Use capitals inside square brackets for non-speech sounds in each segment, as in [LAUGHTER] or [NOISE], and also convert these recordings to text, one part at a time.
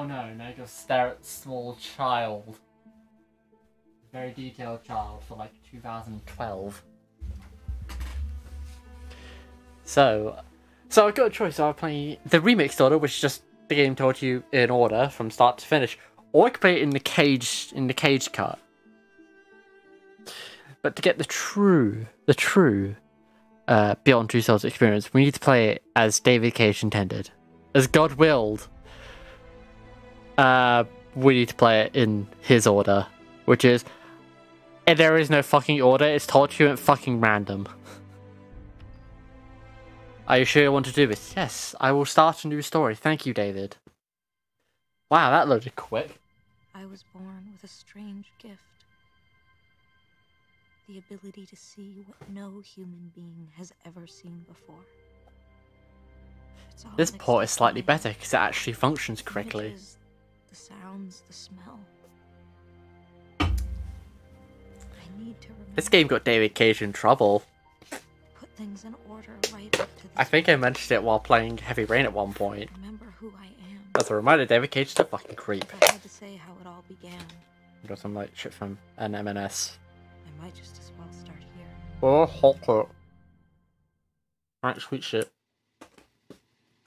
Oh no, now you just stare at small child. Very detailed child for like 2012. So, so I've got a choice. I'll play the remixed order, which is just the game told you in order from start to finish, or I could play it in the cage in the cage cut. But to get the true, the true uh, Beyond Two Souls experience, we need to play it as David Cage intended, as God willed. Uh, we need to play it in his order, which is, and there is no fucking order. It's told you at fucking random. Are you sure you want to do this? Yes, I will start a new story. Thank you, David. Wow, that loaded quick. I was born with a strange gift. The ability to see what no human being has ever seen before. This port is slightly better because it actually functions correctly. images, the sounds, the smell. I need to remember This game got David Cage in trouble. put things in order right up to I think I mentioned it while playing Heavy Rain at one point. Remember who I am. As a reminder, David Cage is a fucking creep. I had to say how it all began, Got some like shit from an M&S. I might just as well start here. Oh, hot Right, sweet shit.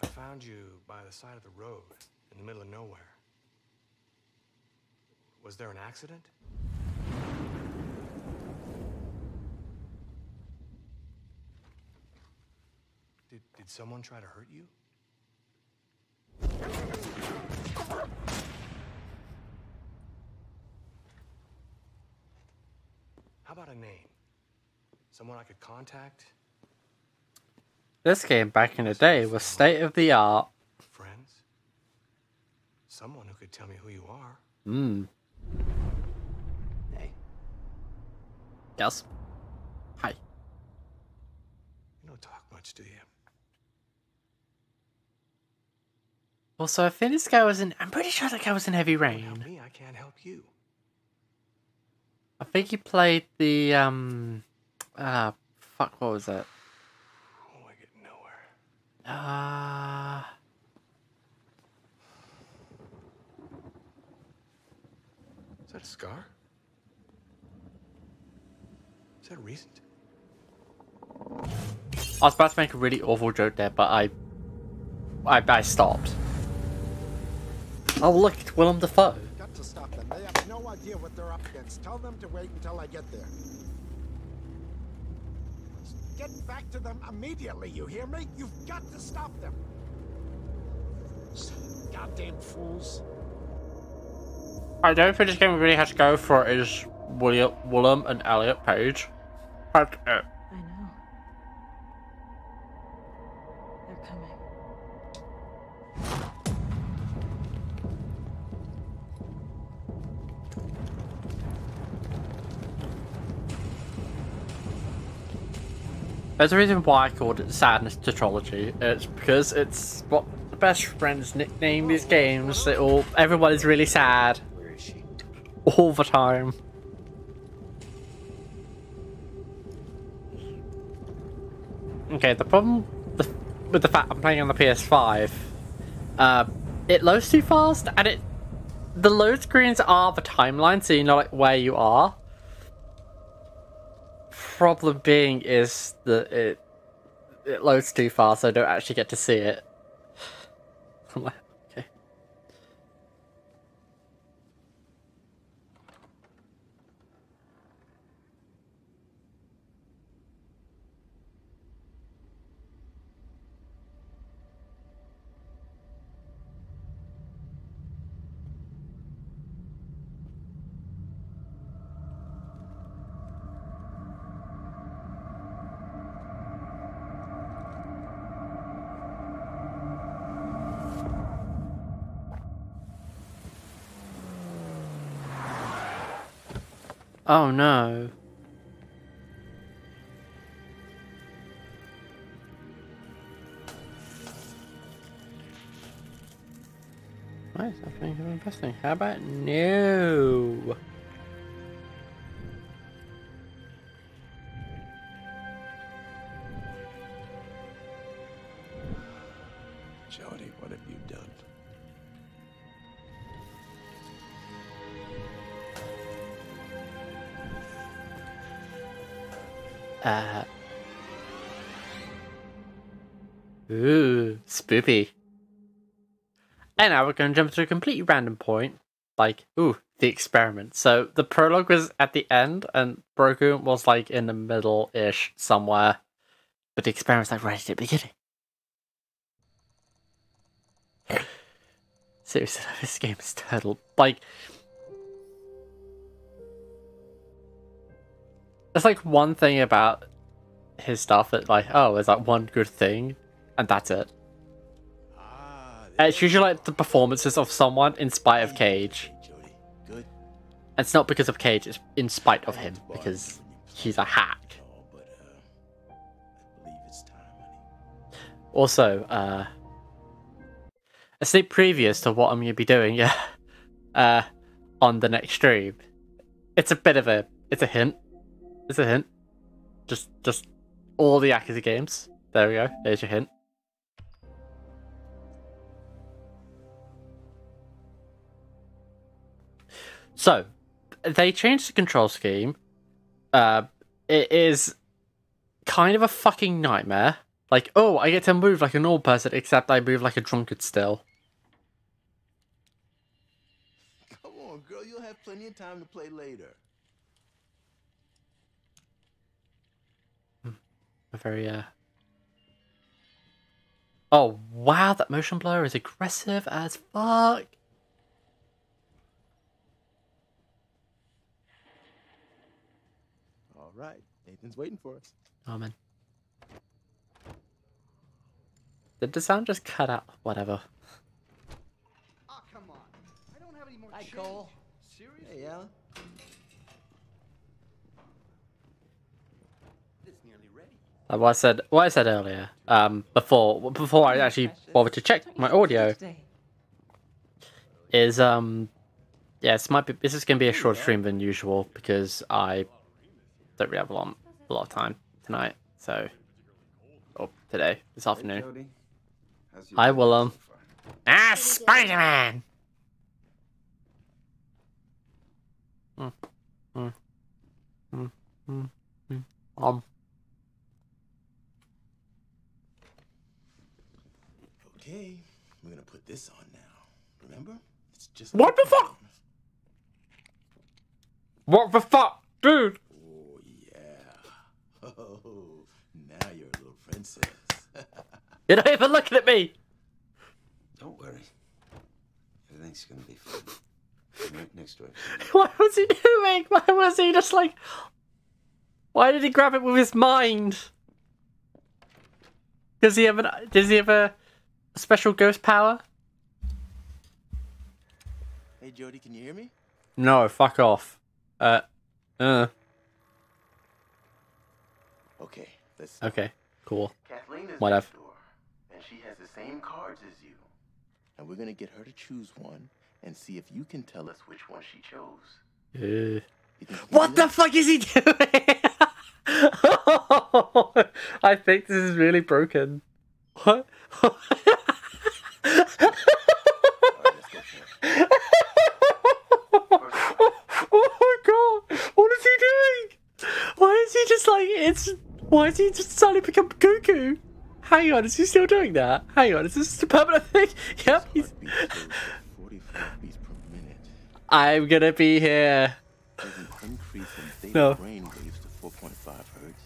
I found you by the side of the road in the middle of nowhere. Was there an accident? Did, did someone try to hurt you? How about a name? Someone I could contact? This game back in the day was state of the art. Friends? Someone who could tell me who you are? Mmm. Yes. Hi. you don't talk much, do you? Also, I think this guy was in. I'm pretty sure that guy was in Heavy Rain. me, I can't help you. I think he played the um. Ah, fuck. What was it? Oh, I get nowhere. Uh Is that a scar? Is that recent? I was about to make a really awful joke there, but I, I, I stopped. Oh look, it's Willem Dafoe. Got to stop them. They have no idea what they're up against. Tell them to wait until I get there. Get back to them immediately, you hear me? You've got to stop them. Goddamn fools. I don't think this game really has to go for is William, Willem and Elliot Page. But, uh, I know. They're coming. there's a reason why I called it Sadness Tetralogy. It's because it's what the best friends nickname these games. That all everyone is really sad Where is she? all the time. Okay, the problem with the fact I'm playing on the PS5, uh, it loads too fast, and it the load screens are the timeline, so you know like where you are. Problem being is that it it loads too fast, so I don't actually get to see it. [LAUGHS] Oh no. Nice, I think I'm investing. How about no? Spoopy. And now we're going to jump to a completely random point. Like, ooh, the experiment. So the prologue was at the end, and Broku was like in the middle ish somewhere. But the experiment's like right at the beginning. Seriously, this game is turtle. Like, there's like one thing about his stuff that, like, oh, there's like one good thing, and that's it. Ah, It's usually like the performances of someone in spite of Cage. It's not because of Cage, it's in spite of him, because he's a hack. Uh. Also, uh, a sneak previous to what I'm going to be doing, [LAUGHS] yeah, uh, on the next stream. It's a bit of a, it's a hint. It's a hint. Just, just all the Yakuza games. There we go. There's your hint. So, they changed the control scheme. Uh, it is kind of a fucking nightmare. Like, oh, I get to move like a normal person, except I move like a drunkard still. Come on, girl. You'll have plenty of time to play later. A very, uh... Oh, wow, that motion blur is aggressive as fuck. All right. Waiting for us. Oh, man. Did the sound just cut out? Whatever. Oh, come on. I don't have any more Hi, change. Cole. Seriously? Hey, Alan. Nearly ready. Like what I said, what I said earlier, um, before before I actually bothered to check my audio, is um, yeah, this might be this is gonna be a short stream than usual because I don't really have a lot a lot of time tonight, so or today this afternoon. Jodie. Hi, day Willem. Um, so? Ah, Spider Man. Hmm. Hmm. Hmm. Um, Okay, we're gonna put this on now. Remember? It's just What the fuck? what the fuck, dude? Oh yeah. Oh, now you're a little princess. [LAUGHS] You're not even looking at me. Don't worry. Everything's gonna be fine. Come right next to it. What was he doing? Why was he just like? Why did he grab it with his mind? Does he have an? Does he have a special ghost power? hey Jodie, can you hear me? No, fuck off. Uh, uh. Okay, let's. Okay, cool. Kathleen is Whatever. next door, and she has the same cards as you. And we're gonna get her to choose one and see if you can tell us which one she chose. Uh. You think you can What the that? fuck is he doing? [LAUGHS] I think this is really broken. What? [LAUGHS] Alright, let's go for it. [LAUGHS] oh my god! What is he doing? Why is he just like it's? Why is he just suddenly become cuckoo? Hang on, is he still doing that? Hang on, is this a permanent thing? [LAUGHS] Yep. He's... Heartbeat 45 beats per minute. I'm gonna be here. There's an in No. brain waves to 4.5 hertz.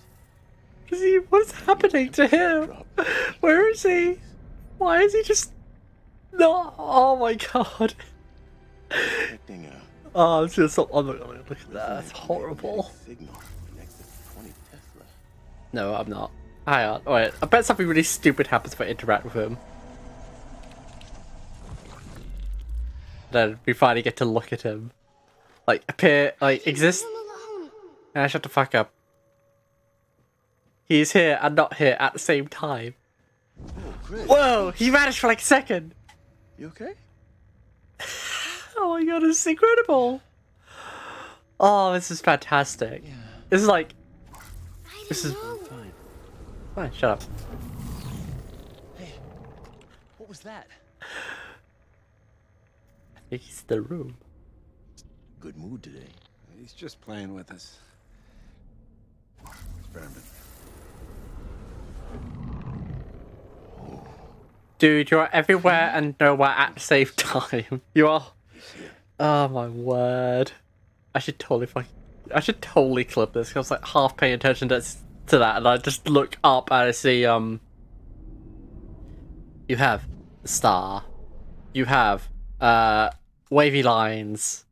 Is he? What's happening to him? [LAUGHS] Where is he? Why is he just? No! Oh my god! Oh, I'm just. I'm not gonna look at that. That's horrible. No, I'm not. Hang on. Wait, I bet something really stupid happens if I interact with him. Then we finally get to look at him. Like, appear, like, exist. And I shut the fuck up. He's here and not here at the same time. Oh, Whoa, he vanished for like a second. You okay? [LAUGHS] Oh my god, this is incredible. Oh, this is fantastic. This is like, this is Fine. fine. Shut up. Hey, what was that? I think he's the room. Good mood today. He's just playing with us. It's experiment. Dude, you're everywhere and nowhere at the same [LAUGHS] time. You are. Oh my word. I should totally fucking. I should totally clip this 'cause I was like half paying attention to, to that and I just look up and I see, um. You have the star. You have, uh, wavy lines.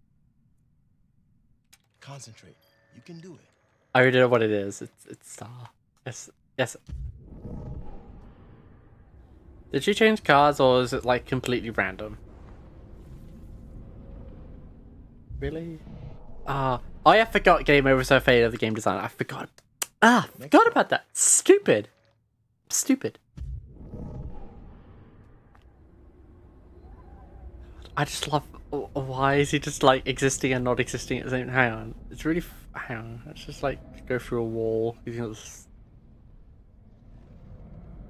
Concentrate. You can do it. I already know what it is. It's, it's star. Yes, yes. Did you change cards or is it like completely random? Really? Ah, oh, I forgot Game Over so faded of the game design. I forgot. Ah, forgot about that. Stupid. Stupid. I just love. Why is he just like existing and not existing at the same? Hang on, it's really. f- Hang on, let's just like go through a wall. You think it's-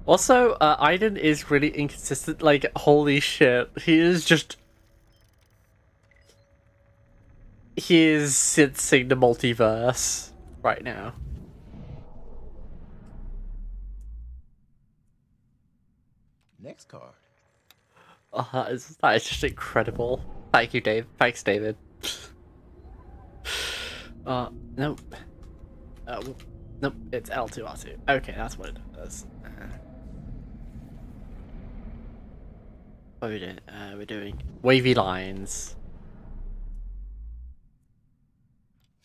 Also, uh, Aiden is really inconsistent. Like, holy shit, he is just. He is sensing the multiverse right now. Next card. Oh, that is that is just incredible. Thank you, Dave. Thanks, David. [SIGHS] uh, nope. Uh, nope. It's L two R two. Okay, that's what it does. Uh, what are we doing? Uh, we're doing wavy lines.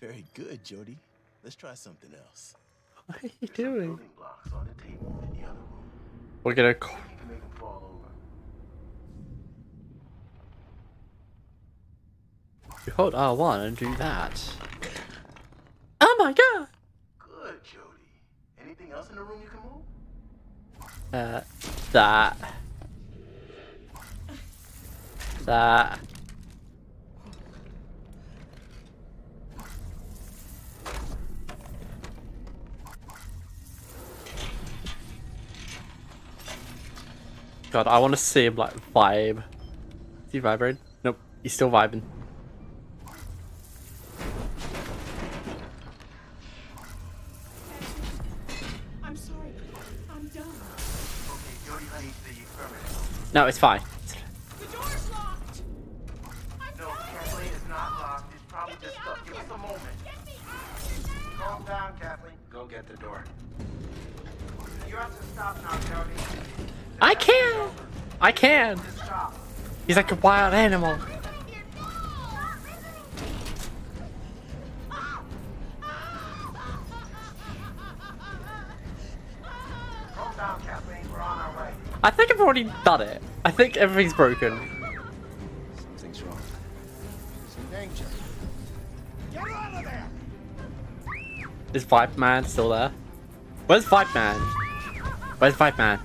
Very good, Jodie. Let's try something else. [LAUGHS] What are you doing? Building blocks on the table in the other room. We're gonna. c- You can make them fall over. You hold R one and do that. Oh my god! Good, Jodie. Anything else in the room you can move? Uh, that. That. God, I want to see him like vibe. Is he vibrating? Nope, he's still vibing. I'm sorry. I'm done. Okay, the experiment. No, it's fine. The door's locked. I'm No, Kathleen is not locked. It's probably just stuck. Give us a moment. Get me out. Calm down, Kathleen. Go get the door. You have to stop now, Jodie. I can! I can! He's like a wild animal. Calm down, Kathleen. We're on our way. I think I've already done it. I think everything's broken. Something's wrong. He's in danger. Get out of there! Is Vibe Man still there? Where's Vibe Man? Where's Vibe Man?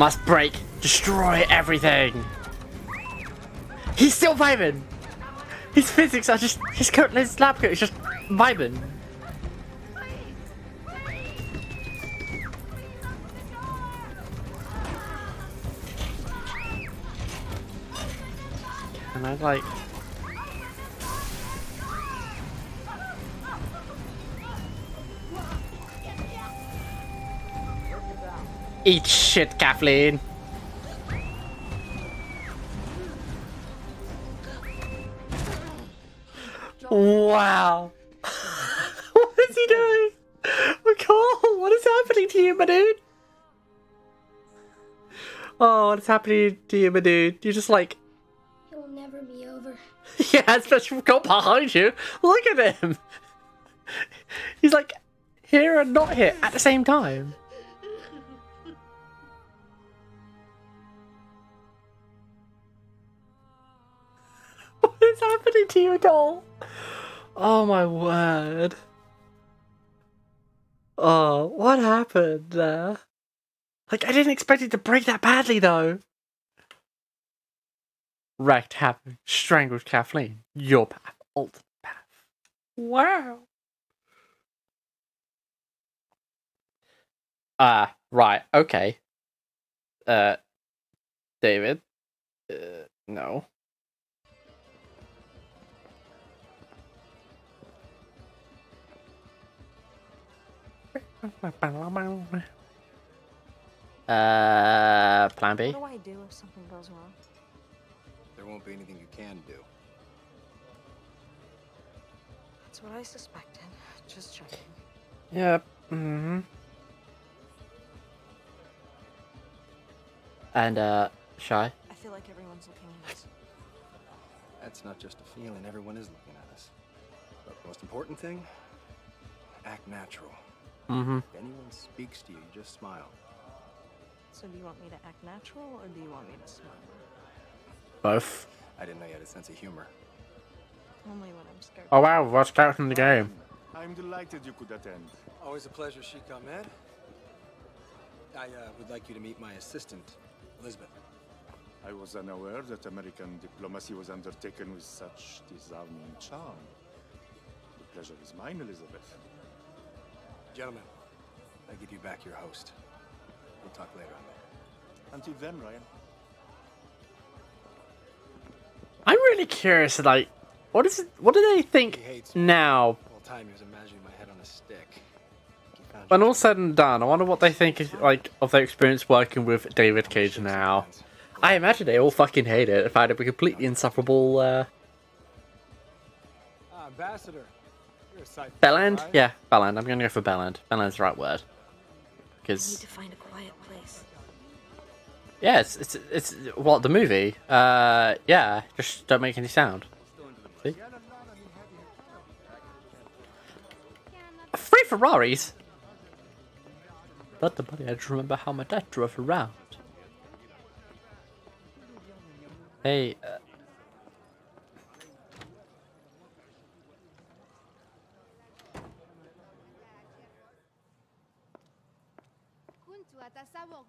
Must break, destroy everything. He's still vibing. His physics are just his coat, his lab coat is just vibing. And I like. Eat shit, Kathleen. Wow. [LAUGHS] what is he doing? McCall, what is happening to you, my dude? Oh, what is happening to you, my dude? You're just like, It'll never be over. [LAUGHS] yeah, especially go behind you. Look at him. [LAUGHS] He's like here and not here at the same time. [LAUGHS] What is happening to you, doll? Oh my word. Oh, what happened there? Like, I didn't expect it to break that badly, though. Wrecked happened. Strangled Kathleen. Your path. Ultimate path. Wow. Ah, right. Okay. Uh, David. Uh, no. Uh, plan B. What do I do if something goes wrong? There won't be anything you can do. That's what I suspected. Just checking. Yep. Mm-hmm. And uh, shy. I feel like everyone's looking at us. That's not just a feeling, everyone is looking at us. But the most important thing, act natural. Mm-hmm. If anyone speaks to you, you just smile. So do you want me to act natural or do you want me to smile? Both. I didn't know you had a sense of humor. Only when I'm scared. Oh wow, what's character in the game? I'm delighted you could attend. Always a pleasure, Sheikh Ahmed. I uh, would like you to meet my assistant, Elizabeth. I was unaware that American diplomacy was undertaken with such disarming charm. The pleasure is mine, Elizabeth. Gentlemen, I give you back your host. We'll talk later on that. Until then, Ryan. I'm really curious. Like, what is it? What do they think He hates now? All time he was imagining my head on a stick. He When all said and done, I wonder what they think is, like of their experience working with David Cage now. I imagine they all fucking hate it. In fact, it'd be completely insufferable. Uh, Ah, Ambassador. Belland? Yeah, Belland. I'm gonna go for Belland. Belland's the right word. I need Because to find a quiet place. yeah, it's, it's it's what the movie. Uh, yeah, just don't make any sound. See? Three Ferraris. But the buddy, I just remember how my dad drove around. Hey, uh,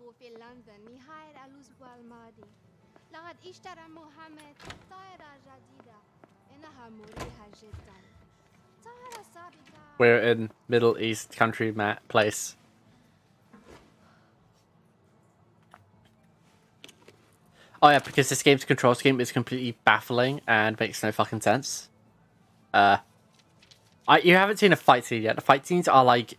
أتسوق في لندن نهاية الأسبوع الماضي لقد اشترى محمد طائرة جديدة إنها مريحة جدا طائرة سابقة we're in Middle East country ma- place. Oh yeah, because this game's control scheme is completely baffling and makes no fucking sense. Uh, I you haven't seen a fight scene yet. The fight scenes are like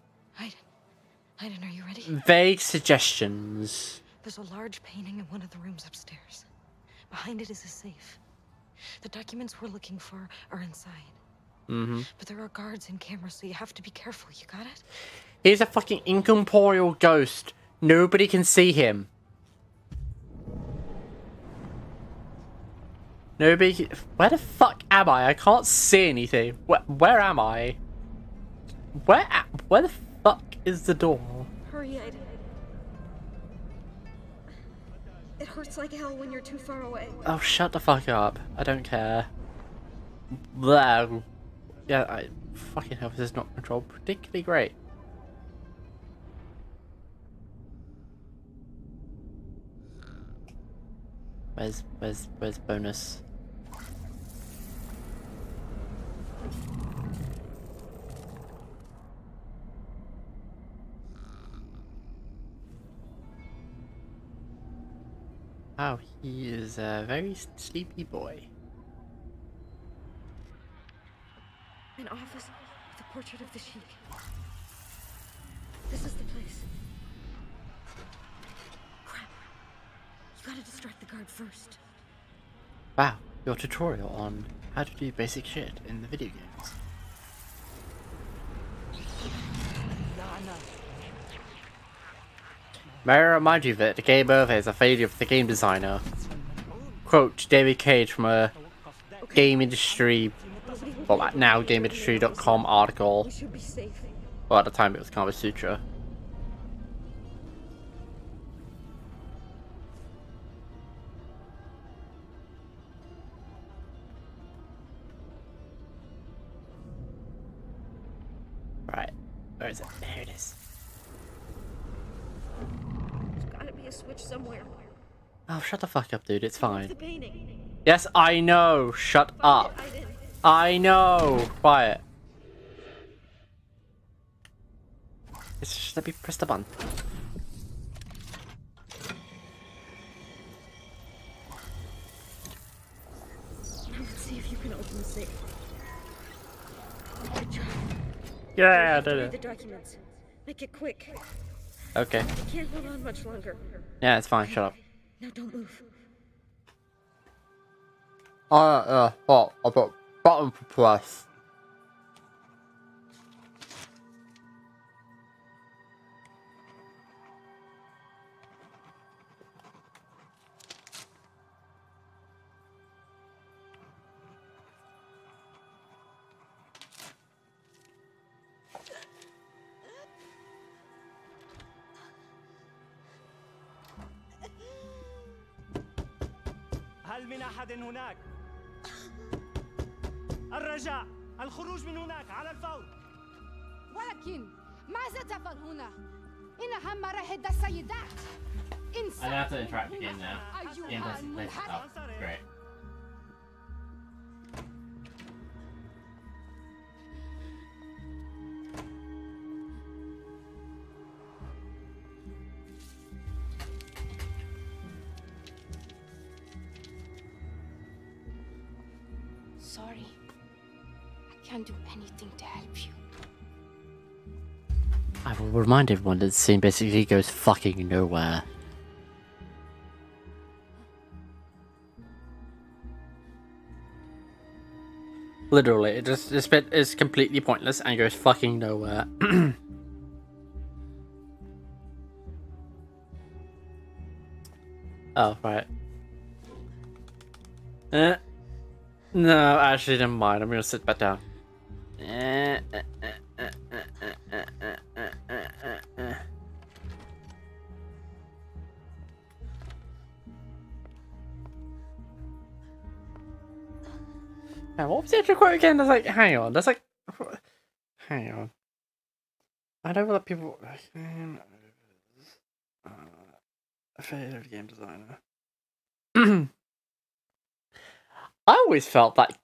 are you ready? vague suggestions. There's a large painting in one of the rooms upstairs. Behind it is a safe. The documents we're looking for are inside. Mm-hmm. But there are guards and cameras, so you have to be careful. You got it? He's a fucking incorporeal ghost. Nobody can see him. Nobody. Can... Where the fuck am I? I can't see anything. Where, where am I? Where? Where the fuck is the door? Hurry, Aiden. It hurts like hell when you're too far away. Oh, shut the fuck up. I don't care. Blah. Yeah, I fucking hell. This is not controlled particularly great. Where's where's where's bonus? Oh, he is a very sleepy boy. An office with a portrait of the Sheik. This is the place. Crap. You gotta distract the guard first. Wow, your tutorial on how to do basic shit in the video games. May I remind you that the game over is a failure of the game designer. Quote David Cage from a game industry, well, like now GameIndustry.com article. Well, at the time it was Kama Sutra. Right, where is it? There it is. There's gotta be a switch somewhere. Oh, shut the fuck up, dude. It's The fine. Yes, I know. Shut up. I. Know. Quiet. It's just let me press the button. Now let's see if you can open the safe. Good job. Yeah, I did the it. documents. Make it quick. Okay. I can't hold on much longer. Yeah, it's fine. Shut up. Now don't move. Oh, uh, well, I've got button for press. هناك؟ الرجاء الخروج من هناك على الفور ولكن ماذا تفعل هنا؟ إنها مراحل السيدات I have to interact again now. Game doesn't play stuff. Great. I can't do anything to help you. I will remind everyone that the scene basically goes fucking nowhere. Literally, it just this bit is completely pointless and goes fucking nowhere. [CLEARS THROAT] oh right. Uh, no, actually, never mind. I'm gonna sit back down. Uh, now, what was the actual quote again? That's like, hang on, that's like, hang on. I don't let people. Um, A favorite game designer. [CLEARS THROAT] I always felt that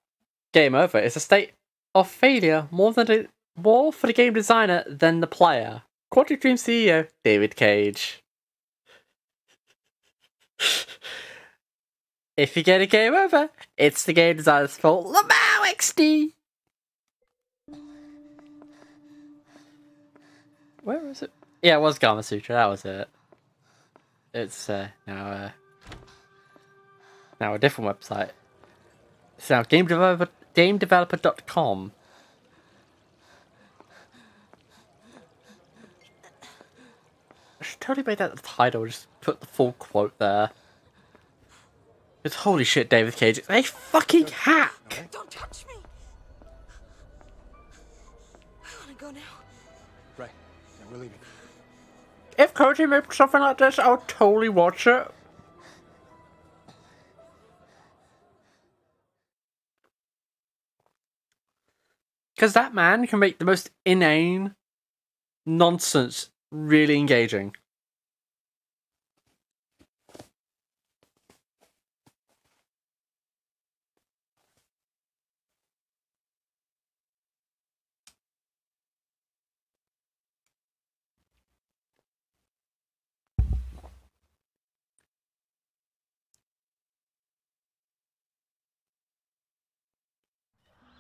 game over is a state of failure more than a, more for the game designer than the player. Quantic Dream CEO David Cage. [LAUGHS] if you get a game over, it's the game designer's fault. Lamau XD. Where was it? Yeah, it was Gamasutra. That was it. It's uh, now uh, now a different website. It's now game developer gamedeveloper.com. I should totally make that the title, just put the full quote there. It's holy shit, David Cage, it's a fucking hack! Don't touch me. I want to go now. Right. Yeah, we're leaving. If Koji made something like this, I'll totally watch it. Because that man can make the most inane nonsense really engaging.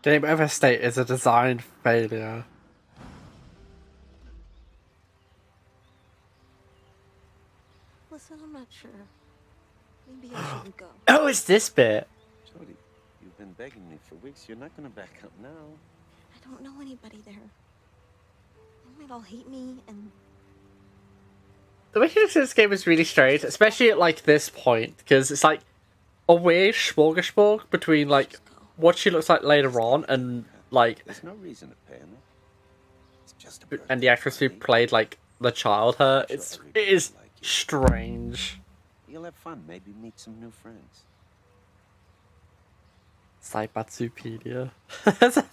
Game Over State is a design failure. Listen, I'm not sure. Maybe I shouldn't go. [GASPS] Oh, it's this bit. Jodie, you've been begging me for weeks. You're not gonna back up now. I don't know anybody there. They might all hate me, and The way he looks at this game is really strange, especially at like this point, because it's like a weird smorgasbord between like what she looks like later on and like There's no reason to pay me. It's just a and the actress who played like the child her. It's it is strange. You'll have fun. Maybe meet some new friends. Zaibatsupedia. [LAUGHS]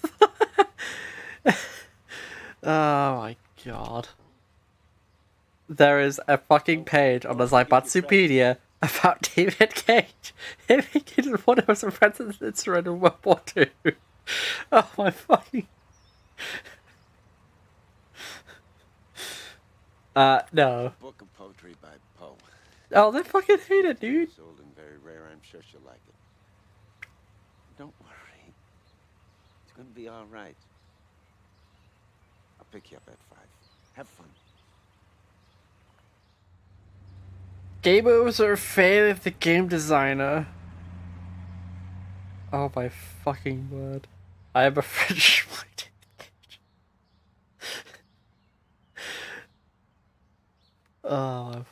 oh my god. There is a fucking oh, page on the Zaibatsupedia about [LAUGHS] David Cage. David Cage is one of his friends in the surrender World War II. [LAUGHS] Oh my fucking. Uh, no. Book of poetry by Poe. Oh, they fucking hate it, dude. Sold and very rare. I'm sure she'll like it. Don't worry. It's gonna be all right. I'll pick you up at five. Have fun. Game overs are a fail if the game designer. Oh my fucking word. I am a French [LAUGHS] white. Oh.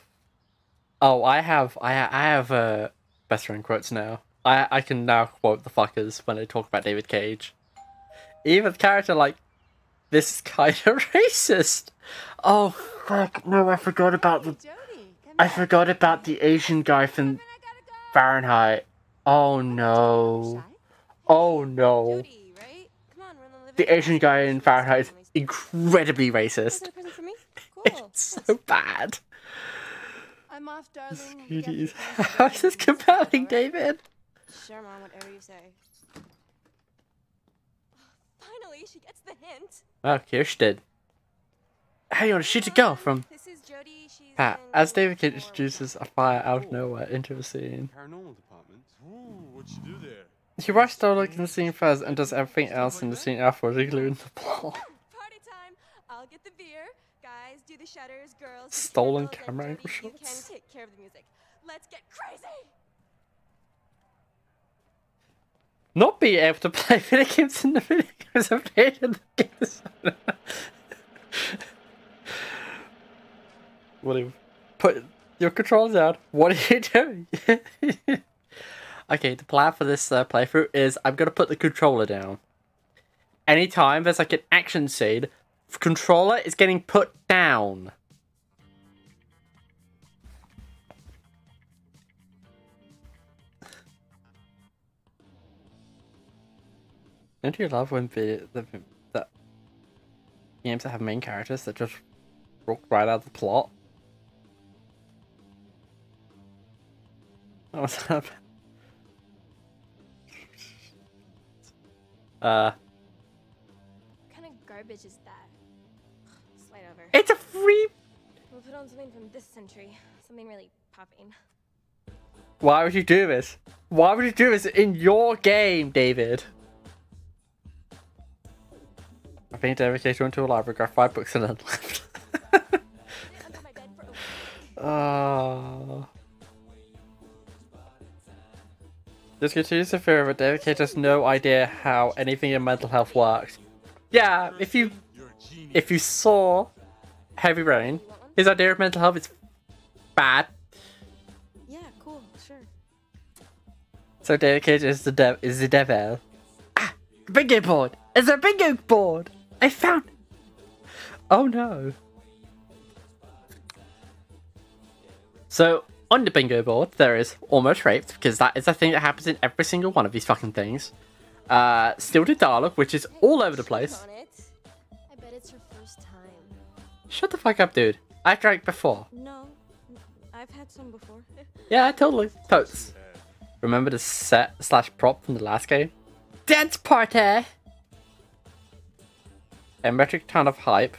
Oh, I have I I have uh best friend quotes now. I I can now quote the fuckers when they talk about David Cage. Even the character like this is kind of [LAUGHS] racist. Oh fuck! No, I forgot about the. I forgot about the Asian guy from Fahrenheit. Oh no. Oh no. The Asian guy in Fahrenheit is incredibly racist. [LAUGHS] It's so bad. I'm off, darling. [LAUGHS] How is this compelling, David? Sure, Mom, whatever you say. Finally, she gets the hint. Oh, Kirsten. Hey, to shoot a girl from Pat. As David Cage introduces a fire out of nowhere into the scene. Paranormal department. Ooh, what you do there? He rushes Starlight in the scene first and does everything else in the scene afterwards, including the plot. [LAUGHS] Party time. I'll get the beer. Guys, do the shutters. Girls, Stolen camera angle shots. take care of the music. Let's get crazy. Not being able to play video games in the video games I've played in the games. [LAUGHS] you put your controls out? What are you doing? [LAUGHS] okay, the plan for this uh, playthrough is I'm gonna put the controller down. Anytime there's like an action scene, controller is getting put down. Don't you love when the the games that have main characters that just walk right out of the plot? What was [LAUGHS] that? Uh, What kind of garbage is that? Slide over. it's a free. We'll put on something from this century. Something really popping. Why would you do this? Why would you do this in your game, David? I think David Cage went to a library, grabbed five books, and then [LAUGHS] left. Oh. This continues to David Cage has no idea how anything in mental health works. Yeah, if you if you saw Heavy Rain, his idea of mental health is bad. Yeah, cool, sure. So David Cage is the dev is the devil. Ah, bingo board! It's a bingo board! I found Oh no. So on the bingo board there is almost raped, because that is a thing that happens in every single one of these fucking things. Uh still to dialogue, which is all over the place. I bet it's her first time. Shut the fuck up, dude. I drank before. No, I've had some before. [LAUGHS] Yeah, totally. Totes. Remember the set slash prop from the last game? Dance party! A metric ton of hype.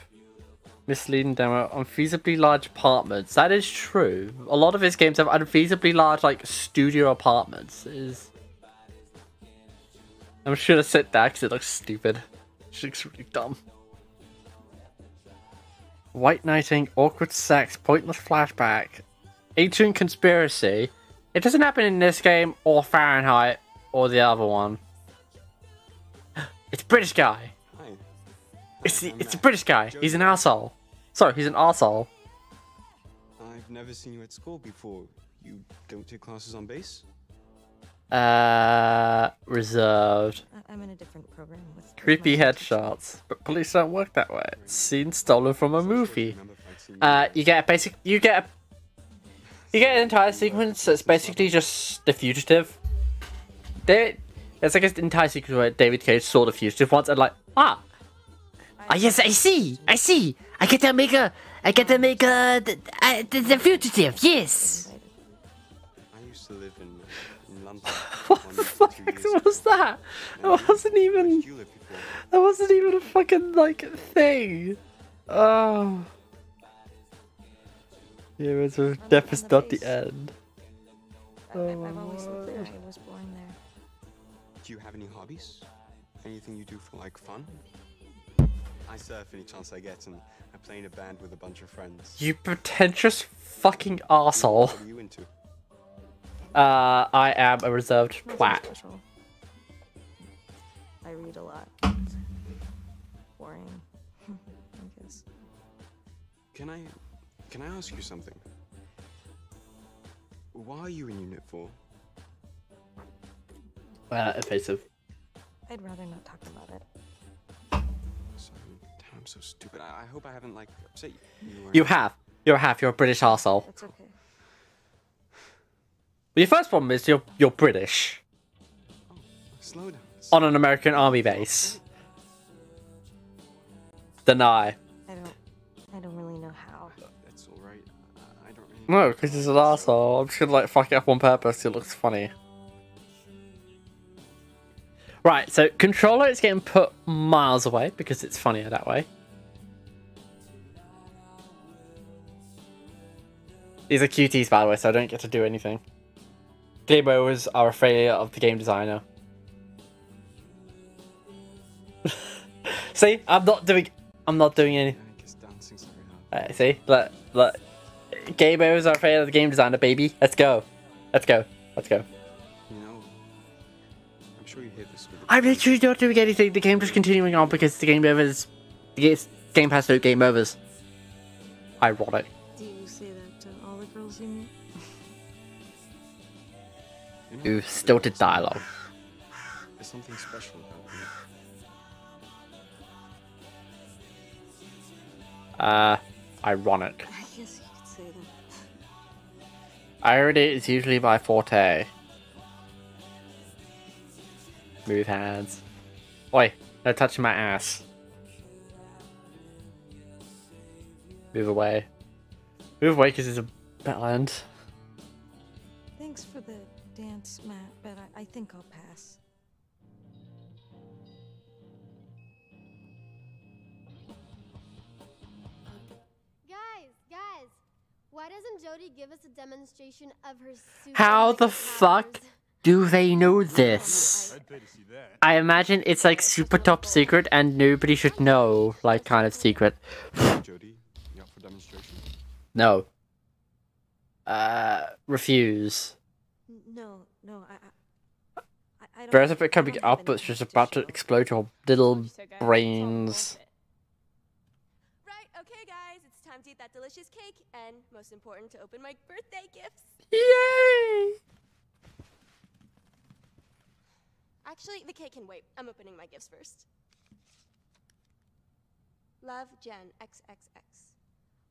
Misleading demo. Unfeasibly large apartments. That is true. A lot of his games have unfeasibly large, like, studio apartments. It is. I'm sure to sit that because it looks stupid. It looks really dumb. White knighting, awkward sex, pointless flashback, ancient conspiracy. It doesn't happen in this game or Fahrenheit or the other one. [GASPS] It's British guy. Hi. It's the, it's a British guy. He's an asshole. Sorry, he's an asshole. I've never seen you at school before. You don't take classes on bass? Uh, reserved. I- I'm in a different program with with Creepy headshots, but police don't work that way. Scene stolen from a movie. Uh, you get a basic. You get a. You get an entire sequence that's basically just the fugitive. There, it's like an entire sequence where David Cage saw the fugitive once and like, ah, ah yes, I see, I see. I get to make a, I get to make a, the, uh, the, the fugitive. Yes. I used to live in, in London. [LAUGHS] What the fuck was that? That wasn't even. That wasn't even a fucking like thing. Oh. Yeah, it was a death is not the end. I- I've I've always lived there. I was born there. Do you have any hobbies? Anything you do for like fun? I surf any chance I get, and I play in a band with a bunch of friends. You pretentious fucking asshole. What are you into? Uh, I am a reserved Nothing twat. special. I read a lot. Boring. [LAUGHS] I guess. Can I, can I ask you something? Why are you in Unit 4? Uh, evasive. I'd rather not talk about it. Sorry, I'm so stupid. I, I hope I haven't, like, upset you. or You anything. have. You have. You're a British asshole. It's okay. Your first problem is you're you're British oh, Slow down. on an American army base. Deny. I don't. I don't really know how. Uh, that's all right. I, I don't really. No, because he's an asshole. I'm just gonna like fuck it up on purpose. It looks funny. Right, so controller is getting put miles away because it's funnier that way. These are QTEs, by the way, so I don't get to do anything. Game overs are a failure of the game designer. [LAUGHS] see, I'm not doing. I'm not doing anything. I guess dancing's very hard. Uh, see, look, look. Game overs are a failure of the game designer, baby. Let's go. Let's go. Let's go. You know, I'm sure you hear this. with the I'm kids. literally not doing anything. The game's just continuing on because the game overs. The ga- game has no game overs. Ironic. Do you say that to all the girls you meet? You know, Ooh, stilted dialogue. [SIGHS] There's something special about you. Uh, ironic. I guess you could say that. Irony is usually my forte. Move hands. Oi, no touching my ass. Move away. Move away because it's a battleland. Thanks for the dance, Matt, but I, I think I'll pass. Guys, guys, why doesn't Jodie give us a demonstration of her super How the mega fuck powers? Do they know this? I imagine it's like super top secret and nobody should know, like kind of secret. Jodie, for demonstration? No. Uh, refuse. No, no, I. I, I- I don't. There's a bit I coming don't have up, but it's just about to explode your little brains. Right, okay, guys, it's time to eat that delicious cake, and most important, to open my birthday gifts. Yay! Actually, the cake can wait. I'm opening my gifts first. Love, Jen, XXX.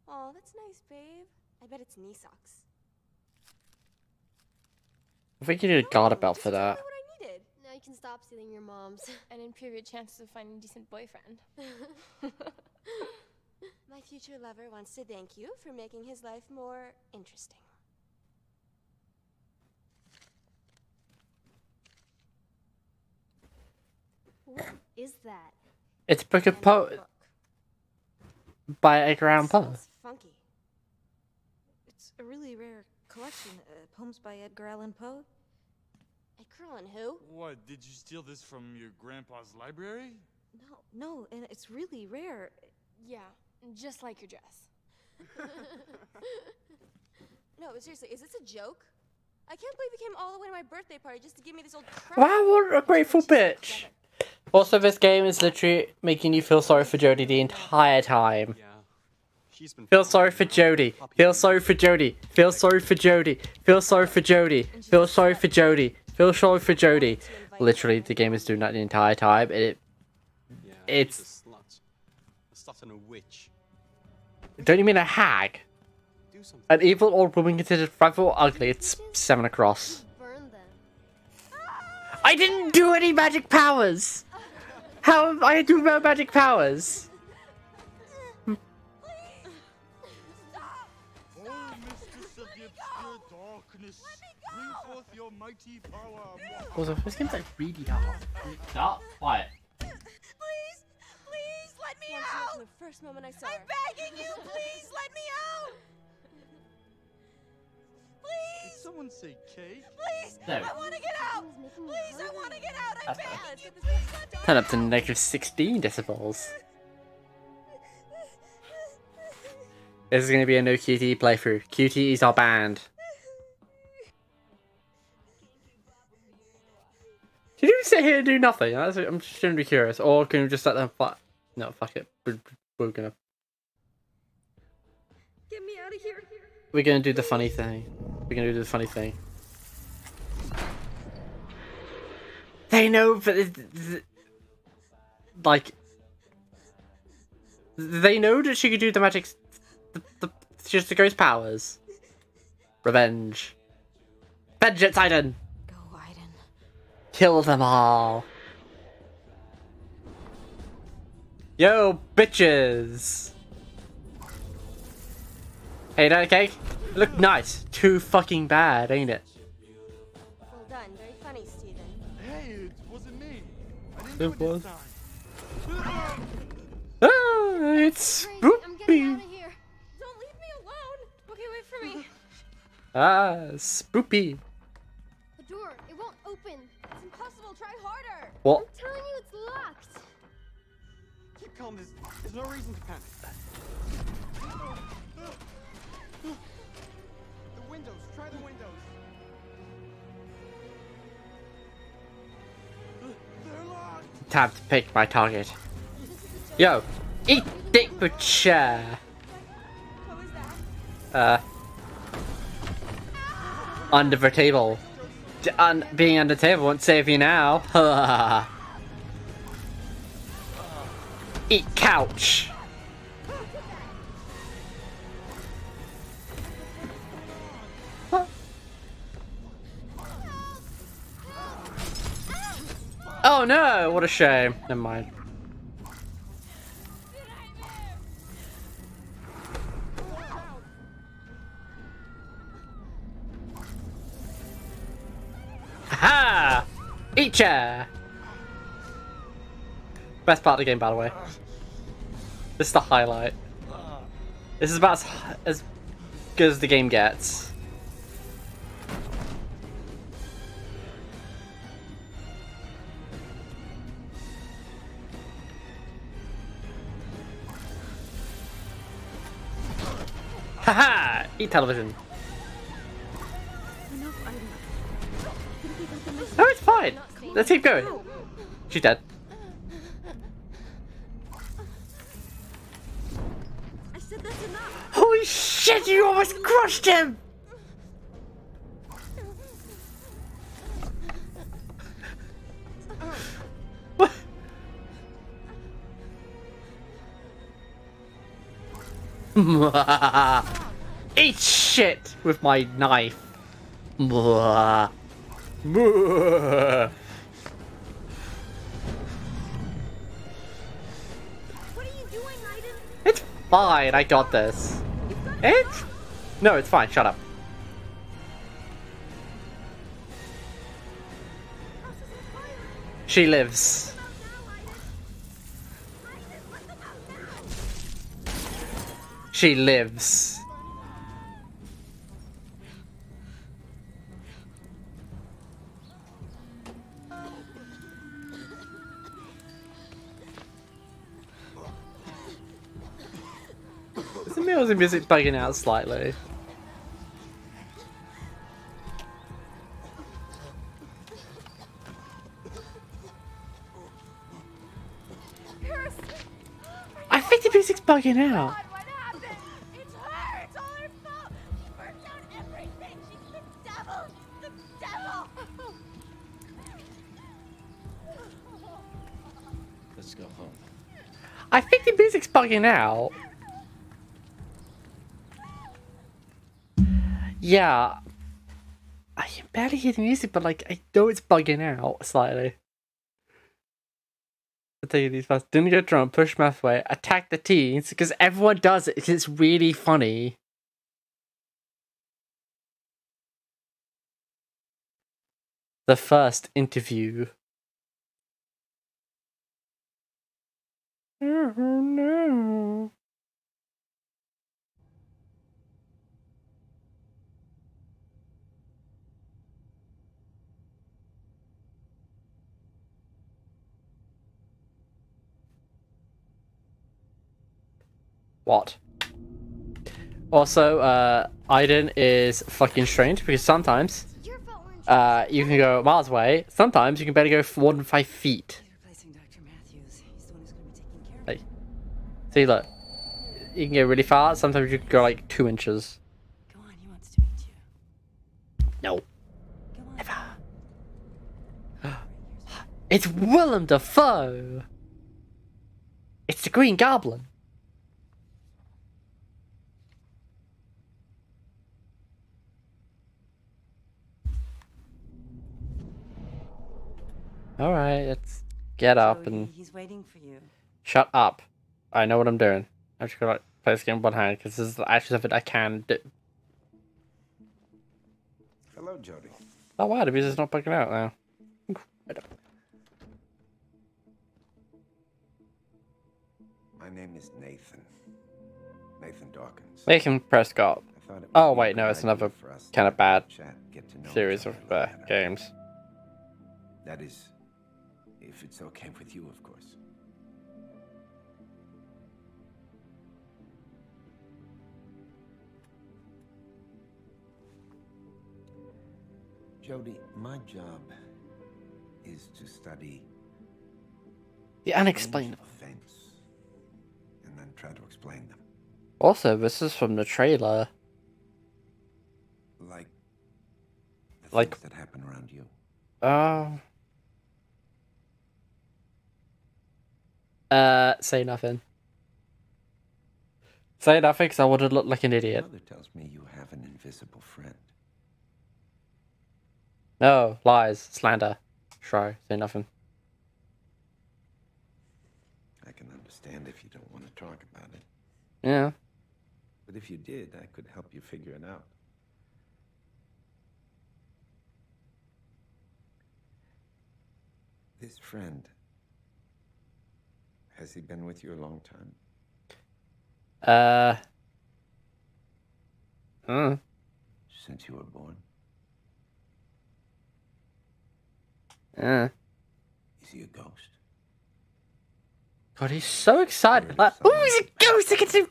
Oh, that's nice, babe. I bet it's knee socks. I think you need a guard belt for that. What I needed. Now you can stop stealing your mom's. [LAUGHS] And improve your chances of finding a decent boyfriend. [LAUGHS] [LAUGHS] My future lover wants to thank you for making his life more interesting. What is that? It's a book of And po look, by Edgar Allan it Poe. smells funky. It's a really rare collection. Uh, poems by Edgar Allan Poe. Edgar Allan who? What, did you steal this from your grandpa's library? No, no, and it's really rare. Yeah, just like your dress. [LAUGHS] [LAUGHS] No, but seriously, is this a joke? I can't believe you came all the way to my birthday party just to give me this old crap. Wow, what a grateful bitch! Also, this game is literally making you feel sorry for Jodie the entire time. Yeah. She's been. Feel sorry for Jodie. Feel sorry for Jodie. Feel sorry for Jodie. Feel sorry for Jodie. Feel sorry for Jodie. Feel sorry for Jodie. Literally, the game is doing that the entire time. and It Yeah, It's- a slut. A slut and a witch. don't you mean a hag? Do. An evil old woman considered frightful or ugly. It's seven across. I didn't do any magic powers. How am I do no magic powers? Oh, mistress of the obscure darkness, bring forth your mighty power. Also, this game's like really hard. Stop. Quiet. Please, please let me out. From the first moment I saw I'm begging you, please let me out. Did someone say cake? please, No. I want to get out. Someone's making me Please, I want to get out. I'm begging you. Please let me Turn up to negative 16 decibels. This is going to be a no QTE playthrough. QTEs are banned. Can you sit here and do nothing? That's, I'm just going to be curious. Or can we just let them fuck? No, fuck it. We're, we're gonna. Get me out of here. We're gonna do the funny thing. We're gonna do the funny thing. They know, but it- th- like, they know that she could do the magic, s- the, the just the ghost powers. Revenge. Vengeance, Aiden. Go, Aiden. Kill them all. Yo, bitches. Hey, that cake? Look nice. Too fucking bad, ain't it? Well done. Very funny, Steven. Hey, it wasn't me. I didn't It was. Ah, it's I'm getting out spoopy. of here. Don't leave me alone. Okay, wait for me. [LAUGHS] Ah, spoopy. The door, it won't open. It's impossible. Try harder. What? I'm telling you, it's locked. Keep calm. There's, there's no reason to panic. Time to pick my target. Yo, eat dick with chair. Uh, under the table. D- un- being under the table won't save you now. [LAUGHS] Eat couch. Oh no, what a shame. Never mind. Ha! Eat chair! Best part of the game, by the way. This is the highlight. This is about as, as good as the game gets. Haha! Eat television. No, it's fine. Let's keep going. She's dead. I said that's enough. Holy shit, you almost crushed him! [LAUGHS] Eat shit with my knife. Mwah. Mwah. What are you doing, Aiden? It's fine, I got this. It's... No, it's fine, shut up. She lives. She lives. Is the music music bugging out slightly? I think the music's bugging out. I think the music's bugging out. Yeah. I can barely hear the music, but like I know it's bugging out slightly. I'll tell you these fast. Didn't get drunk, push math way, attack the teens, because everyone does it, it's really funny. The first interview. Oh no. What? Also, uh, Aiden is fucking strange because sometimes uh, you can go miles away. Sometimes you can barely go more than five feet. Like, see, look, you can go really far. Sometimes you can go like two inches. Go on, he wants to meet you. No. Never. [GASPS] It's Willem Dafoe. It's the Green Goblin. All right, let's get up and He's waiting for you. Shut up. I know what I'm doing. I'm just gonna play this game with one hand because this is the actually something I can do. Hello, Jodie. Oh wow, the music's not bugging out now. My name is Nathan. Nathan Dawkins. Nathan Prescott. I thought it would Oh wait, no, it's another kind of bad chat, get to know series of uh, games. That is, if it's okay with you, of course. Jodie, my job is to study The unexplainable. events and then try to explain them. Also, this is from the trailer. Like the Like- things that happen around you. Uh. Uh, say nothing. Say nothing because I would have looked like an idiot. Mother tells me you have an invisible friend. No, lies, slander. Try, say nothing. I can understand if you don't want to talk about it. Yeah. But if you did, I could help you figure it out. This friend, has he been with you a long time? Uh. Hmm. Since you were born? Uh. Is he a ghost? God, he's so excited. Like, oh, he's a ghost! I get to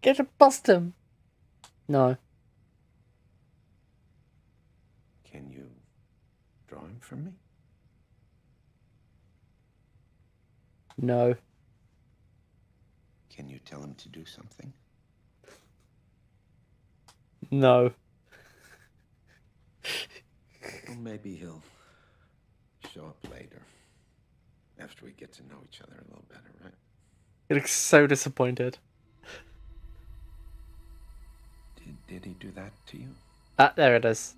get to bust him. No. Can you draw him for me? No. Can you tell him to do something? No. [LAUGHS] Well, maybe he'll show up later. After we get to know each other a little better, right? He looks so disappointed. Did, did he do that to you? Ah, there it is.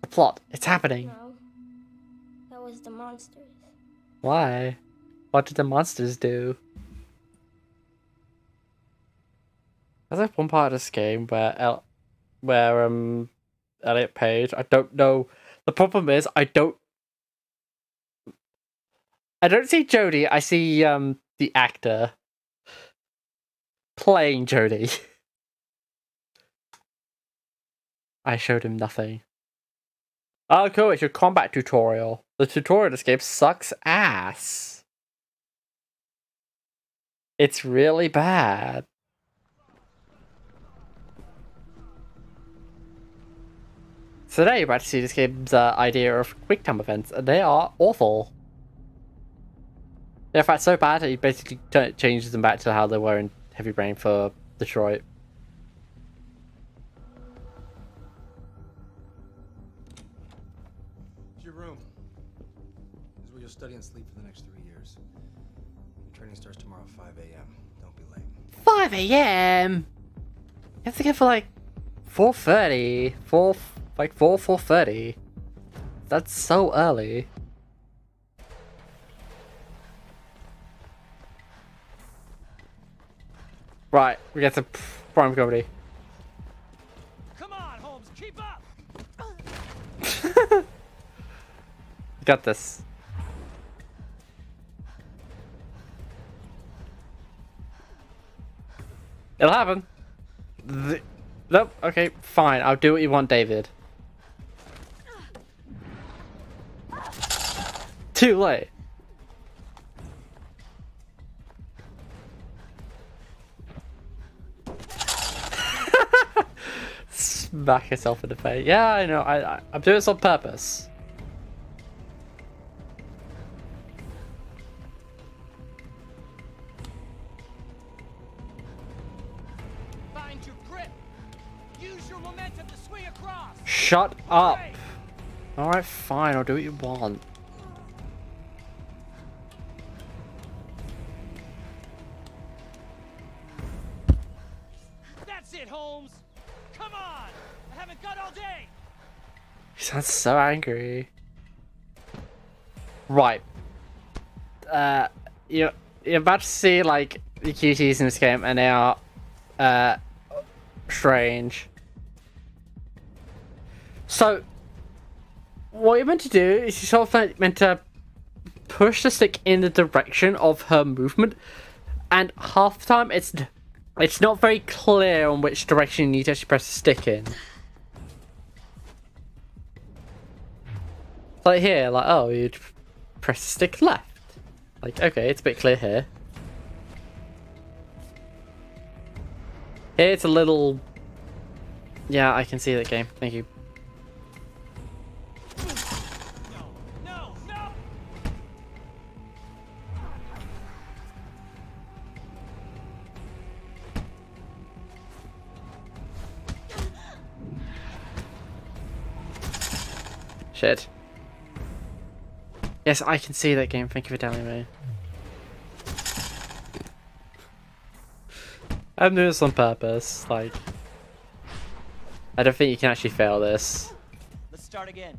The plot. It's happening. No. That was the monsters. Why? What did the monsters do? There's like one part of this game where El- where um Elliot Page. I don't know. The problem is I don't. I don't see Jodie. I see um the actor playing Jodie. [LAUGHS] I showed him nothing. Oh, cool! It's your combat tutorial. The tutorial of this game sucks ass. It's really bad. So now you're about to see this game's uh, idea of quick time events, and they are awful. They're in fact so bad that he basically changes them back to how they were in Heavy Rain for Detroit. It's your room. This is where you'll study and sleep for the next three years. Training starts tomorrow at 5 a.m. Don't be late. 5 a.m. You have to get for like 4.30. 4, like 4, 4.30. That's so early. Right, we get to prime comedy. Come on, Holmes, keep up! [LAUGHS] Got this. It'll happen. The- nope. Okay, fine. I'll do what you want, David. Too late. [LAUGHS] Smack yourself in the face. Yeah, I know. I, I I'm doing this on purpose. Find your grip. Use your momentum to swing across. Shut up. All right, fine. I'll do what you want. Sounds so angry. Right. Uh, you're, you're about to see, like, the QTs in this game, and they are, uh, strange. So, what you're meant to do is you're sort of meant to push the stick in the direction of her movement, and half the time it's it's not very clear on which direction you need to actually press the stick in. Like here, like, oh, you'd press stick left. Like, okay, it's a bit clear here. Here it's a little... Yeah, I can see that game. Thank you. Shit. Yes, I can see that game. Thank you for telling me. I'm doing this on purpose. Like, I don't think you can actually fail this. Let's start again.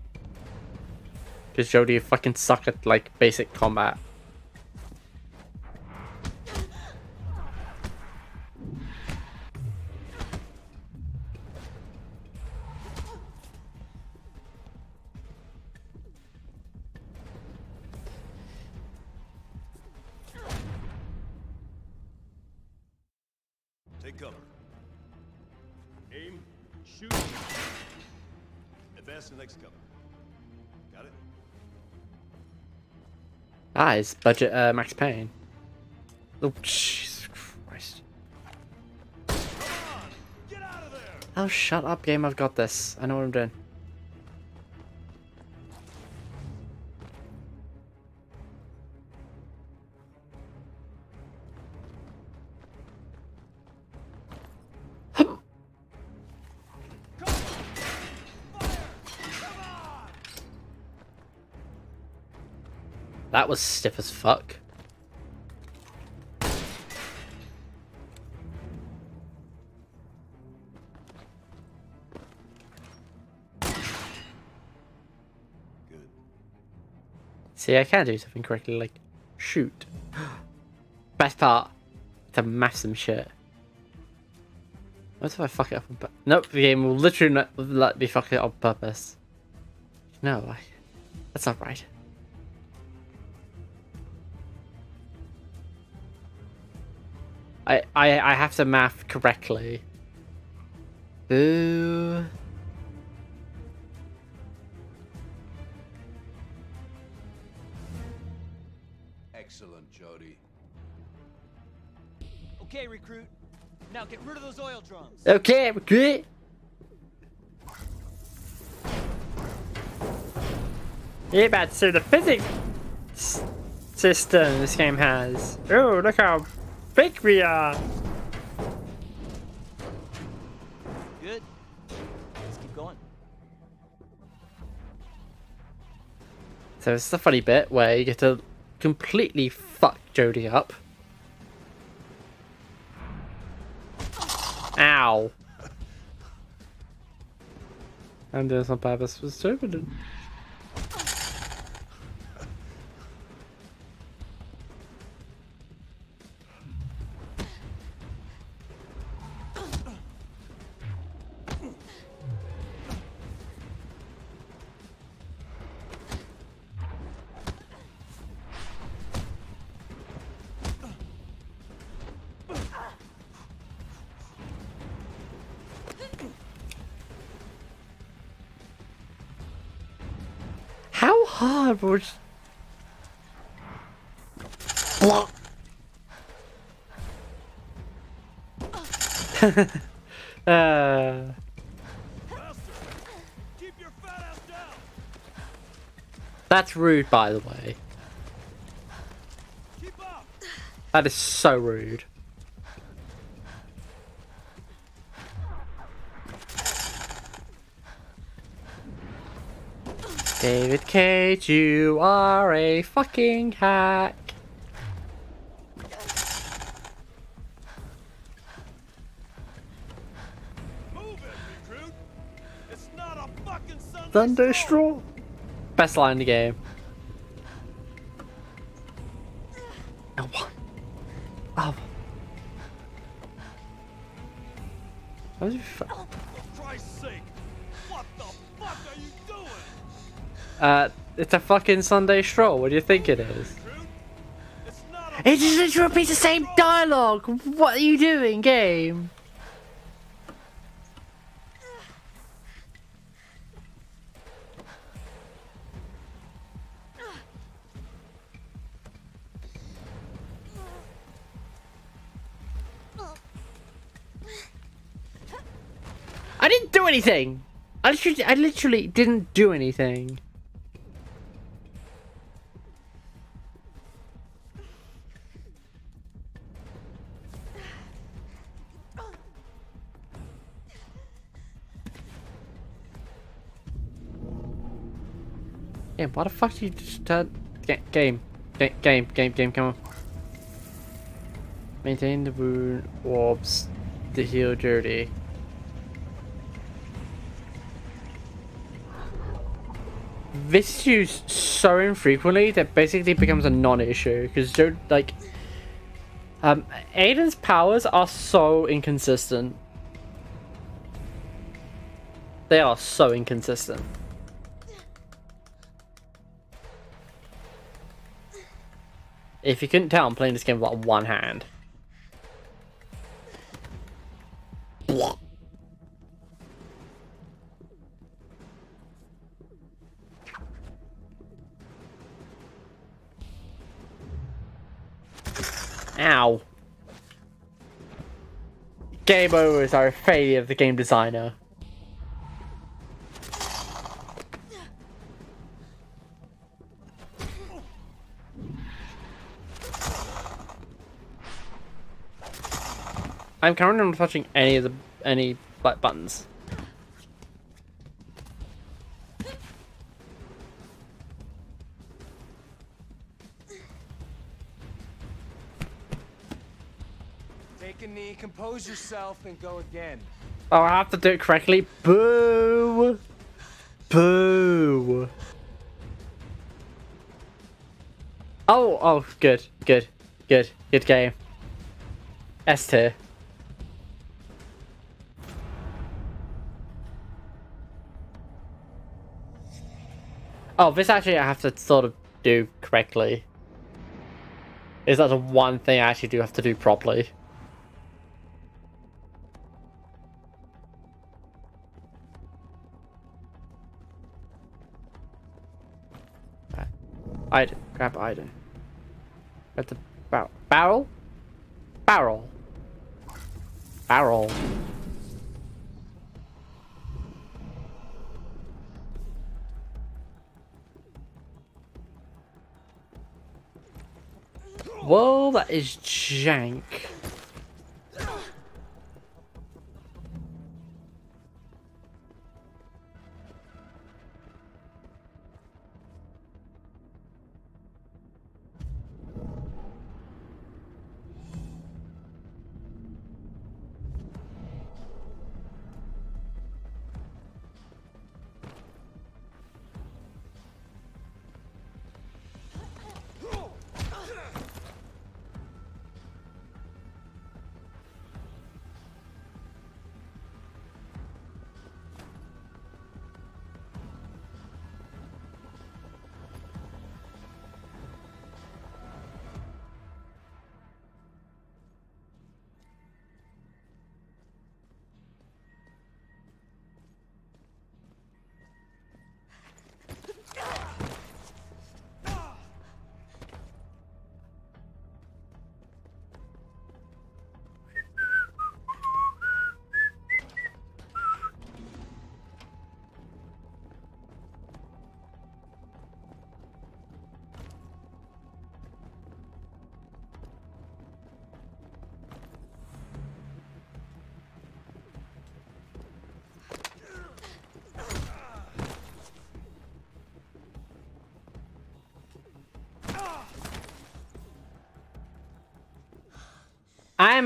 Because Jodie, you fucking suck at, like, basic combat. Ah, it's budget uh, Max Payne. Oh, Jesus Christ. Oh, shut up, game. I've got this. I know what I'm doing. That was stiff as fuck. See, I can't do something correctly, like shoot. [GASPS] Best part, to mash some shit. What if I fuck it up? On nope, the game will literally not let me fuck it on purpose. No, I, that's not right. I, I I have to math correctly. Boo. Excellent, Jodie. Okay, recruit. Now get rid of those oil drums. Okay, great. Yeah, about so the physics system this game has. Oh, look how big we are. Good. Let's keep going. So this is the funny bit where you get to completely fuck Jodie up. Ow. I'm doing this on purpose for stupid. Uh, that's rude, by the way. That is so rude. David Cage, you are a fucking hack. Thunderstraw? Best line in the game. Oh, what? Oh. What the fuck? For Christ's sake, what the fuck are you doing? Uh, it's a fucking Sunday stroll. What do you think it is? It just literally repeats the same dialogue. What are you doing, game? Anything. I literally, I literally didn't do anything. Game, why the fuck did you just turn... Ga game. Ga game, game, game, come on. Maintain the wound orbs to heal dirty. This is used so infrequently that basically becomes a non-issue because like um Aiden's powers are so inconsistent. They are so inconsistent. If you couldn't tell, I'm playing this game with like one hand. Ow. Game overs are a failure of the game designer. I'm currently not touching any of the any like buttons. Compose yourself, and go again. Oh, I have to do it correctly. Boo! Boo! Oh, oh, good, good, good, good game. S tier. Oh, this actually I have to sort of do correctly. Is that the one thing I actually do have to do properly? Aiden. Grab Aiden. The barrel. Barrel? Barrel. Barrel. Whoa, that is jank.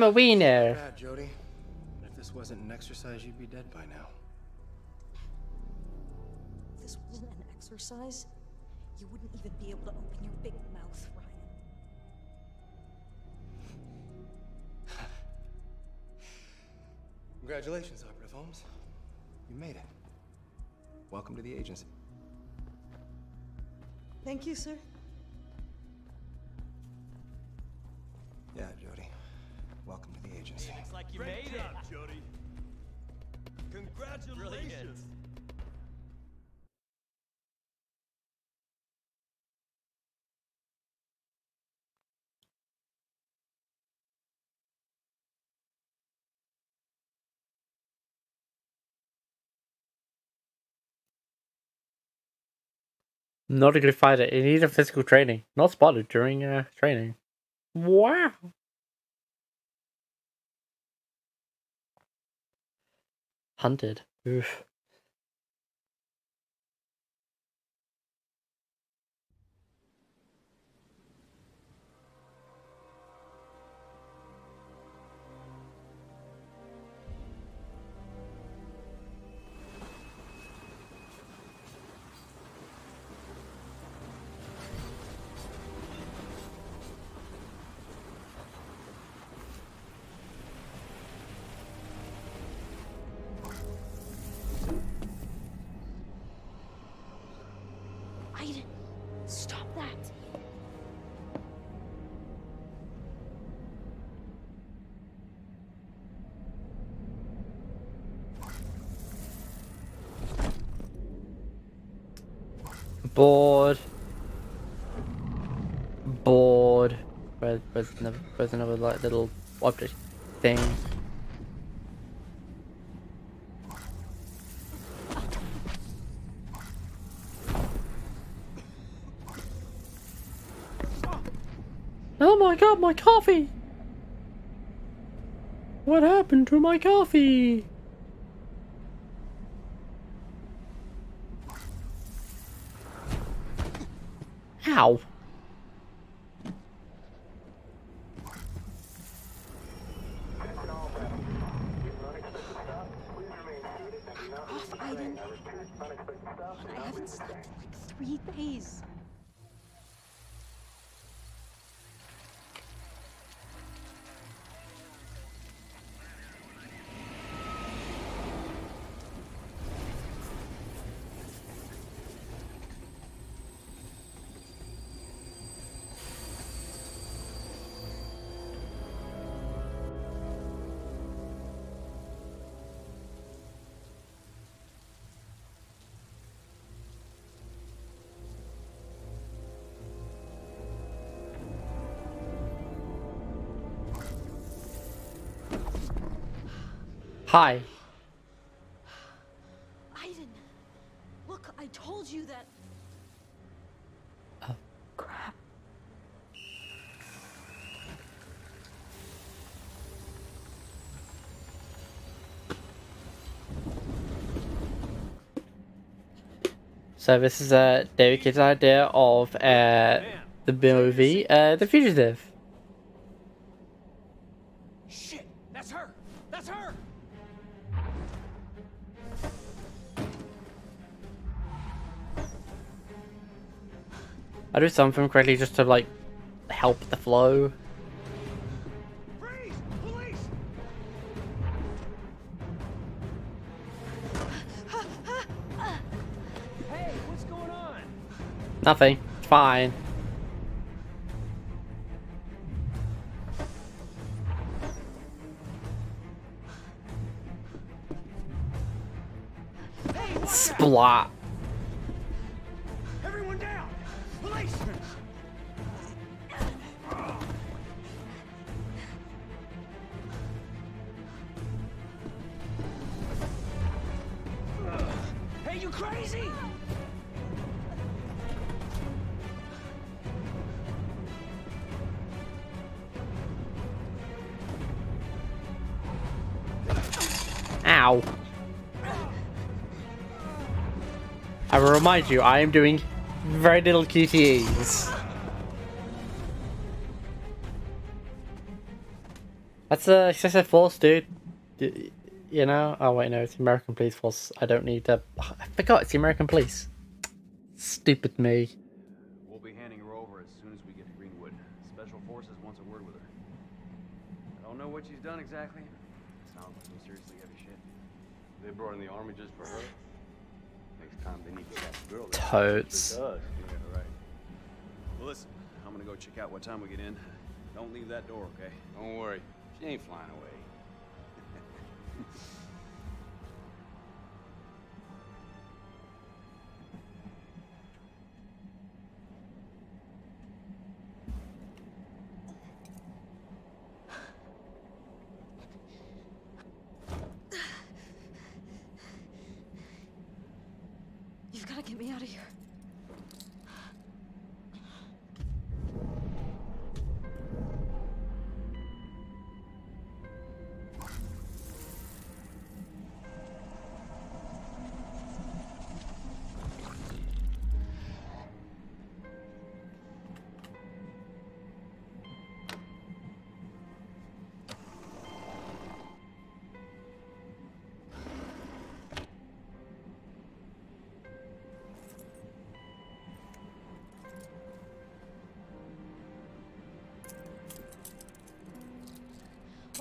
I'm a wiener. Bad, Jodie. If this wasn't an exercise, you'd be dead by now. If this wasn't an exercise, you wouldn't even be able to open your big mouth, Ryan. Congratulations, Operative Holmes. You made it. Welcome to the agency. Thank you, sir. Welcome to the agency. Looks like you Great made job, it. Jodie. Congratulations. Brilliant. Not a good fighter. He needs a physical training. Not spotted during uh, training. Wow. Hunted. Oof. Bored. Bored. Where, where's another, where's another like little object thing? Oh my god, my coffee! What happened to my coffee? Off, Aiden. I haven't slept in like three days. Hi. Aiden, look, I told you that. Oh. Crap. So this is uh, David Cage's idea of uh, the movie, uh, The Fugitive. I do something correctly just to like help the flow. Nothing. Fine. Hey! Splat. remind you, I am doing very little QTEs. That's a excessive force, dude. You know? Oh, wait, no, it's American police force. I don't need to... I forgot, it's the American police. Stupid me. We'll be handing her over as soon as we get to Greenwood. Special forces wants a word with her. I don't know what she's done exactly. It sounds like some seriously heavy shit. They brought in the army just for her? Totes. Yeah, right. Well, listen, I'm gonna go check out what time we get in. Don't leave that door, okay? Don't worry, she ain't flying away. [LAUGHS]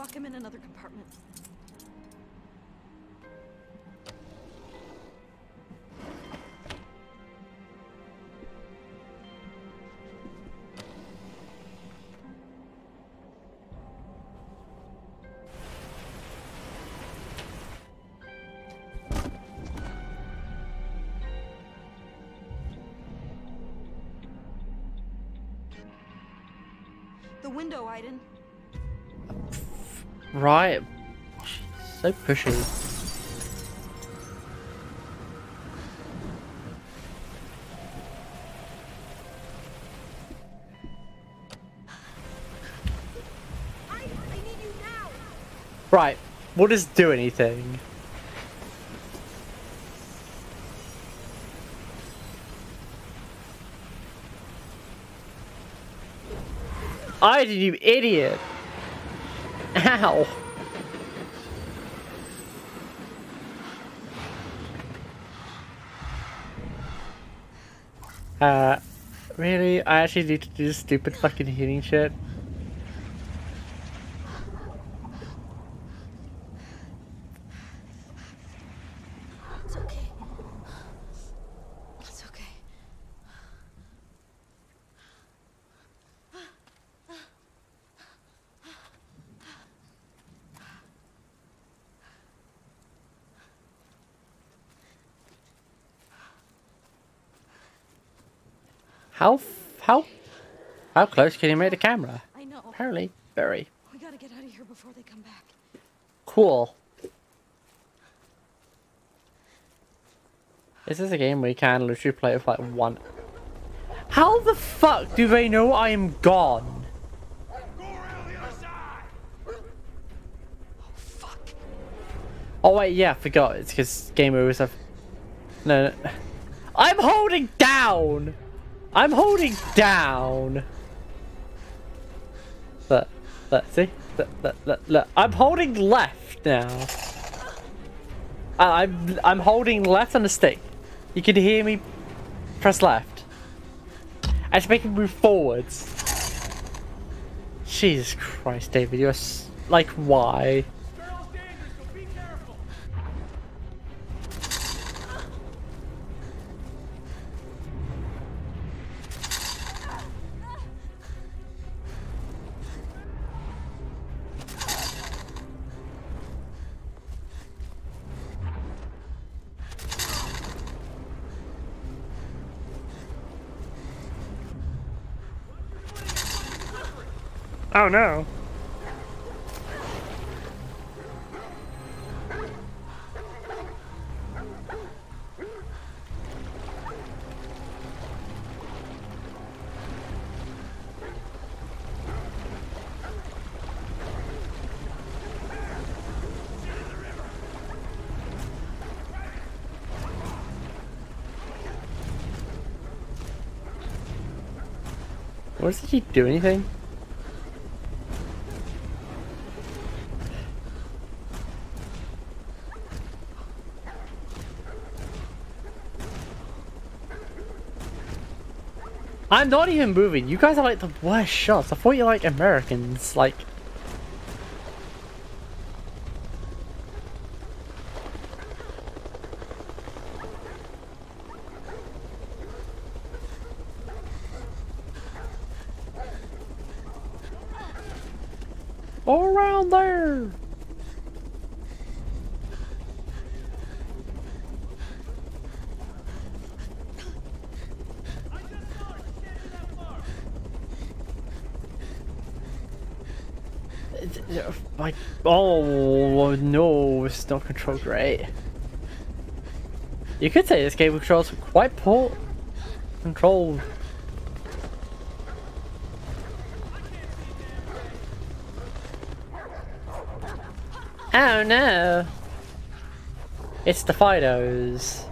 Lock him in another compartment. The window, Aiden. Right. So pushy. Right. We'll just do anything. I did you idiot! Ow! Uh, really? I actually need to do this stupid fucking healing shit? It's okay. It's okay. How, f- how, how close can you make the camera? I know. Apparently, very. We gotta get out of here before they come back. Cool. Is this a game where you can literally play with like one? How the fuck do they know I am gone? Oh wait, yeah, I forgot. It's because game overs have. No, no, I'm holding down. I'm holding down. Look, see, look, look, look, look. I'm holding left now. I- I'm I'm holding left on the stick. You can hear me press left. And it's making me move forwards. Jesus Christ, David, you're like why? No. What does he do anything? I'm not even moving. You guys are like the worst shots. I thought you like Americans. Like. All around there. My oh no, it's not controlled right. You could say this game controls quite poor controlled. Oh no! It's the Fidos.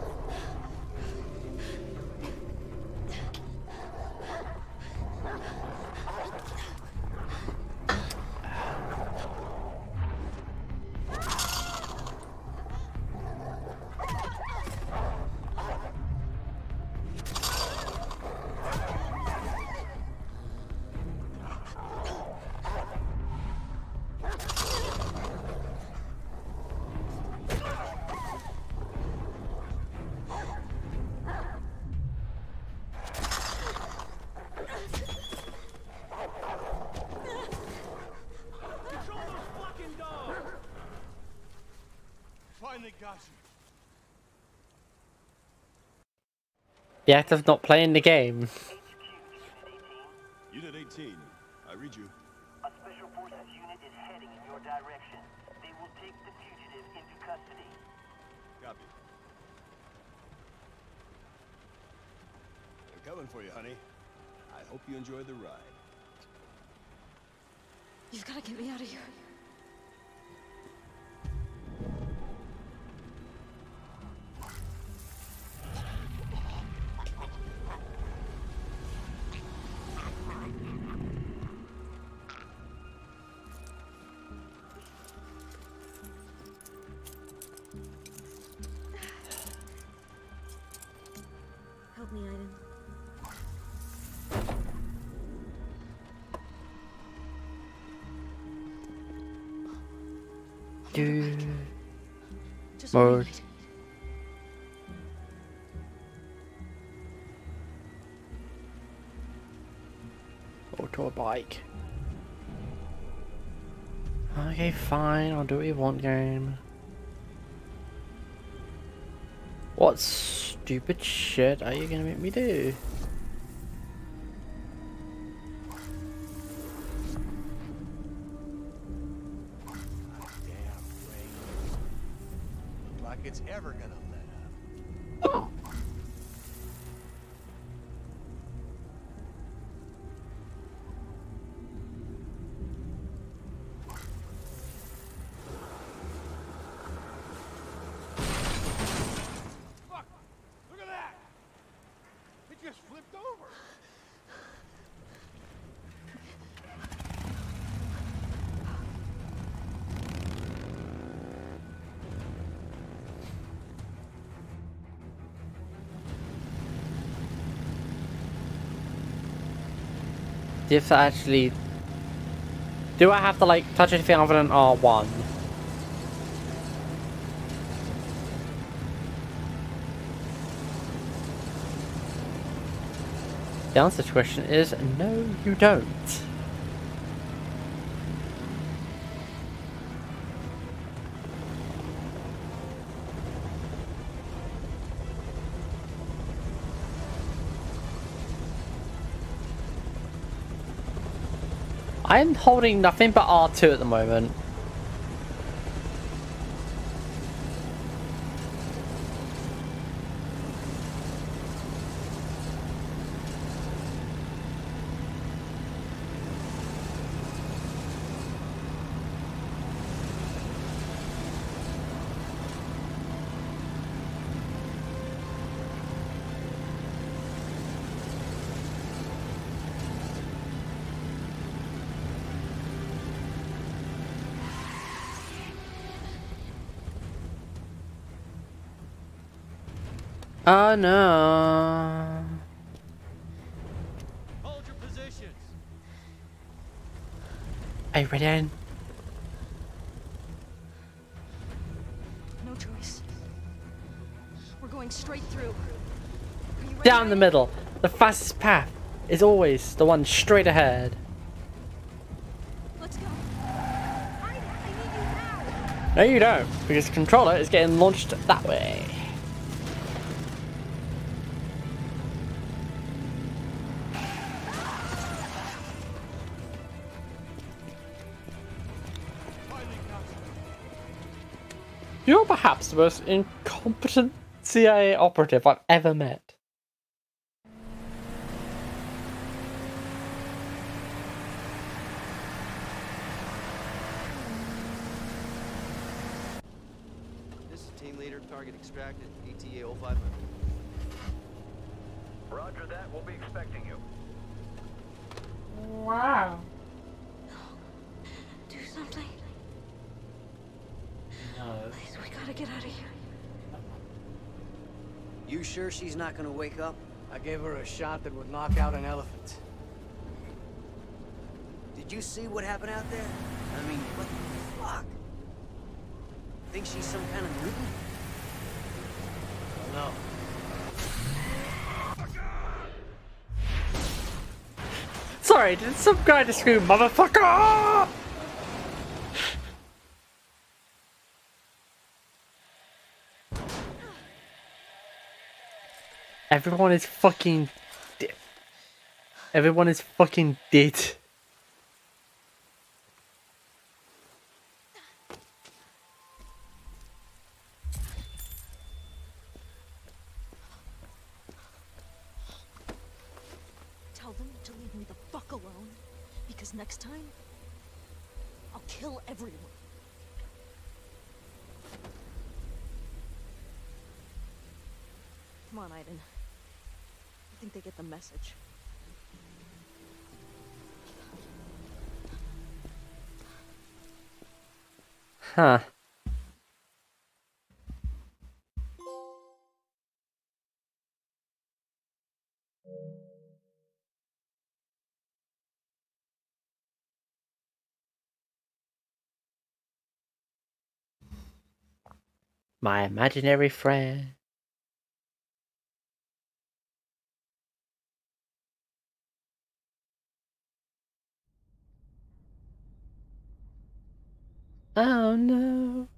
Act of not playing the game. Mode. wait. Auto a bike. Okay, fine. I'll do what you want, game. What stupid shit are you gonna make me do? To actually... Do I have to, like, touch anything other than R1? The answer to the question is no, you don't. I'm holding nothing but R2 at the moment. Oh no. positions. Are you ready, Aiden? No choice. We're going straight through. Are you ready? Down the middle. The fastest path is always the one straight ahead. Let's go. No, you don't, because the controller is getting launched that way. You're the most incompetent CIA operative I've ever met. This is team leader, target extracted, ETA 0500. Roger that. We'll be expecting you. Wow. Do something. No. Please, we gotta get out of here. You sure she's not gonna wake up? I gave her a shot that would knock out an elephant. Did you see what happened out there? I mean, what the fuck? Think she's some kind of mutant? No. Sorry, did some guy just scream motherfucker? Everyone is fucking. Everyone is fucking dead. Tell them to leave me the fuck alone. Because next time, I'll kill everyone. Come on, Aiden. I think they get the message. Huh. My imaginary friend. Oh no.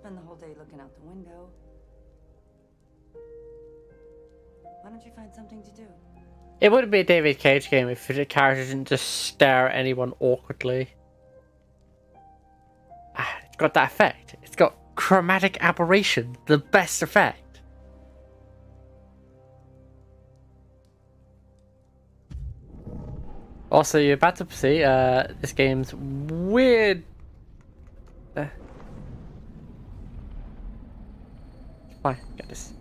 Spend the whole day looking out the window. Why don't you find something to do? It wouldn't be a David Cage game if the character didn't just stare at anyone awkwardly. Ah, it's got that effect. It's got chromatic aberration, the best effect. Also, you're about to see uh, this game's weird. Fine, get this.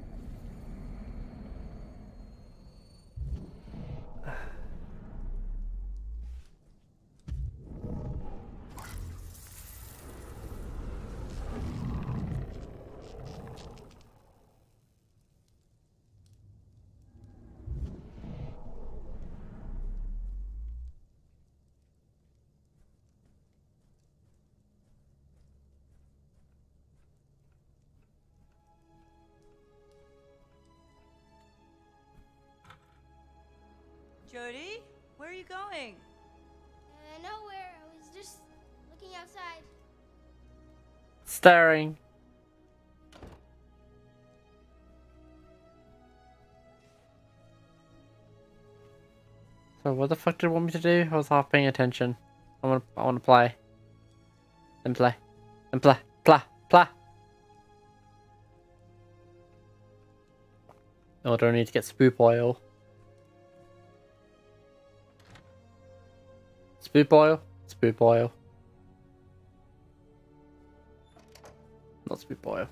staring. So what the fuck did you want me to do? I was half paying attention. I want I want to play. And play. And play. Play. Play. Oh, do I need to get spoop oil? Spoop oil? Spoop oil. Not spoop oil.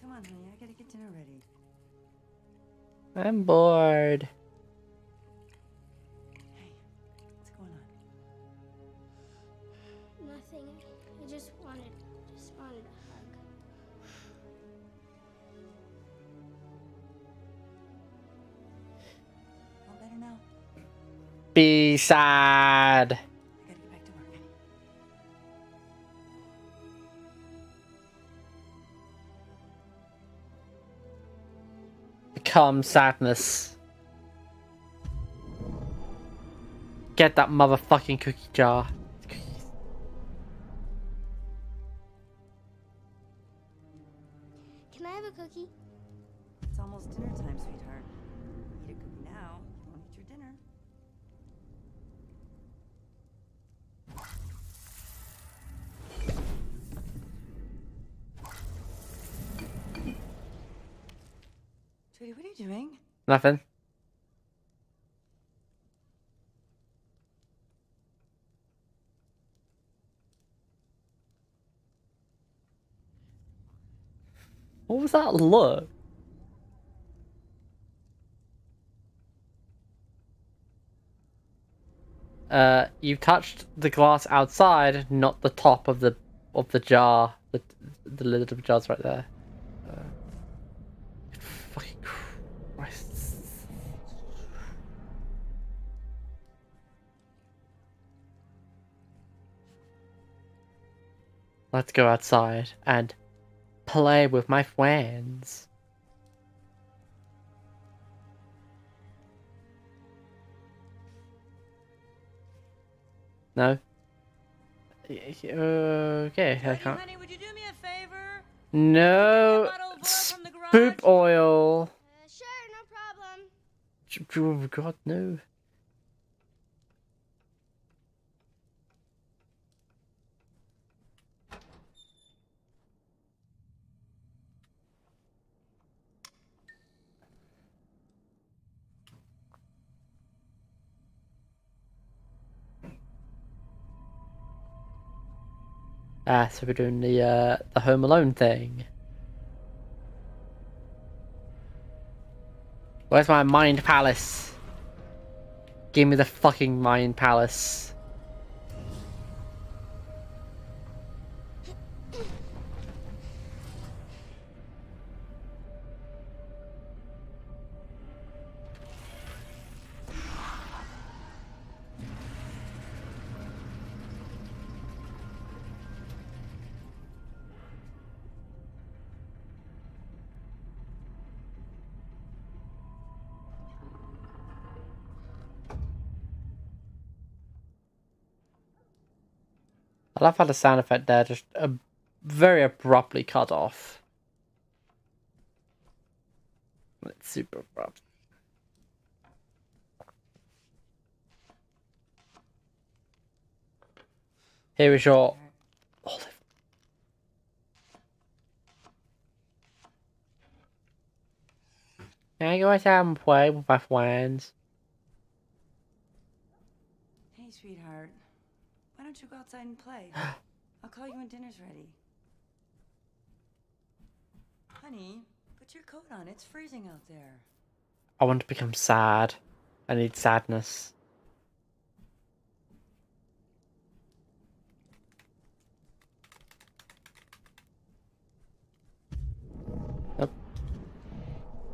Come on, honey. I gotta get dinner ready. I'm bored. Be sad. Become sadness. Get that motherfucking cookie jar. Nothing. What was that look? Uh, you touched the glass outside, not the top of the of the jar. The the lid of the jar's right there. Let's go outside and play with my friends. No? Y- Okay, I can't. Honey, would you do me a favor? No! Spoop oil! Uh, sure, no problem. Oh god, no. Ah, so we're doing the uh, the Home Alone thing. Where's my mind palace? Give me the fucking mind palace. I love how the sound effect there just uh, very abruptly cut off. It's super abrupt. Here is your olive. Can I go outside and play with my friends? Hey, sweetheart. Why don't you go outside and play? [GASPS] I'll call you when dinner's ready. Honey, put your coat on. It's freezing out there. I want to become sad. I need sadness. Nope.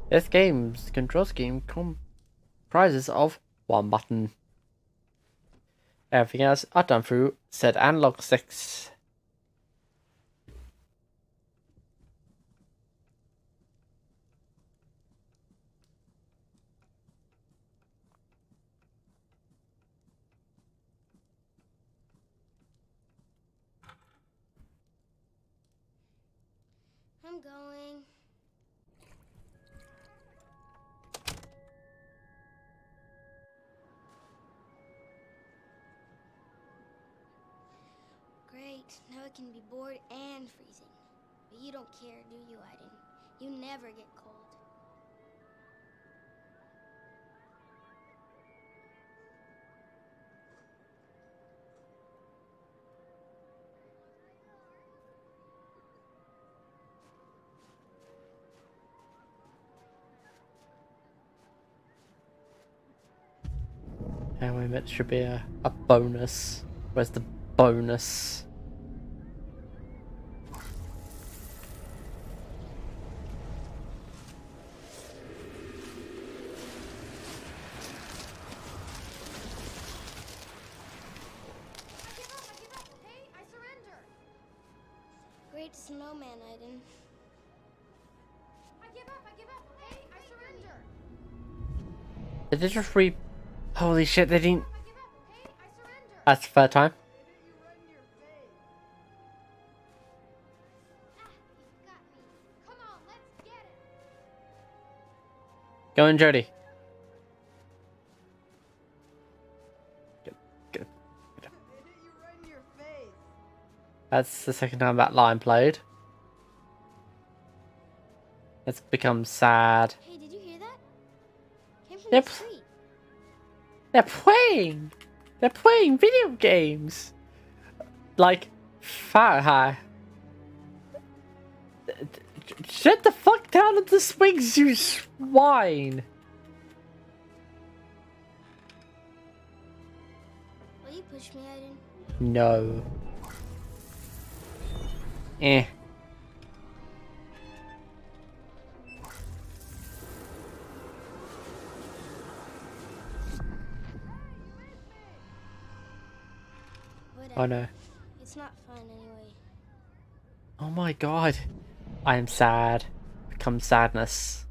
This game's control scheme comprises of one button. Everything else are done through said analog sticks. How we meant should be a, a bonus. Where's the bonus? Great snowman, Aiden. I give up, I give up, okay? I surrender. Did they just re... Holy shit, they didn't... That's the third time. Go on, Jodie. That's the second time that line played. It's become sad. Hey, did you hear that? Yep. They're playing! They're playing video games! Like, Fahrenheit. Shut the fuck down on the swings, you swine! Will you push me, Aiden? No. Eh. Oh no. It's not fun anyway. Oh my god. I am sad. Become sadness.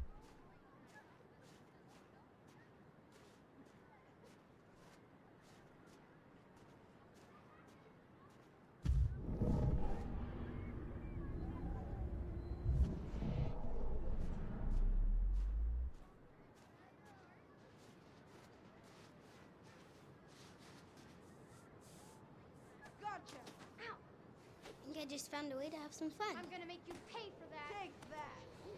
Gotcha. I think I just found a way to have some fun. I'm gonna make you pay for that. Take that. [LAUGHS]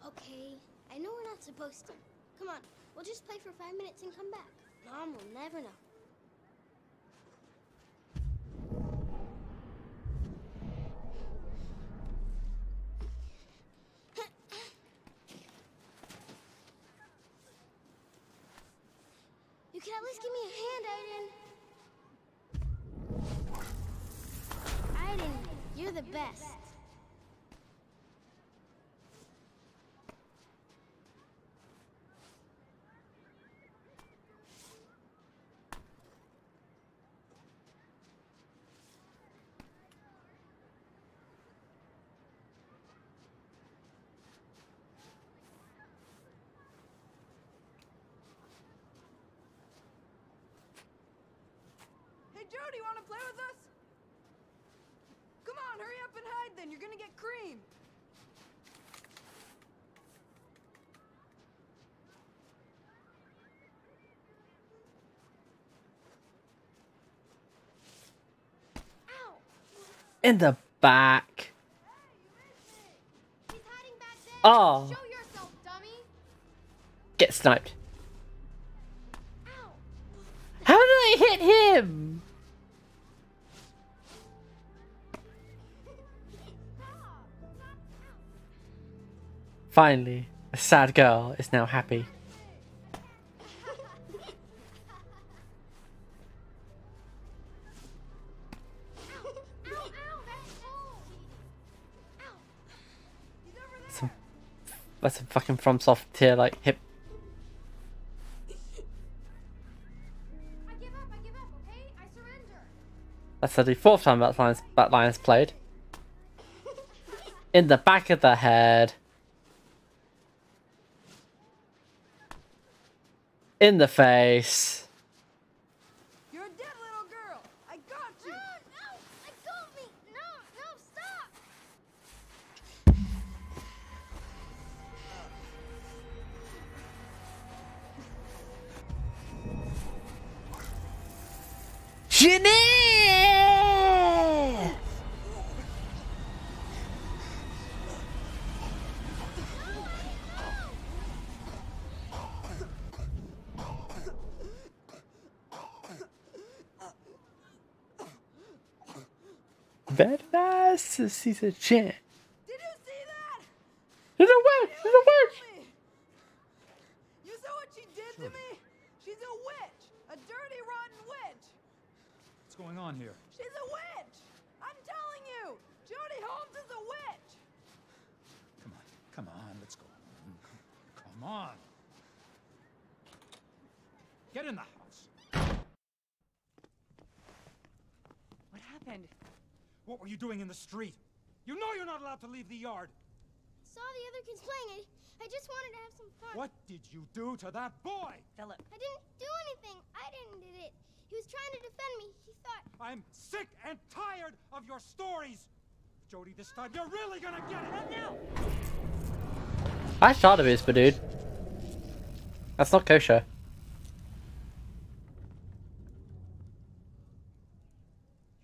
Okay, I know we're not supposed to. Come on, we'll just play for five minutes and come back. Mom will never know. [LAUGHS] You can at least give me a you're the best. Hey, Jodie, want to play with us? On, hurry up and hide then. You're gonna get cream. In the back. Oh. Show yourself, dummy. Get sniped. How did I hit him? Finally, a sad girl is now happy. That's a fucking FromSoft tier like hip. That's the fourth time that line's that line's played. In the back of the head. In the face. You're a dead little girl. I got you. No, no, let go of me. No, no, stop. Janine! Very nice. She's a chin. Did you see that? There's a witch! There's a witch! You saw what she did to me? She's a witch! A dirty, rotten witch! What's going on here? She's a witch! I'm telling you! Jodie Holmes is a witch! Come on, come on, let's go. Come on. Get in the house. What happened? What were you doing in the street? You know you're not allowed to leave the yard. Saw the other kids playing it. I just wanted to have some fun. What did you do to that boy? Philip. I didn't do anything. I didn't did it. He was trying to defend me. He thought. I'm sick and tired of your stories. Jodie, this time you're really gonna get it. And now. I shot a whisper, dude. That's not kosher.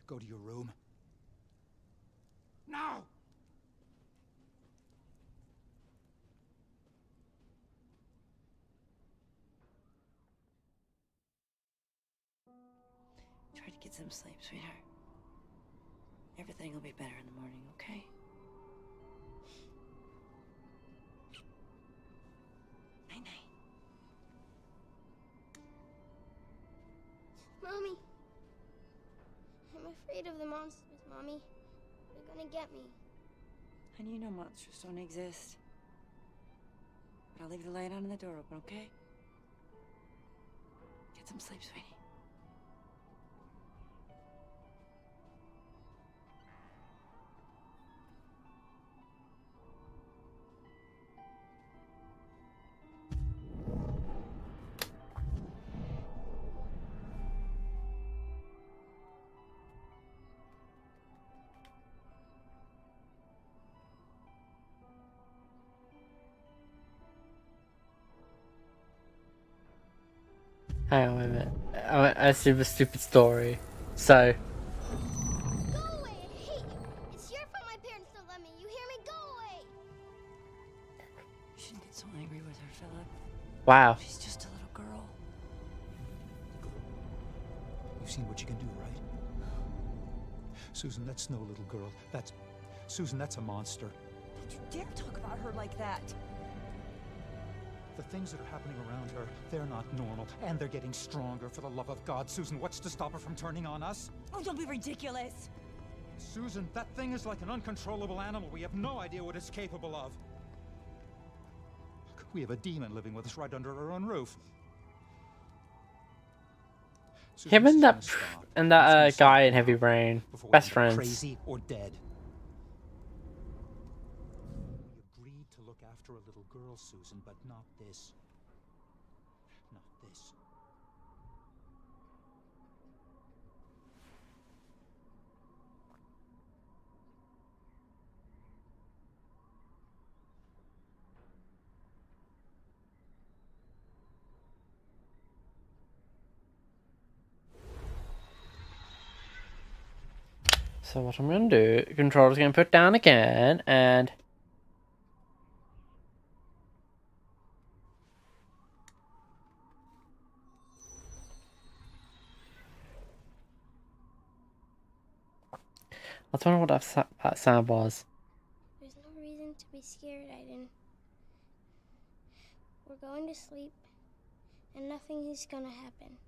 Go to your room. Some sleep, sweetheart. Everything will be better in the morning, okay? Night night. Mommy. I'm afraid of the monsters, Mommy. They're gonna get me. Honey, you know monsters don't exist. But I'll leave the light on and the door open, okay? Get some sleep, sweetie. Hang on a minute. I, I see the stupid story. So, Go away! I hate you. It's your fault my parents don't let me. You hear me? Go away! You shouldn't get so angry with her, Philip. wow. She's just a little girl. You've seen what you can do, right? Susan, that's no little girl. That's. Susan, that's a monster. Don't you dare talk about her like that! The things that are happening around her, they're not normal. And they're getting stronger, for the love of God. Susan, what's to stop her from turning on us? Oh, don't be ridiculous! Susan, that thing is like an uncontrollable animal. We have no idea what it's capable of. Look, we have a demon living with us right under our own roof. Susan, Him and that and that uh, guy in Heavy Rain, best get friends. Crazy or dead. We agreed to look after a little girl, Susan, but not this. Not this. So what I'm gonna do, controller's gonna put down again, and I don't know what that, that sound was. There's no reason to be scared, Aiden. We're going to sleep, and nothing is gonna happen.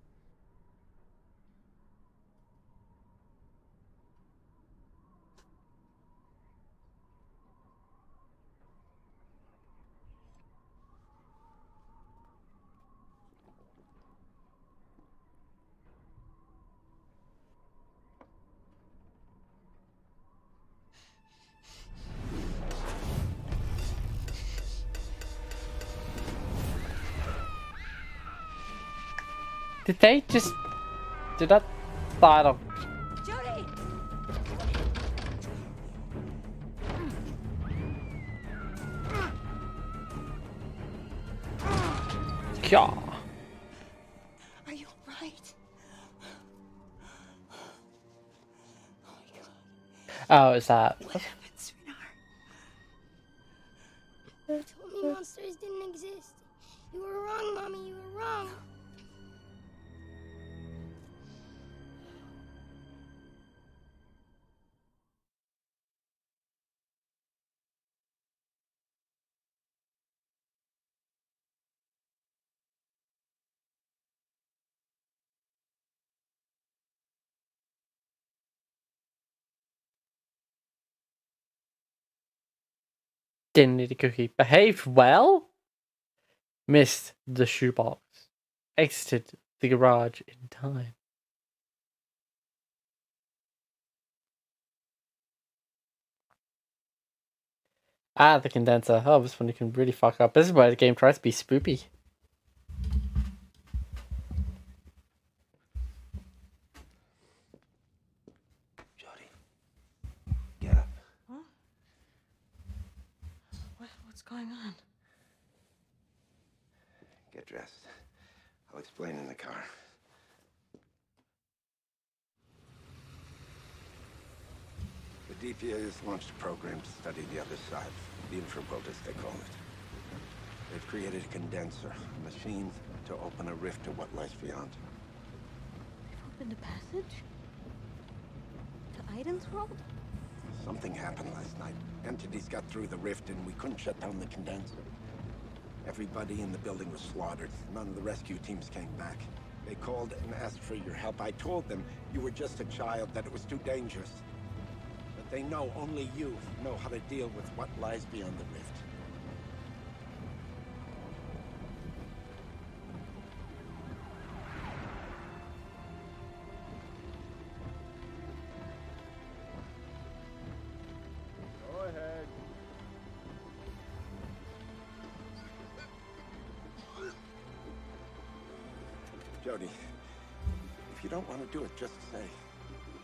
Did they just? Did that? Jodie! Yeah. Are you alright? Oh, is that? You Didn't need a cookie. Behaved well. Missed the shoebox. Exited the garage in time. Ah, the condenser. Oh, this one you can really fuck up. This is where the game tries to be spoopy. Get up. What, what's going on? Get dressed. I'll in the car. The DPA has launched a program to study the other side, the infraworld as they call it. They've created a condenser, a machine to open a rift to what lies beyond. They've opened a passage? To Aiden's world? Something happened last night. Entities got through the rift and we couldn't shut down the condenser. Everybody in the building was slaughtered. None of the rescue teams came back. They called and asked for your help. I told them you were just a child, that it was too dangerous. But they know only you know how to deal with what lies beyond the rift. Do it, just to say,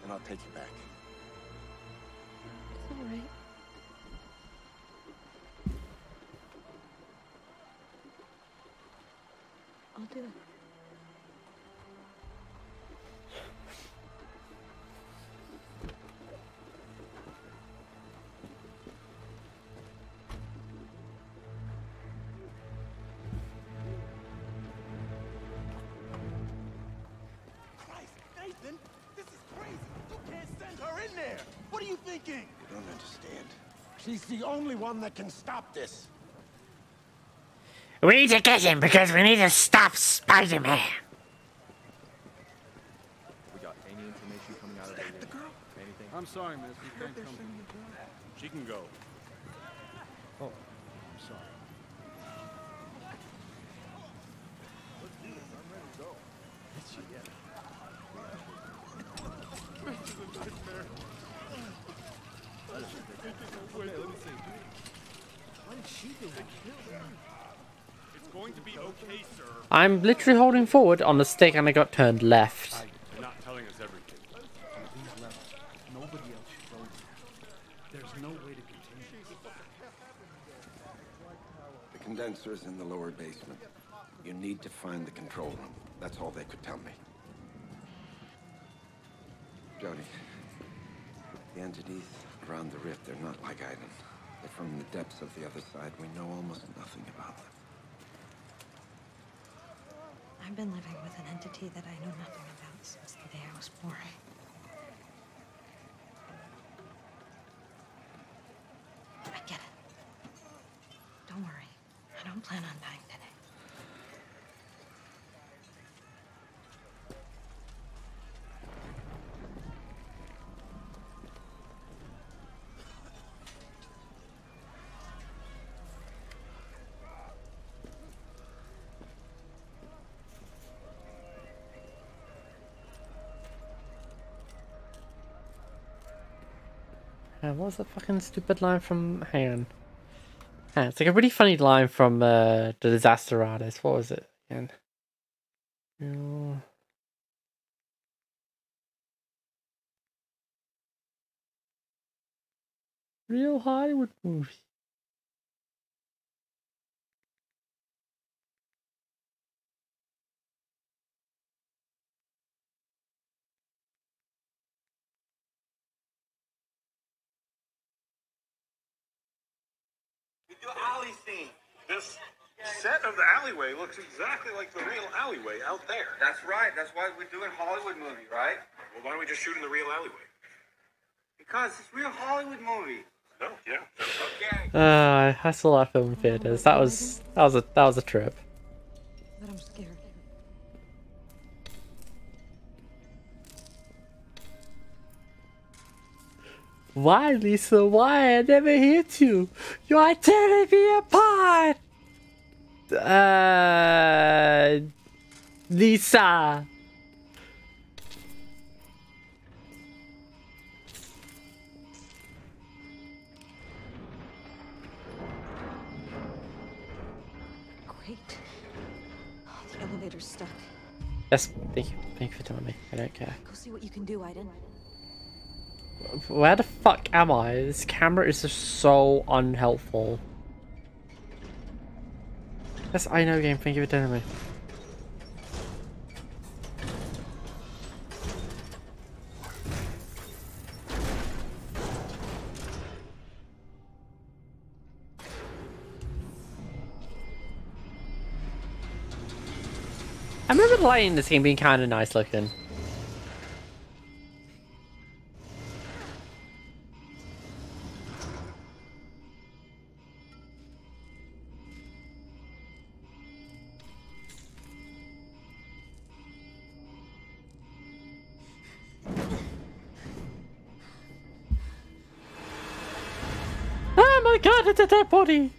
and I'll take you back. Are you thinking? You don't understand. She's the only one that can stop this. We need to get him because we need to stop Spider-Man. We got any information coming out of there? The girl? Anything? I'm sorry, miss. You can't come. She can go. Oh, I'm sorry. Is she yet? Wait, let me see. What did she do? It's going to be okay, sir. I'm literally holding forward on the stick and I got turned left. You're not telling us everything. On these levels, nobody else should go there. There's no way to continue. The condenser is in the lower basement. You need to find the control room. That's all they could tell me. Jodie, the entities around the rift, they're not like Aiden. They're from the depths of the other side. We know almost nothing about them. I've been living entity that I know nothing about since the day I was born. I get it. Don't worry. I don't plan on dying Uh, what was that fucking stupid line from? Hang on. Ah, it's like a really funny line from uh, the Disaster Artist. What was it again? Real... Real Hollywood movie. The alley scene. This set of the alleyway looks exactly like the real alleyway out there. That's right. That's why we're doing Hollywood movie, right? Well, why don't we just shoot in the real alleyway? Because it's real Hollywood movie. No, yeah. Okay. Uh, I saw that film in theaters. That was that was a that was a trip. But I'm scared. Why, Lisa? Why? I never hit you. You are tearing me apart. Uh, Lisa. Great. Oh, the elevator's stuck. Yes, thank you. Thank you for telling me. I don't care. Go see what you can do, Aiden. Where the fuck am I? This camera is just so unhelpful. Yes, I know game. Thank you for telling me. I remember the lighting in this game being kind of nice looking. God, it's a dead body!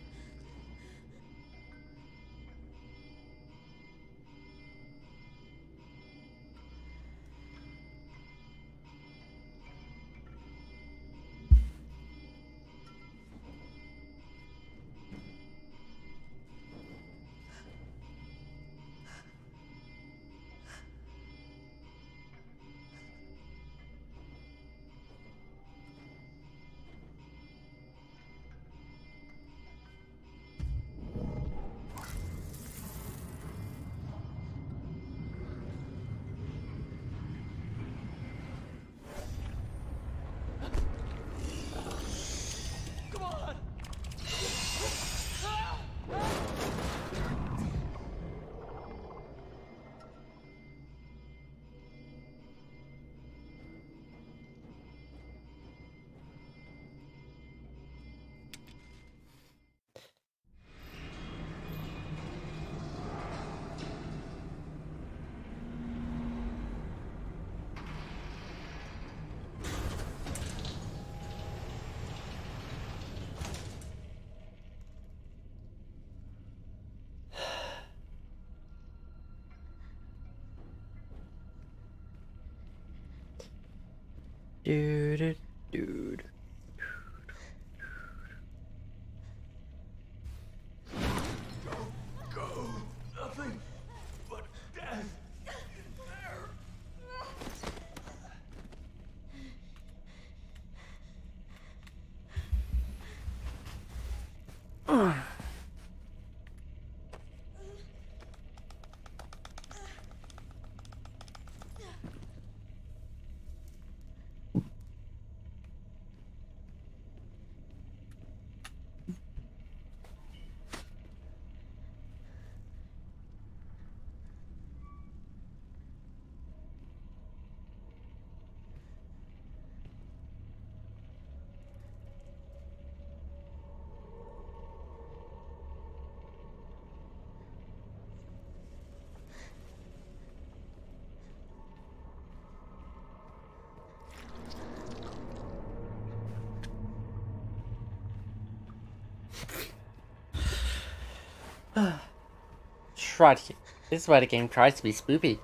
Try to, this is why the game tries to be spoopy.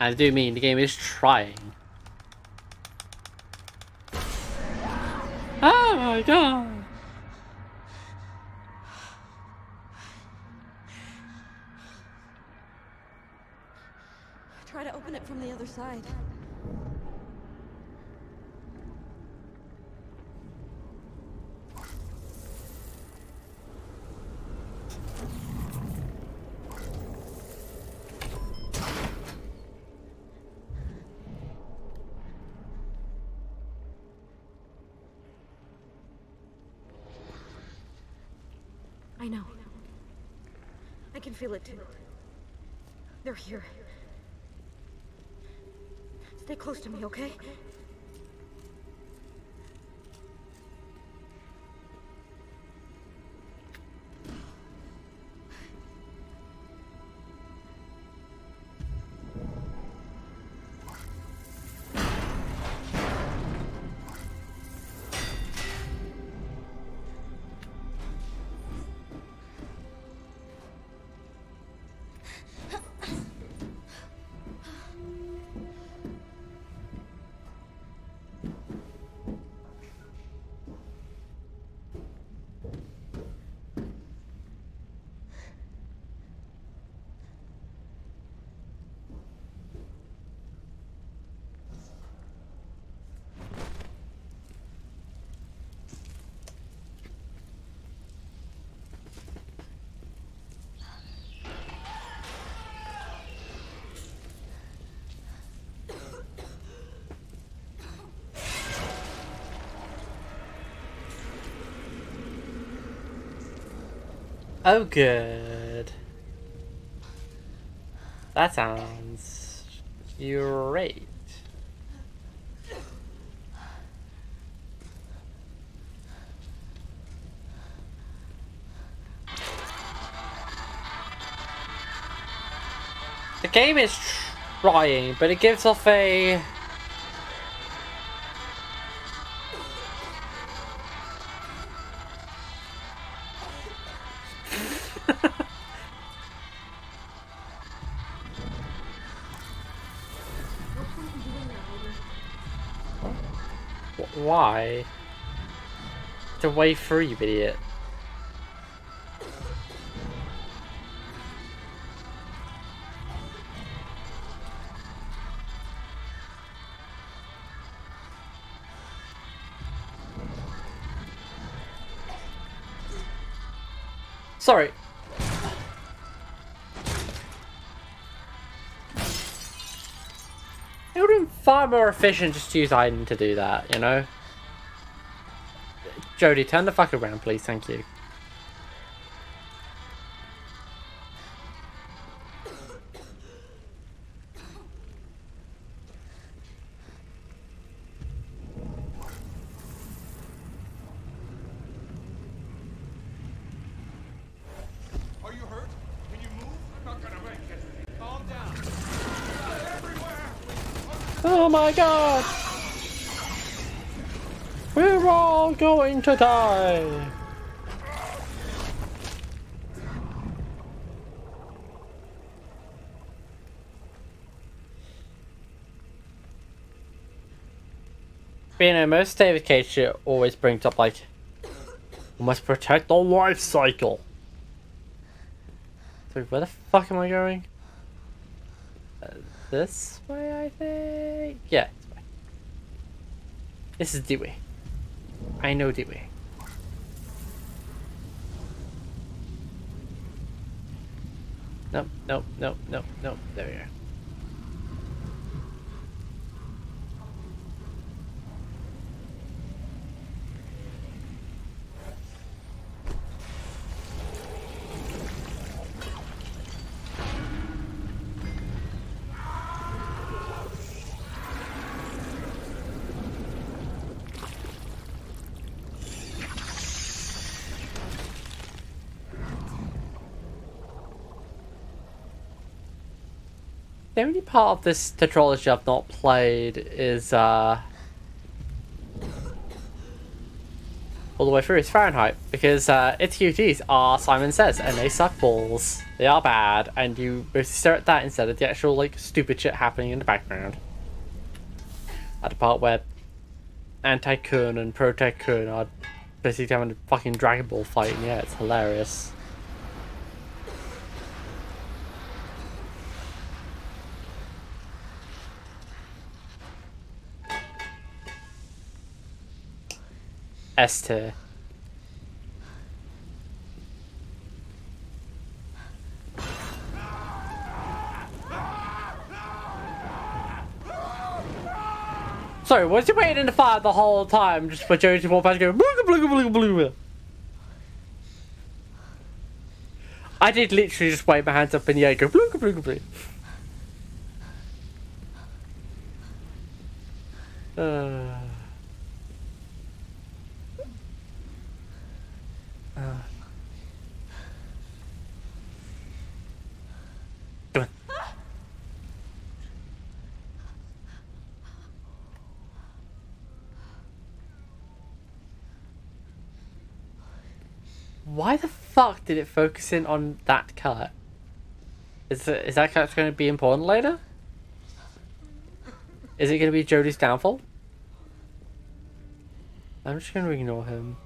I do mean the game is trying. Oh my god! Side. I know. I can feel it too. They're here. Stay close to me, okay? Oh, good. That sounds great. The game is trying, but it gives off a way through, you idiot. Sorry. It would have been far more efficient just to use Aiden to do that, you know? Jodie, turn the fuck around, please, thank you. To die! But, you know, most David Cage shit always brings up like, we must protect the life cycle. So where the fuck am I going? Uh, this way, I think? Yeah, this way. This is Dewey. I know Dewey. Nope, nope, nope, nope, nope. There we go. The only part of this tetralogy I've not played is uh all the way through is Fahrenheit because uh, its QTEs are Simon Says and they suck balls. They are bad, and you mostly stare at that instead of the actual like stupid shit happening in the background. At the part where Anti-Kun and Pro-Tycoon are basically having a fucking Dragon Ball fight, and yeah, it's hilarious. S tier. Sorry, was you waiting in the fire the whole time just for Joey to walk past and go blooga blooga blooga blooga? I did literally just wave my hands up in the air go blooga blooga. Uh. Uh. Come on. Why the fuck did it focus in on that cut? Is, it, is that cut going to be important later? Is it going to be Jodie's downfall? I'm just going to ignore him.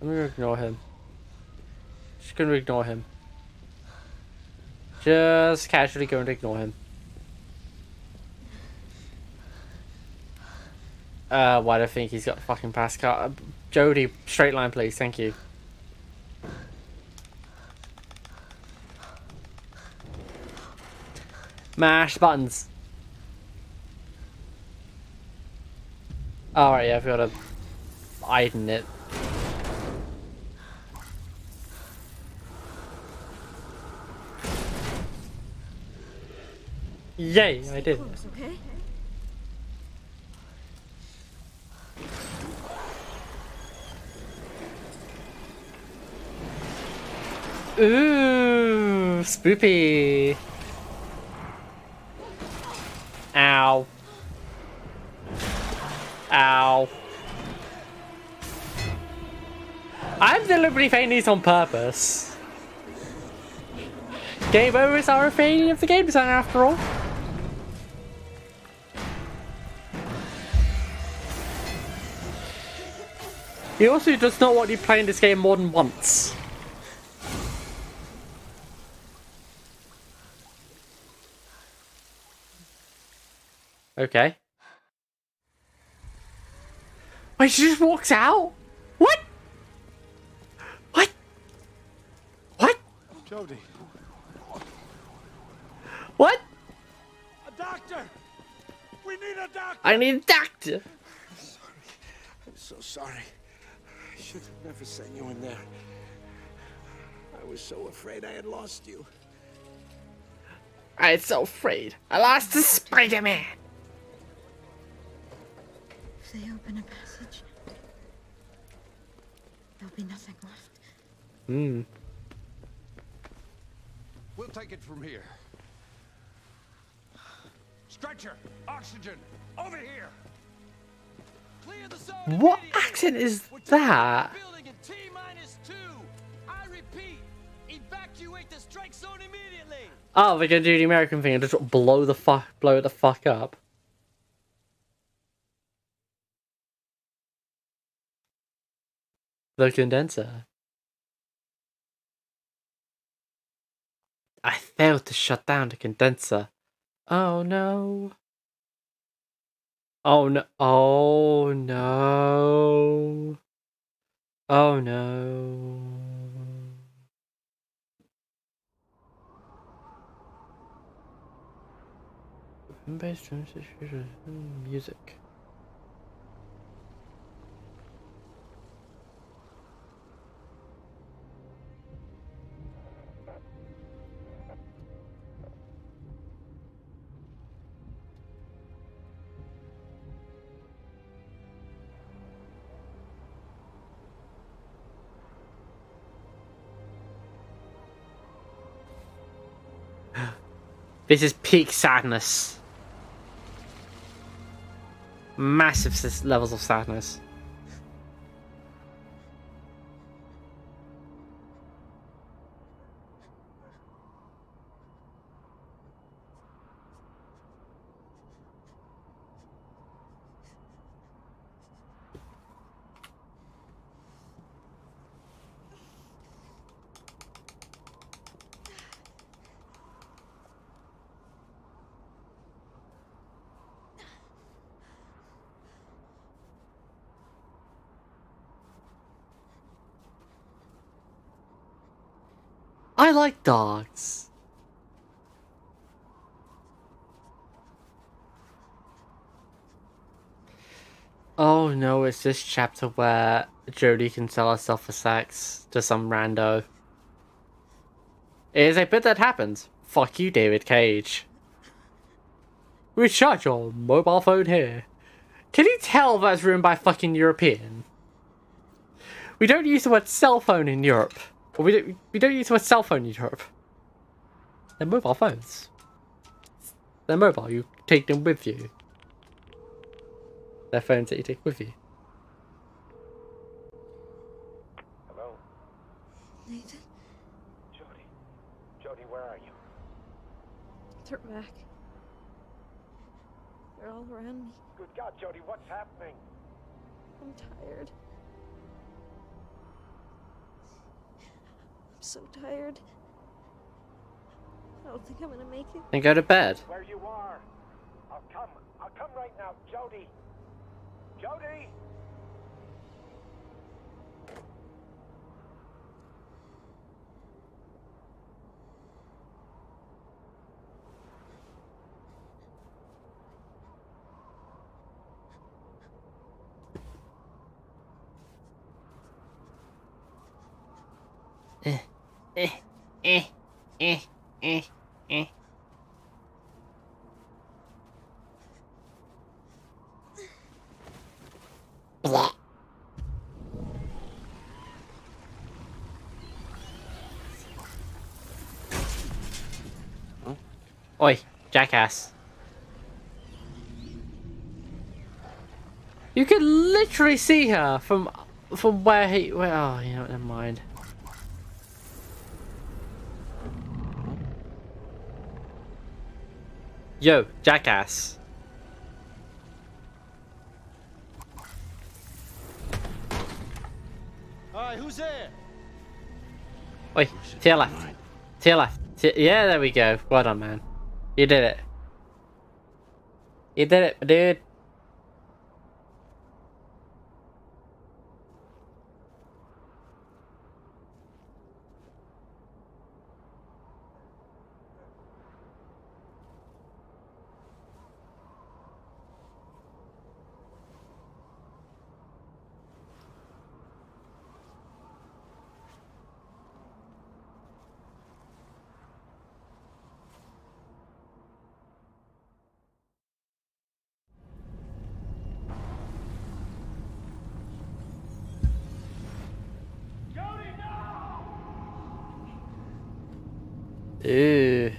I'm going to ignore him. Just going to ignore him. Just casually going to ignore him. Uh, why do I think he's got fucking pass card? Jodie, straight line, please. Thank you. Mash buttons. All oh, right, yeah, I've got to Aiden it. Yay, I did. Okay. Ooh, spoopy. Ow. Ow. I'm deliberately failing these on purpose. Game overs are a failing of the game designer after all. He also does not want you playing this game more than once. Okay. Wait, she just walks out? What? What? What? Jodie. What? A doctor! We need a doctor! I need a doctor. I'm sorry. I'm so sorry. I should have never sent you in there. I was so afraid I had lost you. I was so afraid. I lost the Spider-Man. If they open a passage, there'll be nothing left. Hmm. We'll take it from here. Stretcher! Oxygen! Over here! Clear the zone What accent is that? building in T minus two. I repeat, evacuate the strike zone immediately. Oh, they're gonna do the American thing and just blow the fuck, blow the fuck up. The condenser. I failed to shut down the condenser. Oh no. Oh no. Oh no. Oh no. Based on music. This is peak sadness. Massive levels of sadness. Like dogs. Oh no, it's this chapter where Jodie can sell herself for sex to some rando. It is a bit that happens. Fuck you, David Cage. Recharge your mobile phone here. Can you tell that's written by fucking European? We don't use the word cell phone in Europe. Or we don't, we don't use the word cell phone in Europe. They're mobile phones. They're mobile, you take them with you. They're phones that you take with you. Hello? Nathan, Jodie. Jodie, where are you? they're back. They're all around me. Good God, Jodie, what's happening? I'm tired. So tired. I don't think I'm gonna make it. Then go to bed. Where you are. I'll come. I'll come right now, Jodie. Jodie! Eh, eh, eh, eh, eh. Oi, jackass. You could literally see her from from where he. Well, oh, you know, never mind. Yo, jackass. Alright, who's there? Oi, oh, to your left. To your left. To- yeah, there we go. Well done, man. You did it. You did it, dude. Ew.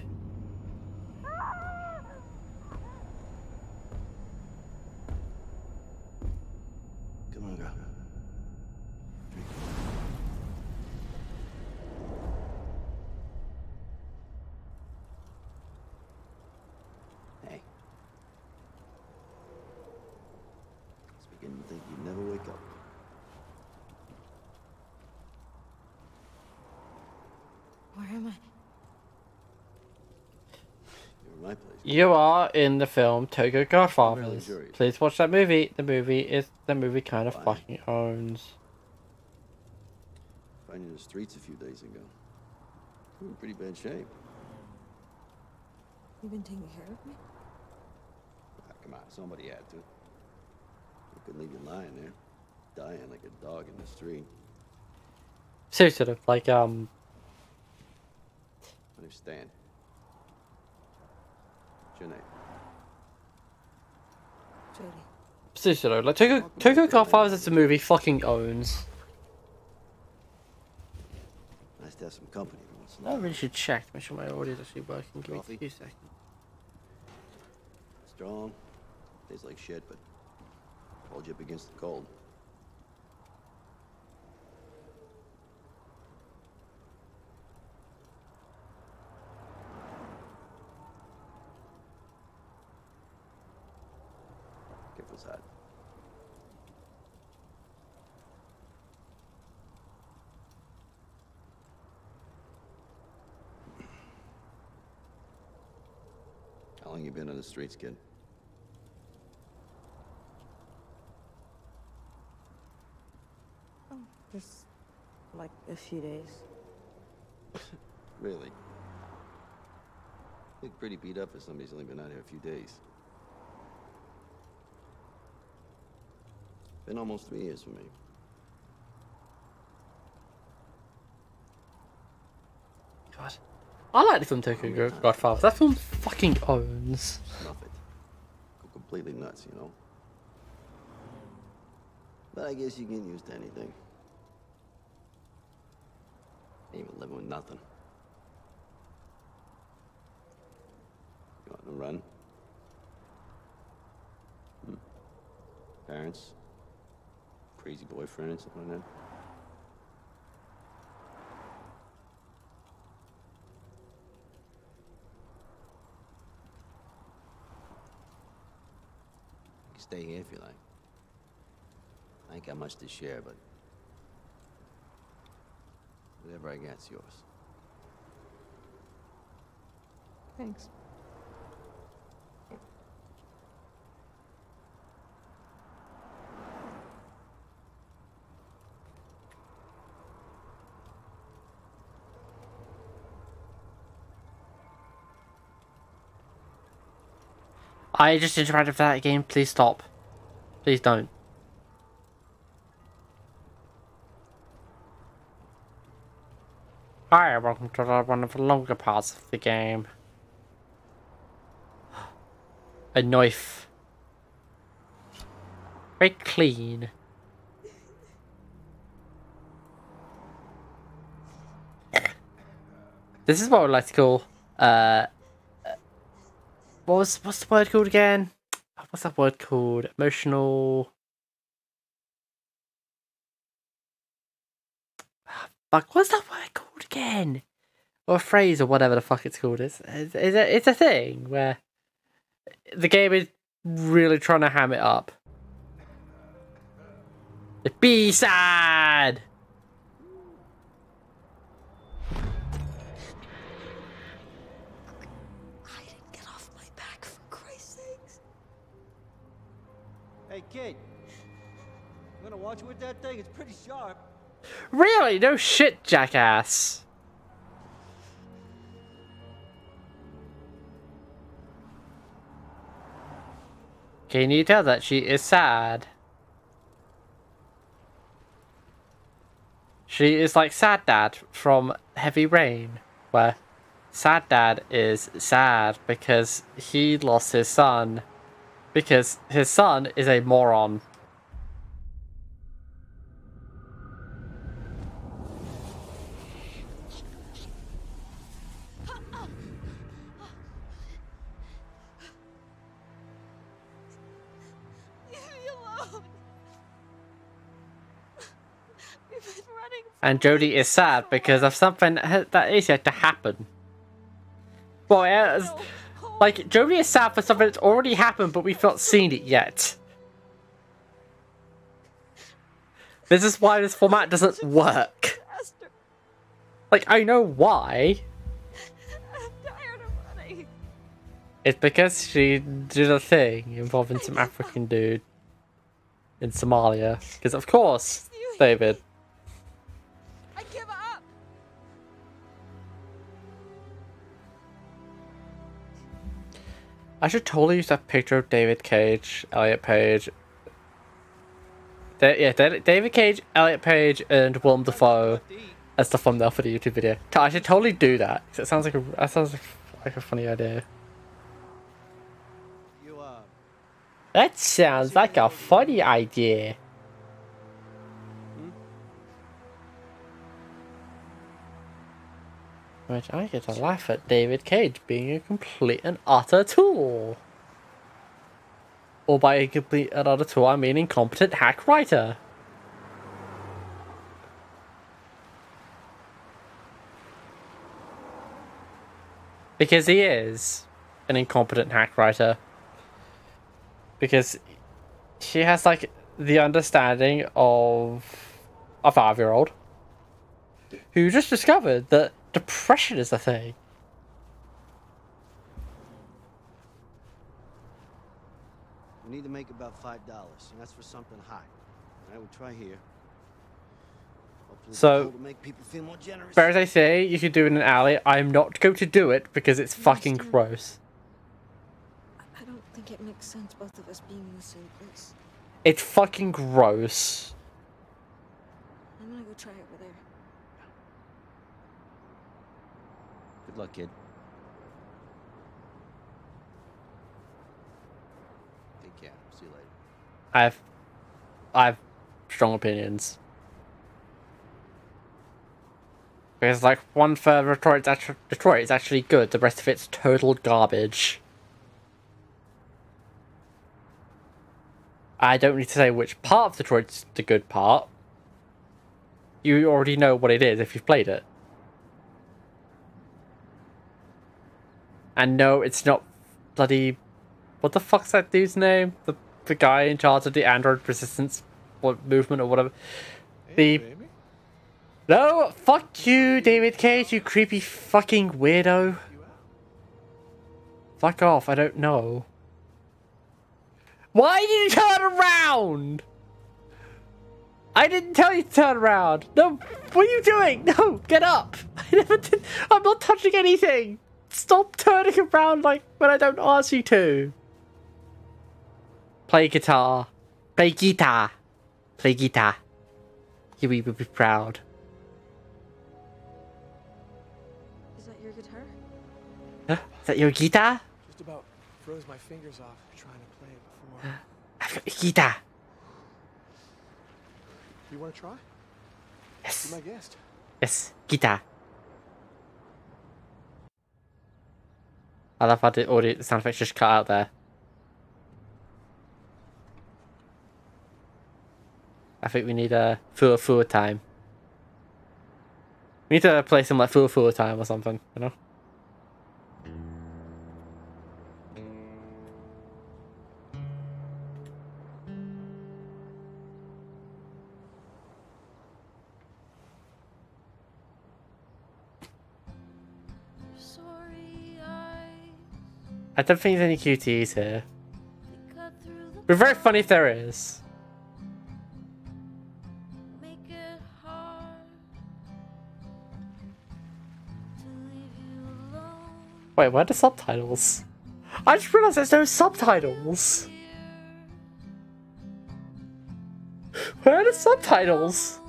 Come on, girl. Hey. It's beginning to think you'd never wake up. Where am I? You're in my place. You are in the film Tokyo Godfathers. luxurious. Please watch that movie. The movie is the movie kind of fucking owns. Found you in the streets a few days ago. You were in pretty bad shape. You've been taking care of me? Ah, come on, somebody had to. I couldn't leave you lying there, dying like a dog in the street. So sort of like um Understand? What's your name? Jodie. so sort like Tokyo Tokyo Godfathers is a movie fucking owns. Nice to have some company every once in a I while. really should check to make sure my audio is actually working. Give me Coffee? a few seconds. Strong. Tastes like shit, but hold you up against the cold. Careful, side. How long you been on the streets, kid? Oh, just like a few days. [LAUGHS] Really? Look pretty beat up for somebody who's only been out here a few days. Been almost three years for me. I like the film Tokyo Go- Godfathers. That film fucking owns. It. Go completely nuts, you know? But I guess you get used to anything. Even living with nothing. You want to run? Hmm. Parents? Crazy boyfriend, something like that? Stay here if you like. I ain't got much to share, but whatever I got's yours. Thanks. I just interrupted for that game. Please stop. Please don't. Hi, welcome to one of the longer parts of the game. A knife. Very clean. This is what I would like to call uh, what was what's the word called again? What's that word called? Emotional. Fuck, what's that word called again? Or a phrase or whatever the fuck it's called. It's it's, it's, a, it's a thing where the game is really trying to ham it up. The B Hey, kid. You gonna watch with that thing? It's pretty sharp. Really? No shit, jackass. Can you tell that she is sad? She is like Sad Dad from Heavy Rain, where Sad Dad is sad because he lost his son. Because his son is a moron. And Jodie is sad because of something that is yet to happen. It's- like Jodie is sad for something that's already happened, but we've not seen it yet. This is why this format doesn't work. Like I know why. I'm tired of running. It's because she did a thing involving some African dude in Somalia. Because of course, David. I should totally use that picture of David Cage, Elliot Page. Da- yeah, Da- David Cage, Elliot Page, and Willem Dafoe as the thumbnail for the YouTube video. I should totally do that. 'cause it sounds like a that sounds like, like a funny idea. You, uh, That sounds like a funny idea. Which I get to laugh at David Cage being a complete and utter tool. Or by a complete and utter tool, I mean incompetent hack writer. Because he is an incompetent hack writer. Because he has like the understanding of a five year old who just discovered that depression is a thing. we need to make about five dollars, and that's for something high. I would try here. Hopefully So- able make people feel more generous. Fair as I say, you should do it in an alley. I'm not going to do it because it's fucking gross. I don't think it makes sense both of us being in the same place. It's fucking gross. I'm gonna go try over there. Good luck, kid. Take care. See you later. I've, I've strong opinions. Because like one third of Detroit, actu- Detroit is actually good. The rest of it's total garbage. I don't need to say which part of Detroit's the good part. You already know what it is if you've played it. And no, it's not bloody. What the fuck's that dude's name? The the guy in charge of the android resistance what, movement or whatever. the no, fuck you, David Cage, you creepy fucking weirdo. Fuck off, I don't know. Why did you turn around? I didn't tell you to turn around. No, what are you doing? No, get up. [LAUGHS] I never did. I'm not touching anything. Stop turning around like when I don't ask you to. Play guitar. Play guitar. Play guitar. You will be proud. Is that your guitar? Huh? Is that your guitar? Just about froze my fingers off trying to play it before. [GASPS] I've got your guitar. You want to try? Yes. Be my guest. Yes, guitar. I love how the audio the sound effects just cut out there. I think we need a full full time. We need to play some like full full time or something, you know? I don't think there's any QTEs here. But very funny if there is. Wait, where are the subtitles? I just realized there's no subtitles. Where are the subtitles?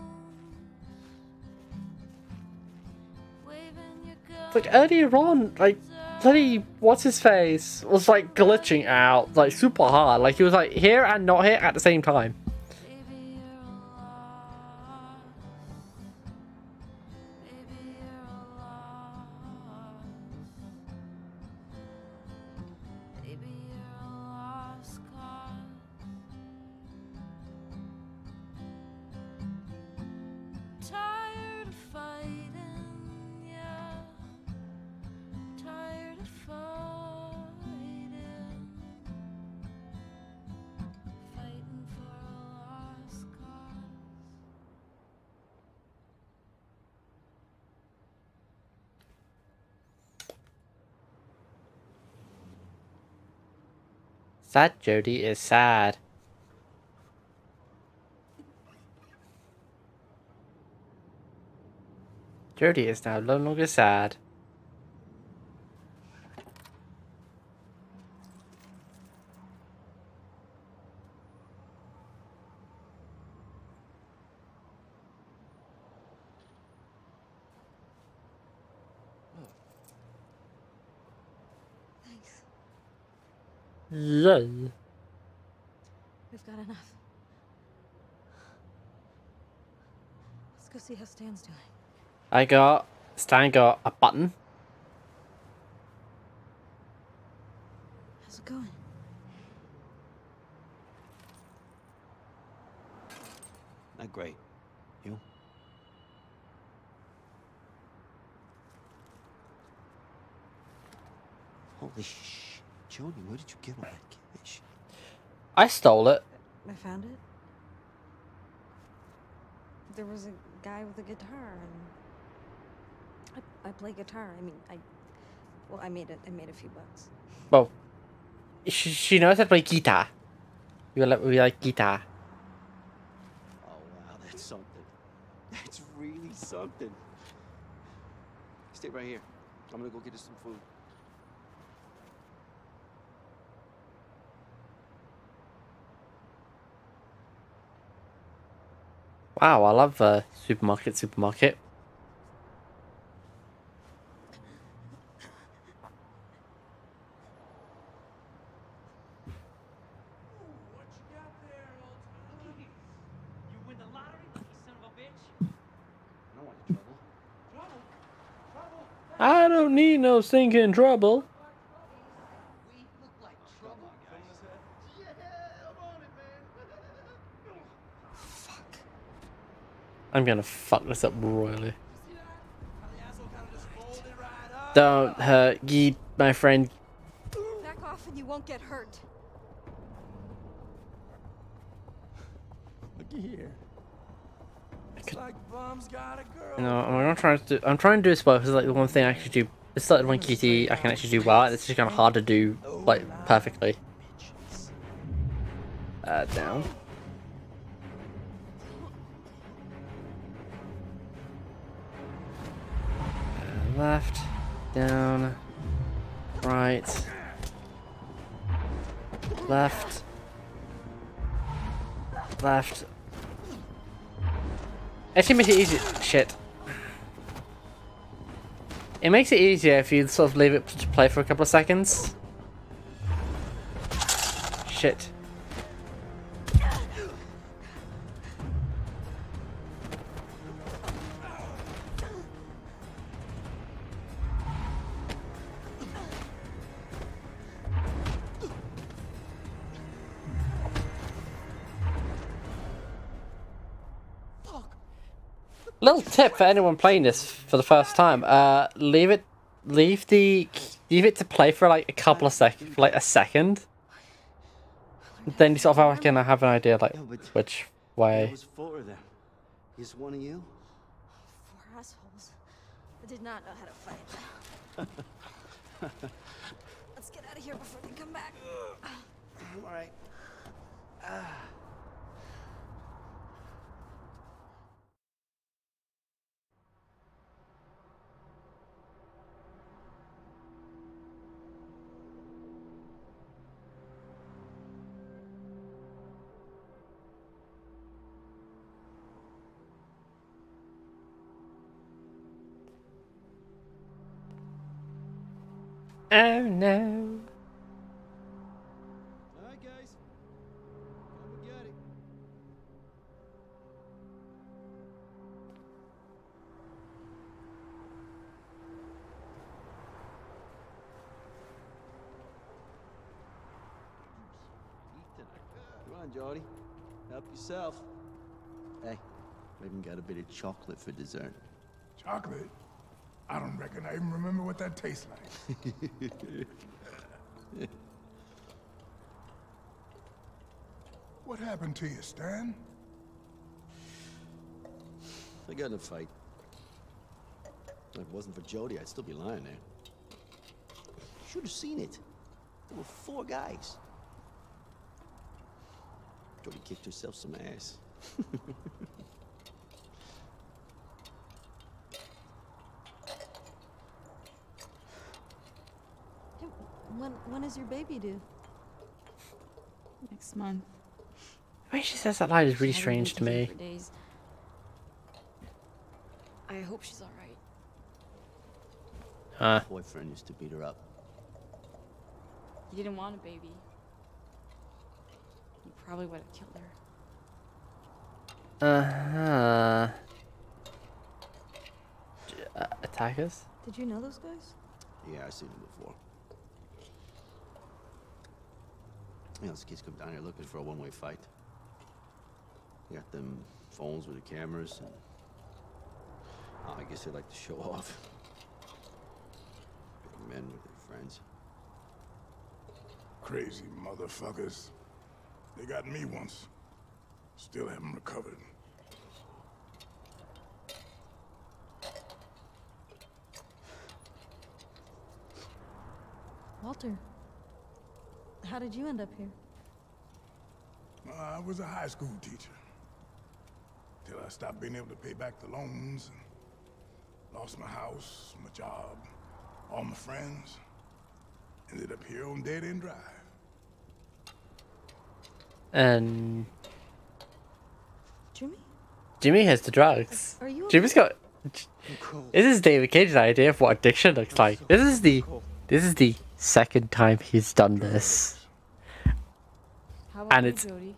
Like earlier on, like bloody what's his face was like glitching out like super hard. Like he was like here and not here at the same time. Sad Jodie is sad. Jodie is now no longer sad. Thanks. Yay. We've got enough. Let's go see how Stan's doing. I got Stan got a button. How's it going? Not great. You? Holy sh! Jodie, where did you get all that cash? I stole it. I found it. There was a guy with a guitar, and I, I play guitar. I mean, I well, I made it. I made a few bucks. Well, she, she knows how to play guitar. We like we like guitar. Oh wow, that's something. That's really something. Stay right here. I'm gonna go get us some food. Wow, I love uh, supermarket supermarket. I don't need no stinking trouble. I'm gonna fuck this up royally. Don't hurt ye, my friend. Back off, and you won't get hurt. Looky here. It's like Bum's got a girl. No, I'm not trying to. Do, I'm trying to do this well because like the one thing I actually do. It's like one QTE I can actually do well. It's just kind of hard to do like perfectly. Uh, down. Left, down, right, left, left. Actually, makes it easy. Shit. It makes it easier if you sort of leave it to play for a couple of seconds. Shit. Tip for anyone playing this for the first time: uh, leave it, leave the, leave it to play for like a couple of seconds, like a second. Then you sort of have, gonna have an idea like which way. was four of them. Is one of you? Four assholes. I did not know how to fight. [LAUGHS] Let's get out of here before they come back. All right. Ah. Oh no. All right, guys. Come and get it. Come on, Jodie. Help yourself. Hey, we even got a bit of chocolate for dessert. Chocolate? I don't reckon I even remember what that tastes like. [LAUGHS] what happened to you, Stan? I got in a fight. If it wasn't for Jodie, I'd still be lying there. You Should have seen it. There were four guys. Jodie kicked herself some ass. [LAUGHS] When when is your baby due? Next month. The way she says that line is really strange to me. I hope she's all right. Huh. Boyfriend used to beat her up. You didn't want a baby. You probably would have killed her. Uh huh. Uh, attackers? Did you know those guys? Yeah, I've seen them before. You know, those kids come down here looking for a one-way fight. They got them phones with the cameras, and oh, I guess they like to show [LAUGHS] off. Big men with their friends. Crazy motherfuckers. They got me once. Still haven't recovered. Walter. How did you end up here? Uh, I was a high school teacher. Till I stopped being able to pay back the loans and lost my house, my job, all my friends. Ended up here on Dead End Drive. And Jimmy? Jimmy has the drugs. Are you Jimmy's got. This is David Cage's idea of what addiction looks like. This is the. This is the second time he's done this. How And it's Jodie?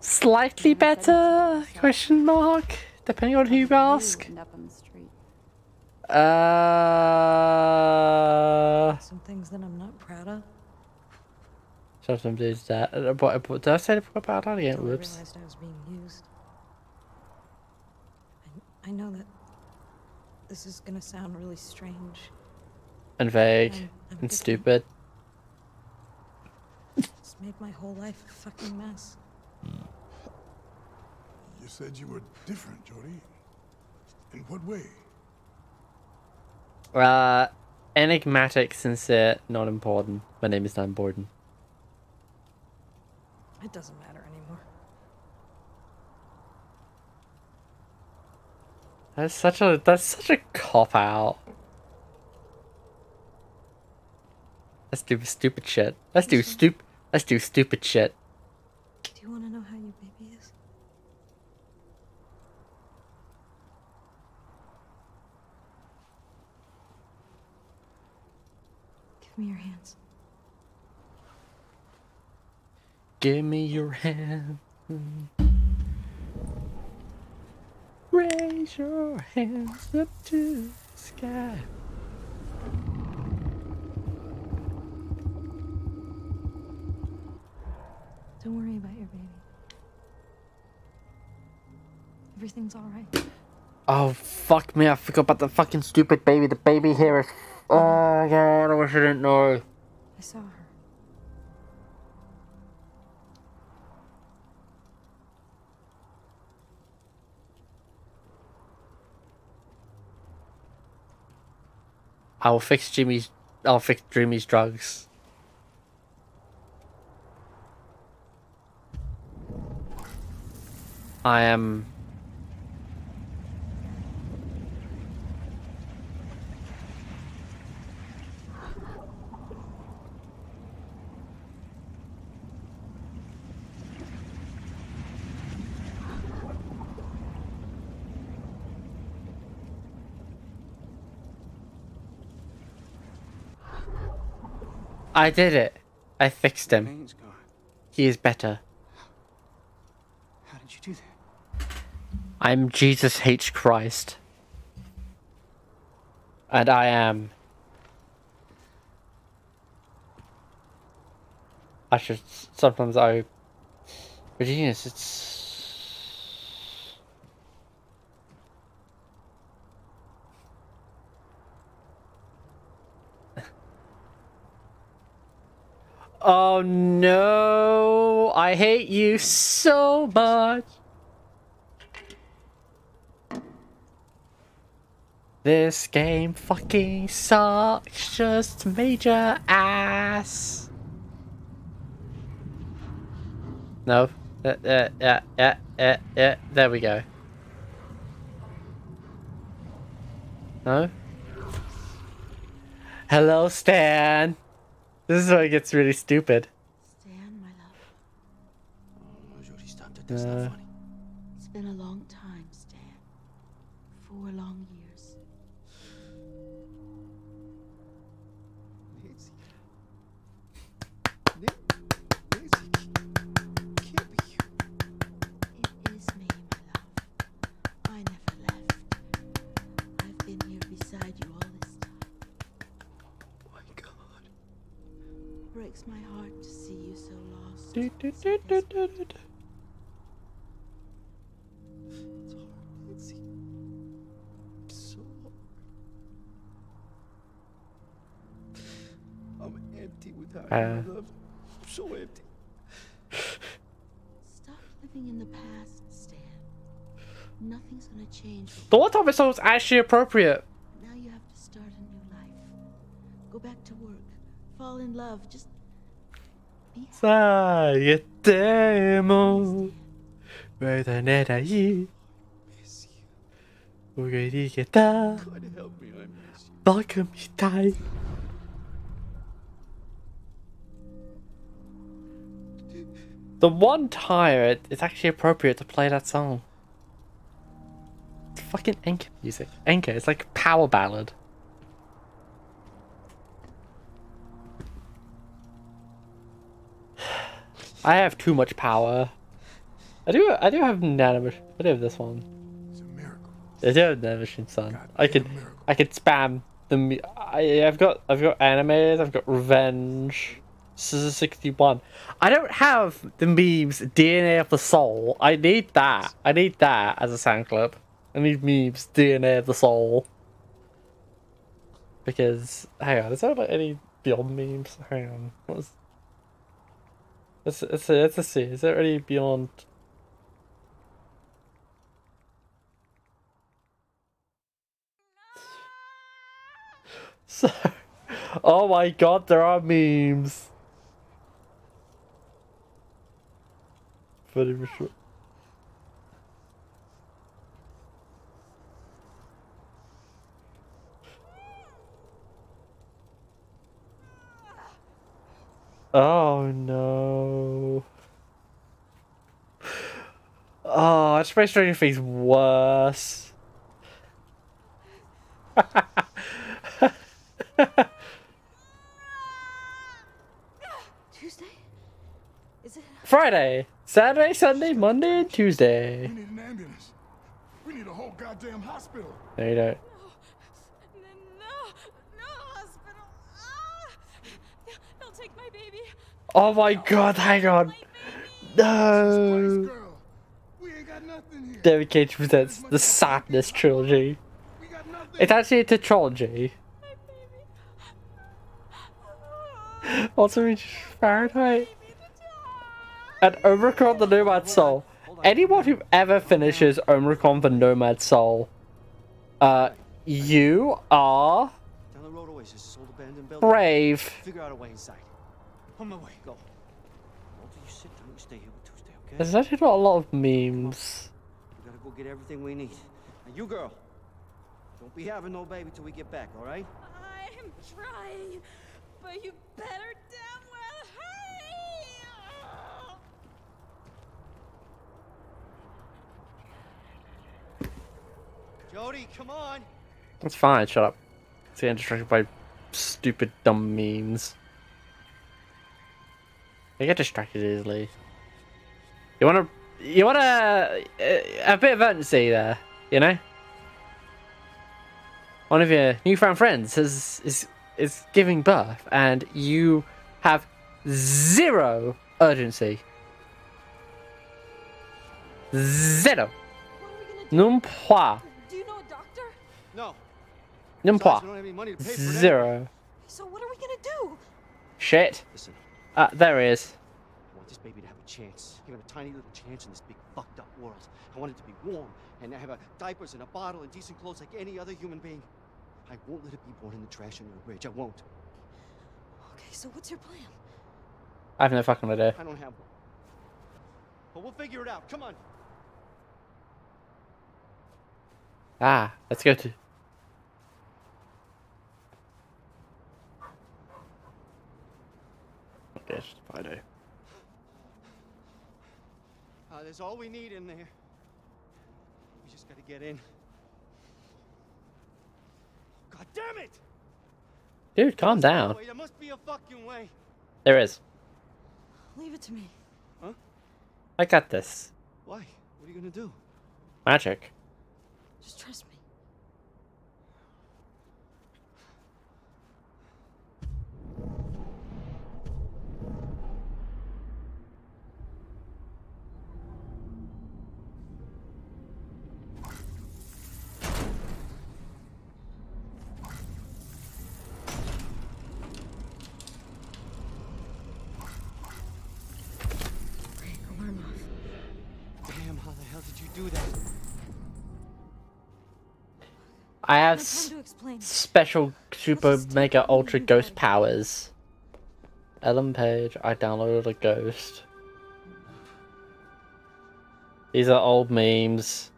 slightly better? Question mark. Depending on who you ask. End up on the street. Uh. Some things that I'm not proud of. Sometimes is that. uh, What, what, did I say about that again? Until I Whoops. realized I was being used. I, I know that this is gonna sound really strange. And vague. I'm- I'm And stupid. It's made my whole life a fucking mess. You said you were different, Jodie. In what way? Uh. Enigmatic, sincere, not important. My name is not important. It doesn't matter anymore. That's such a that's such a cop out. Let's do stupid shit. Let's do stup. Let's do stupid shit. Do you want to know how your baby is? Give me your hands. Give me your hand. Raise your hands up to the sky. Don't worry about your baby. Everything's all right. Oh, fuck me, I forgot about the fucking stupid baby. The baby here is. Oh, God, I wish I didn't know. I saw her. I'll fix Jimmy's. I'll fix Jimmy's drugs. I am. I did it. I fixed him. He is better. How did you do that? I'm Jesus H. Christ. And I am. I should. Sometimes I. Genius, it's. [LAUGHS] Oh no! I hate you so much! This game fucking sucks, just major ass. No. Uh, uh, yeah, yeah, yeah, yeah. There we go. No? Hello, Stan. This is where it gets really stupid. Stan, my love. Oh, Jodie, stop that. That's not Uh. It's been a long Breaks my heart to see you so lost. Do, do, do, do, do, do, do. It's hard, Nancy. It's so hard. I'm empty without Uh. you, love. I'm so empty. Stop living in the past, Stan. Nothing's gonna change. The one time episode's actually appropriate. Now you have to start a new life. Go back to work. Fall in love. Just the one time it's actually appropriate to play that song. It's fucking Enka music. Enka, it's like power ballad. I have too much power. I do. I do have nanovision. I do have this one. It's a miracle. I do have nanovision, son. I could. I could spam the. I, I've got. I've got animes. I've got revenge. This is 61. I don't have the memes DNA of the soul. I need that. I need that as a sound clip. I need memes DNA of the soul. Because hang on, is there like any beyond memes? Hang on. What Let's let's let's, see. Is there any beyond? [LAUGHS] So, oh my god, there are memes. Very sure. Oh no. Oh, it's made Stranger Things worse. Tuesday? Is it? Friday, Saturday, Sunday, Monday, and Tuesday. We need an ambulance. We need a whole goddamn hospital. No, you don't. They'll take my baby. Oh my god, hang on. No. David Cage presents the Sadness trilogy. It's actually a tetralogy. Also reached Fahrenheit. And Omicron the Nomad Soul. Anyone who ever finishes Omicron the Nomad Soul, uh, you are Down the road always is this old abandoned building. brave. Figure out a way inside. On my way. Go. Walter, you sit down. You stay here with Tuesday, okay? There's actually not a lot of memes. We gotta go get everything we need. Now, you girl, don't be having no baby till we get back, all right? I'm trying, but you better damn well hurry! Jodie, come on. That's fine, shut up. It's getting distracted by stupid, dumb memes. I get distracted easily. You wanna, you wanna, uh, a bit of urgency there, you know? One of your newfound friends is, is, is giving birth, and you have zero urgency. Zero. Non point. Do you know a doctor? No. Non Besides, point. we don't have any money to pay for that. Zero. So what are we gonna do? Shit. Listen, Uh, there he is. I want this baby to have a chance, even a tiny little chance in this big fucked up world. I want it to be warm and have a diapers and a bottle and decent clothes like any other human being. I won't let it be born in the trash under a bridge. I won't. Okay, so what's your plan? I have no fucking idea. I don't have one. But we'll figure it out. Come on. Ah, let's go to. Okay, it's Fido. Uh, there's all we need in there. We just gotta get in. God damn it! Dude, calm down. Wait, there must be a fucking way. There is. Leave it to me. Huh? I got this. Why? What are you gonna do? Magic. Just trust me. I have No time s- to explain. special super mega ultra ghost powers. Ellen Page, I downloaded a ghost. These are old memes.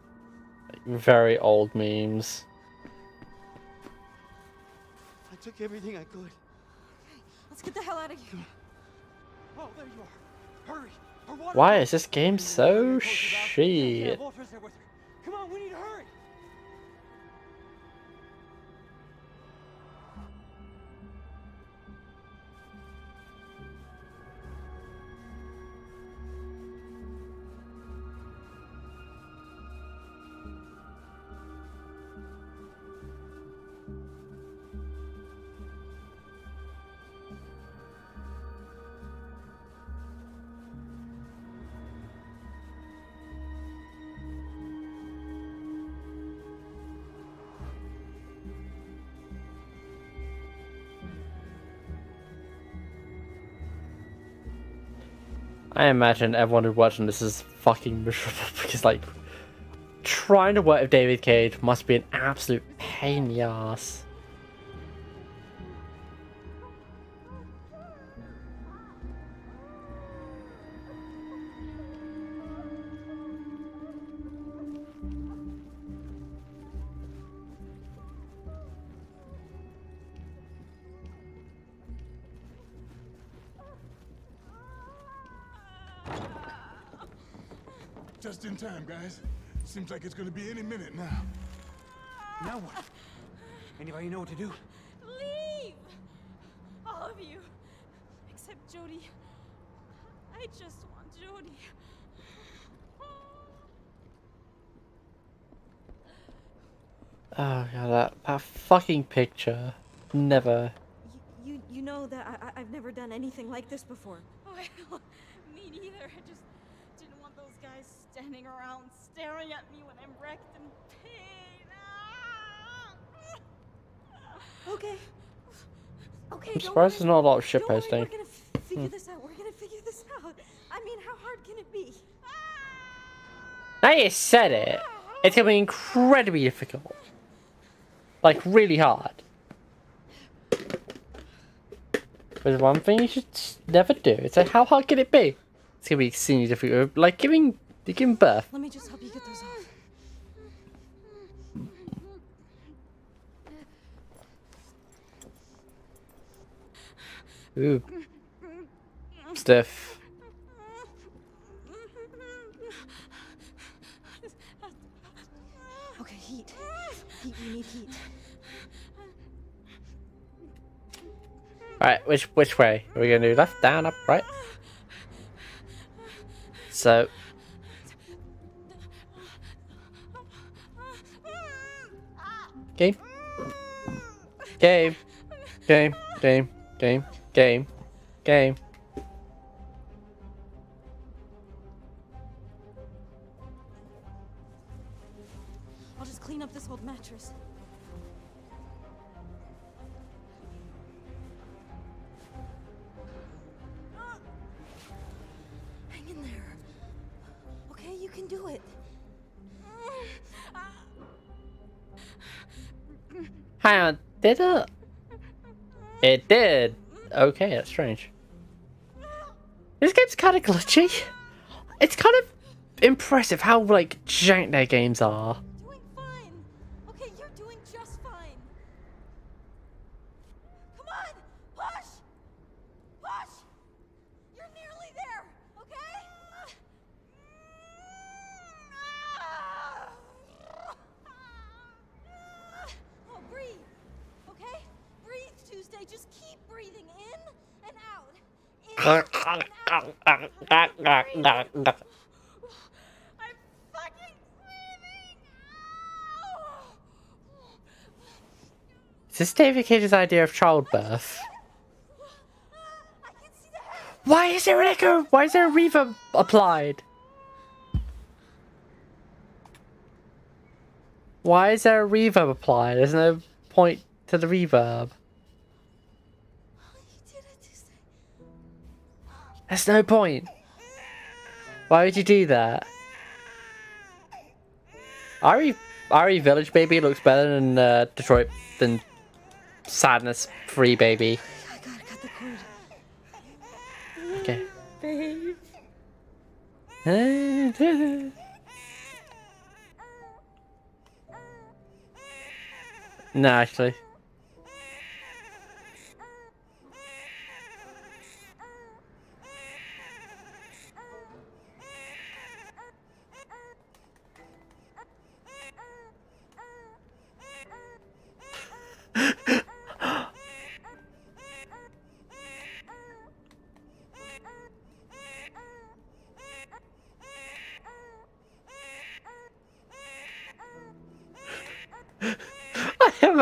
Very old memes. I took everything I could. Let's get the hell out of here. Oh, there you are. Hurry. Why is this game so shit? Walter's there with her. Come on, we need to hurry. I imagine everyone who's watching this is fucking miserable [LAUGHS] because, like, trying to work with David Cage must be an absolute pain in the ass. Time, guys. Seems like it's gonna be any minute now. Now what? Anybody know what to do? Leave! All of you. Except Jodie. I just want Jodie. Ah, oh god, that, that fucking picture. Never. You you know that I, I- I've never done anything like this before. Oh, well, me neither. I just didn't want those guys standing around staring at me when I'm wrecked in pain. Ah. Okay. Okay, I'm don't surprised there's not a lot of shit don't worry, posting. We're gonna figure Hmm. this out. We're gonna figure this out. I mean, how hard can it be? Now you said it, it's gonna be incredibly difficult. Like, really hard. There's one thing you should never do. It's like, how hard can it be? It's gonna be extremely difficult. Like giving, giving birth. Let me just help you get those off. Ooh. Stiff. Okay, heat. Heat, we need heat. Alright, which which way? Are we gonna do left, down, up, right? So Game. Game. Game. Game. Game. Game. Game. Hang on, did it? It did. Okay, that's strange. This game's kind of glitchy. It's kind of impressive how like jank their games are. Doing fine. Okay, you're doing just fine. Come on, push, push. You're nearly there. Okay. Oh, breathe. Okay, breathe, Tuesday. Just keep breathing in and out. In and out. Is this David Cage's idea of childbirth? Why is there an echo? Why is there a reverb applied? Why is there a reverb applied? There's no point to the reverb. There's no point. Why would you do that? Ari, Ari Village Baby looks better than uh, Detroit than Sadness Free Baby. Okay. Babe. [LAUGHS] no, actually.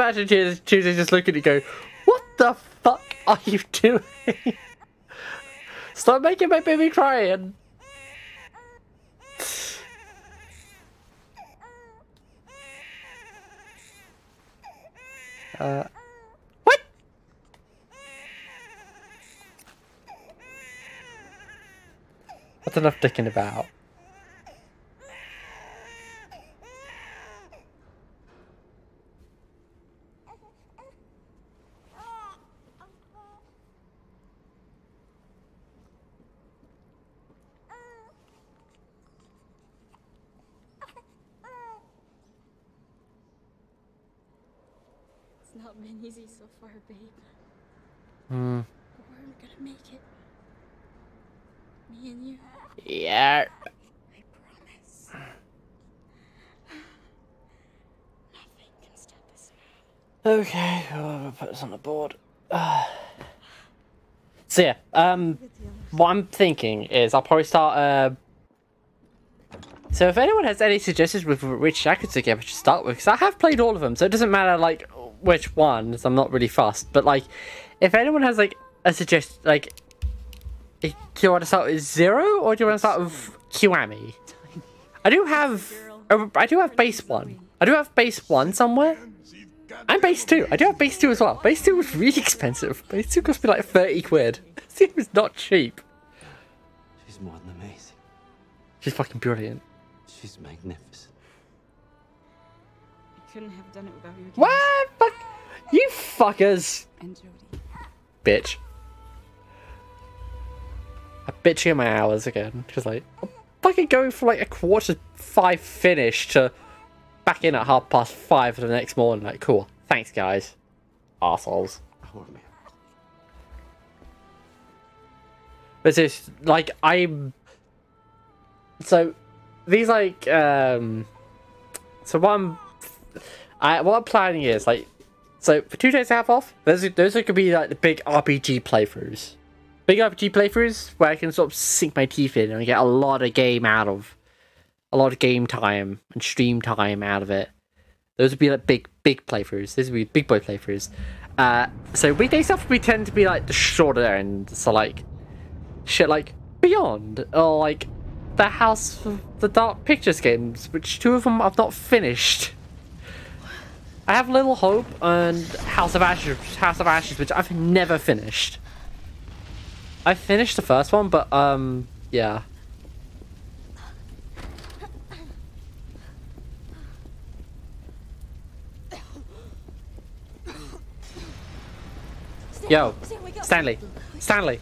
Imagine Tuesday Tuesday just looking at you go, What the fuck are you [LAUGHS] doing? Stop making my baby cry and Uh What? That's enough dicking about. It's not been easy so far, babe. Hmm. But we're gonna make it. Me and you. Yeah. I promise. Nothing can stop us Okay, well, put this on the board. so yeah, um, what I'm thinking is I'll probably start. Uh, so if anyone has any suggestions with which Yakuza game I should start with, because I have played all of them, so it doesn't matter like which ones. I'm not really fussed, but like, if anyone has like a suggest, like, do you want to start with Zero or do you want to start with Kiwami? I do have, uh, I do have base one. I do have base one somewhere. And base two. I do have base two as well. Base two was really expensive. Base two cost me like 30 quid. [LAUGHS] It was not cheap. She's more than amazing. She's fucking brilliant. She's magnificent. I couldn't have done it without you. What? Fuck. You fuckers. Bitch. I'm bitching at my hours again. Just like, I'm fucking going from like a quarter five finish to back in at half past five the next morning. Like, cool. Thanks, guys. Assholes. But it's like I'm. So these like um. So what I'm, I what I'm planning is like, so for two days have off. Those those are gonna be like the big RPG playthroughs, big RPG playthroughs where I can sort of sink my teeth in and get a lot of game out of, a lot of game time and stream time out of it. Those would be like big big playthroughs. These would be big boy playthroughs. Uh, so weekday stuff we tend to be like the shorter end. So like shit like Beyond or like the House of the Dark Pictures games, which two of them I've not finished. I have Little Hope and House of Ashes, House of Ashes, which I've never finished. I finished the first one, but um, yeah. Yo, Stan, wake up. Stanley, Stanley.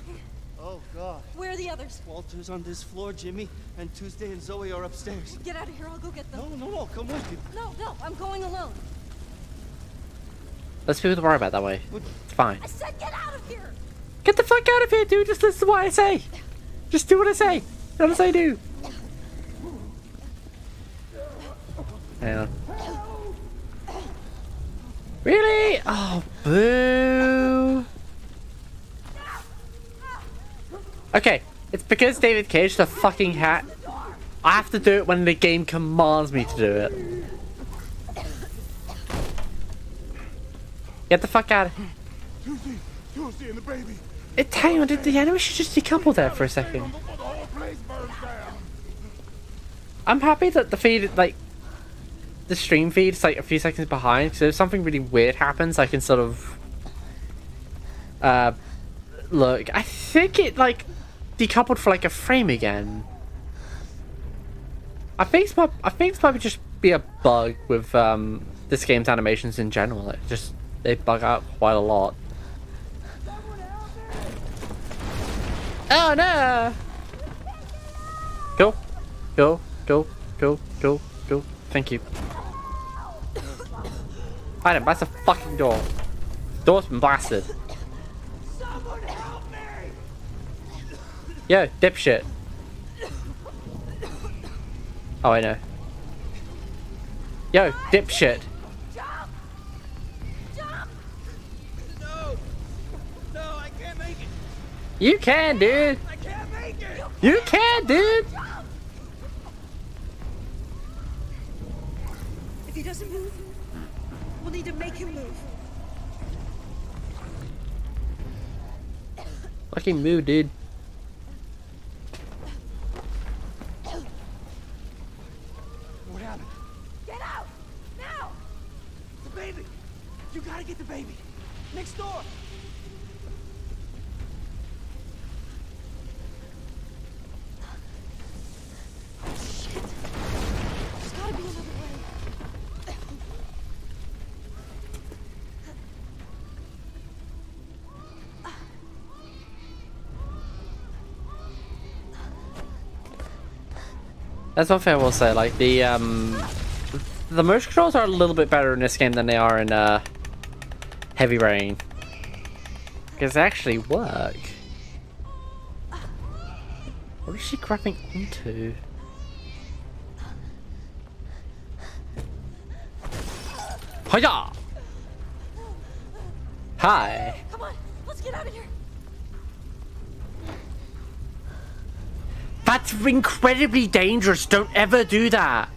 Oh, God. Where are the others? Walter's on this floor, Jimmy, and Tuesday and Zoe are upstairs. Get out of here. I'll go get them. No, no, no. Come with me. No, no. I'm going alone. Let's people to worry about that way. It's fine. I said get out of here. Get the fuck out of here, dude. Just listen to what I say. Just do what I say. What I say do. Hang on. Really? Oh, boo. Okay, it's because David Cage, the fucking hat. I have to do it when the game commands me to do it. Get the fuck out of here. It, hang on, did the animation just decouple there for a second? I'm happy that the feed, like, the stream feed is like a few seconds behind, because if something really weird happens, I can sort of, uh, look. I think it, like, decoupled for, like, a frame again. I think it's might, I think it's might just be a bug with, um, this game's animations in general. It just, they bug out quite a lot. Oh no! Go, go, go, go, go, go. Thank you. Aiden, that's a fucking door. Door's been blasted. Yo, dipshit. Oh, I know. Yo, dipshit. No, I can't make it. You can, dude. I can't make it. You can, dude. If he doesn't move, we'll need to make him move. Fucking move, dude. Get the baby. Next door. That's one thing I will say. Like the um, the motion controls are a little bit better in this game than they are in uh, Heavy Rain. Because actually work. What is she grabbing onto? Hiya! Hi. Come on, let's get out of here. That's incredibly dangerous. Don't ever do that.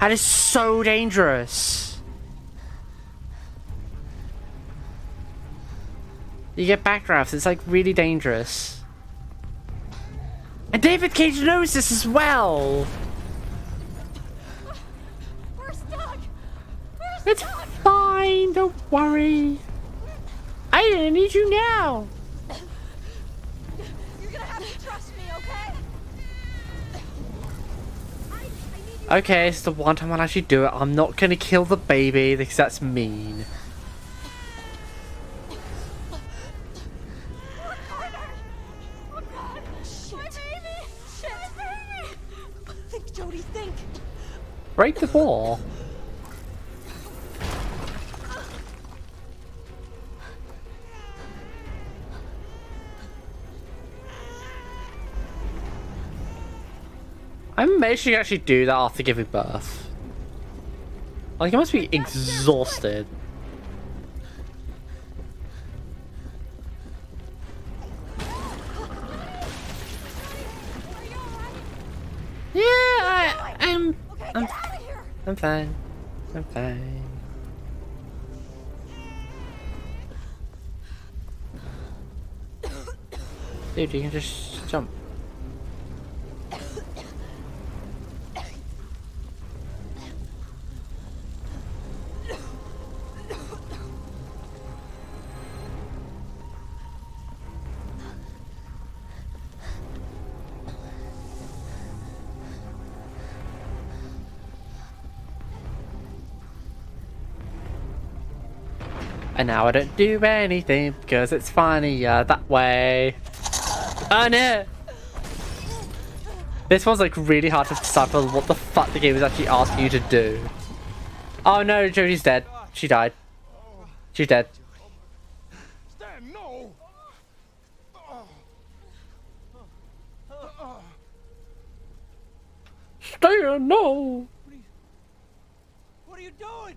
That is so dangerous. You get backdrafts. It's like really dangerous. And David Cage knows this as well. We're stuck. It's fine. Don't worry. I didn't need you now. You're gonna have to trust me, okay? I, I you okay, it's the one time I'll actually do it. I'm not gonna kill the baby because that's mean. Break the wall. I'm amazed she can actually do that after giving birth. Like, you must be exhausted. Yeah, I, I'm, I'm, I'm fine. I'm fine. Dude, you can just jump. And now I don't do anything because it's funnier that way. Oh no! This one's like really hard to decipher what the fuck the game is actually asking you to do. Oh no, Jodie's dead. She died. She's dead. Stan, no! Stan, no! What are you doing?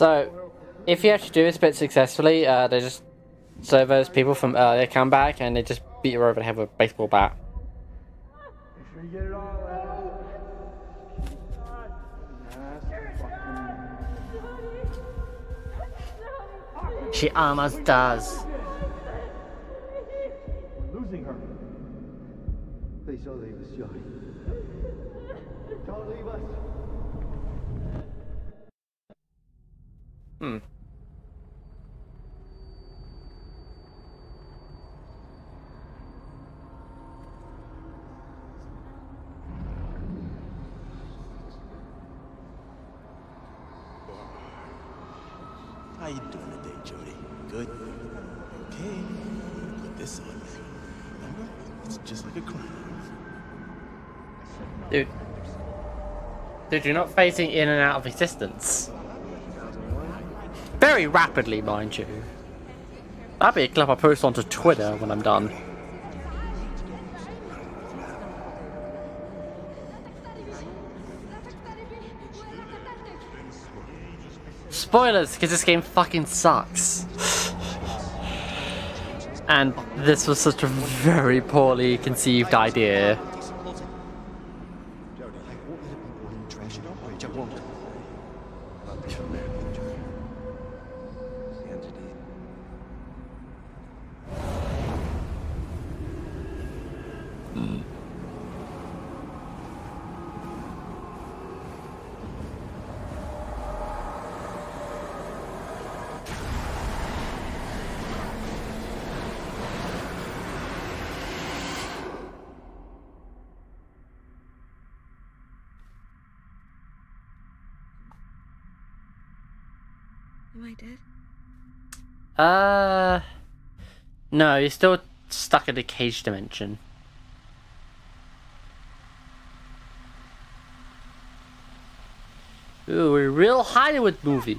So, if you actually do this bit successfully, uh, they just so those people from earlier come back and they just beat you over the head with a baseball bat. Make sure you get it all out. She almost does. We're losing her. Please don't leave us, Jodie. Don't leave us. Hmm. How you doing today, Jodie? Good? Okay. Put this on. Remember? It's just like a crime. Dude. Dude, you're not phasing in and out of existence. Very rapidly, mind you. That'd be a clip I post onto Twitter when I'm done. Spoilers, because this game fucking sucks. And this was such a very poorly conceived idea. Uh, no, you're still stuck in the cage dimension. Ooh, a real Hollywood movie.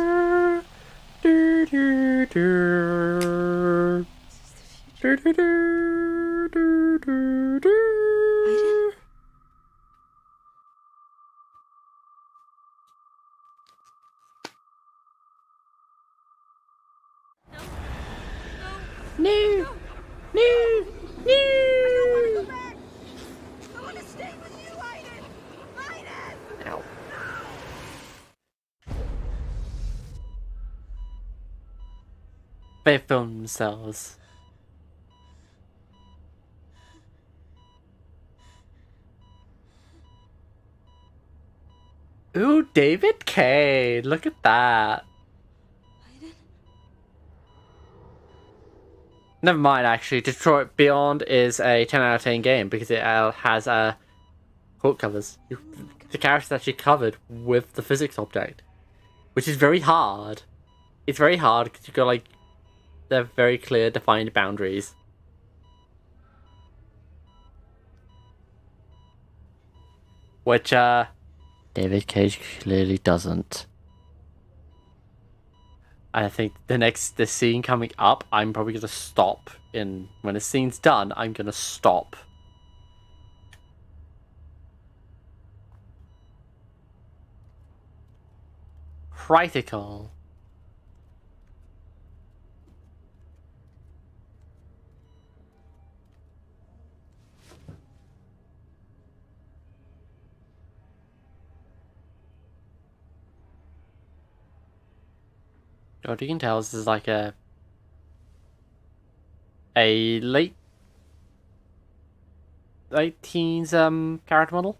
do, do. Do, do, do, do, do, do. No. No. No. no. They film themselves. Ooh, David Cage. Look at that. Never mind, actually. Detroit Beyond is a 10 out of 10 game because it uh, has uh, quote covers. You, the character's actually covered with the physics object, which is very hard. It's very hard because you've got like, they're very clear, defined boundaries. Which, uh, David Cage clearly doesn't. I think the next the scene coming up, I'm probably gonna stop in when the scene's done, I'm gonna stop. Critical. What you can tell this is like a a late late teens um character model.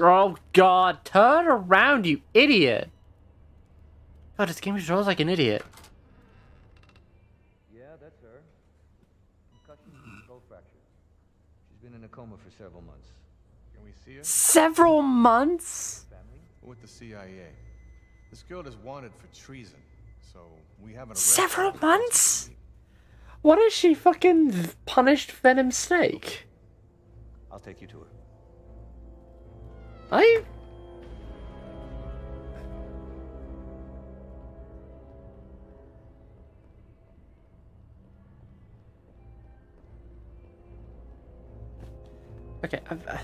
Oh god, turn around you idiot! God, this game controls like an idiot. Yeah, that's her. Concussion, skull fracture. She's been in a coma for several months. Can we see her? Several months? With the CIA. This girl is wanted for treason, so we haven't Several months? What is she fucking punished Venom Snake? I'll take you to her. I Okay, I've, uh...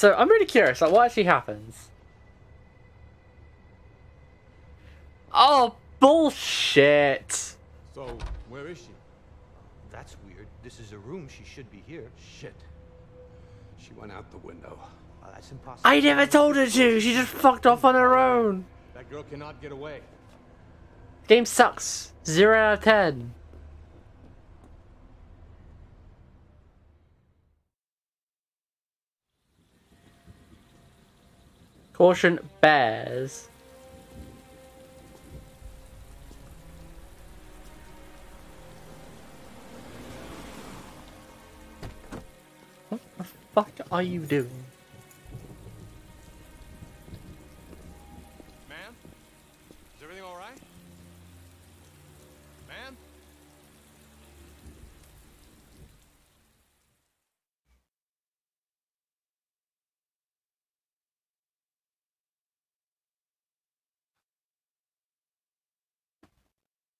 So I'm really curious, like what actually happens? Oh bullshit! So, where is she? That's weird. This is a room. She should be here. Shit. She went out the window. Oh, that's impossible. I never told her to. She just fucked off on her own. That girl cannot get away. Game sucks. Zero out of ten. Portion bears. What the fuck are you doing?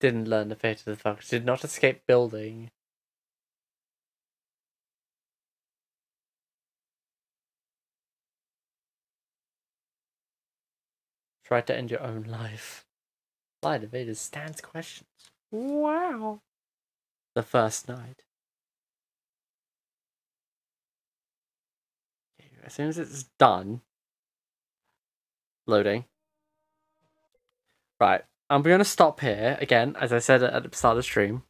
Didn't learn the fate of the fox. Did not escape building. Tried to end your own life. Light evaders stands questions. Wow. The first night. As soon as it's done, loading. Right, I'm going to stop here again, as I said at the start of the stream.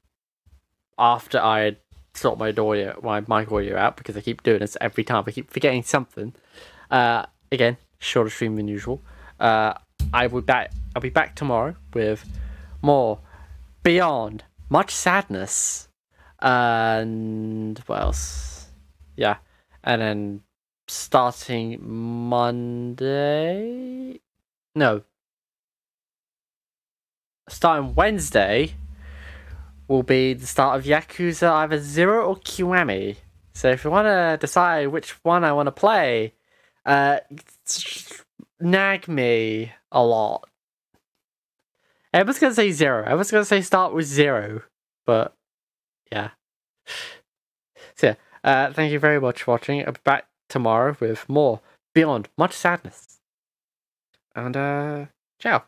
After I sort my audio, my mic audio out, because I keep doing this every time. I keep forgetting something. Uh, again, shorter stream than usual. Uh, I will back. I'll be back tomorrow with more Beyond Much Sadness and what else? Yeah, and then starting Monday. No, starting Wednesday will be the start of Yakuza either Zero or Kiwami. So if you want to decide which one I want to play, uh, nag me a lot. I was gonna say zero. I was gonna say start with zero, but yeah. So yeah, uh, thank you very much for watching. I'll be back tomorrow with more Beyond Much Sadness. And uh, ciao.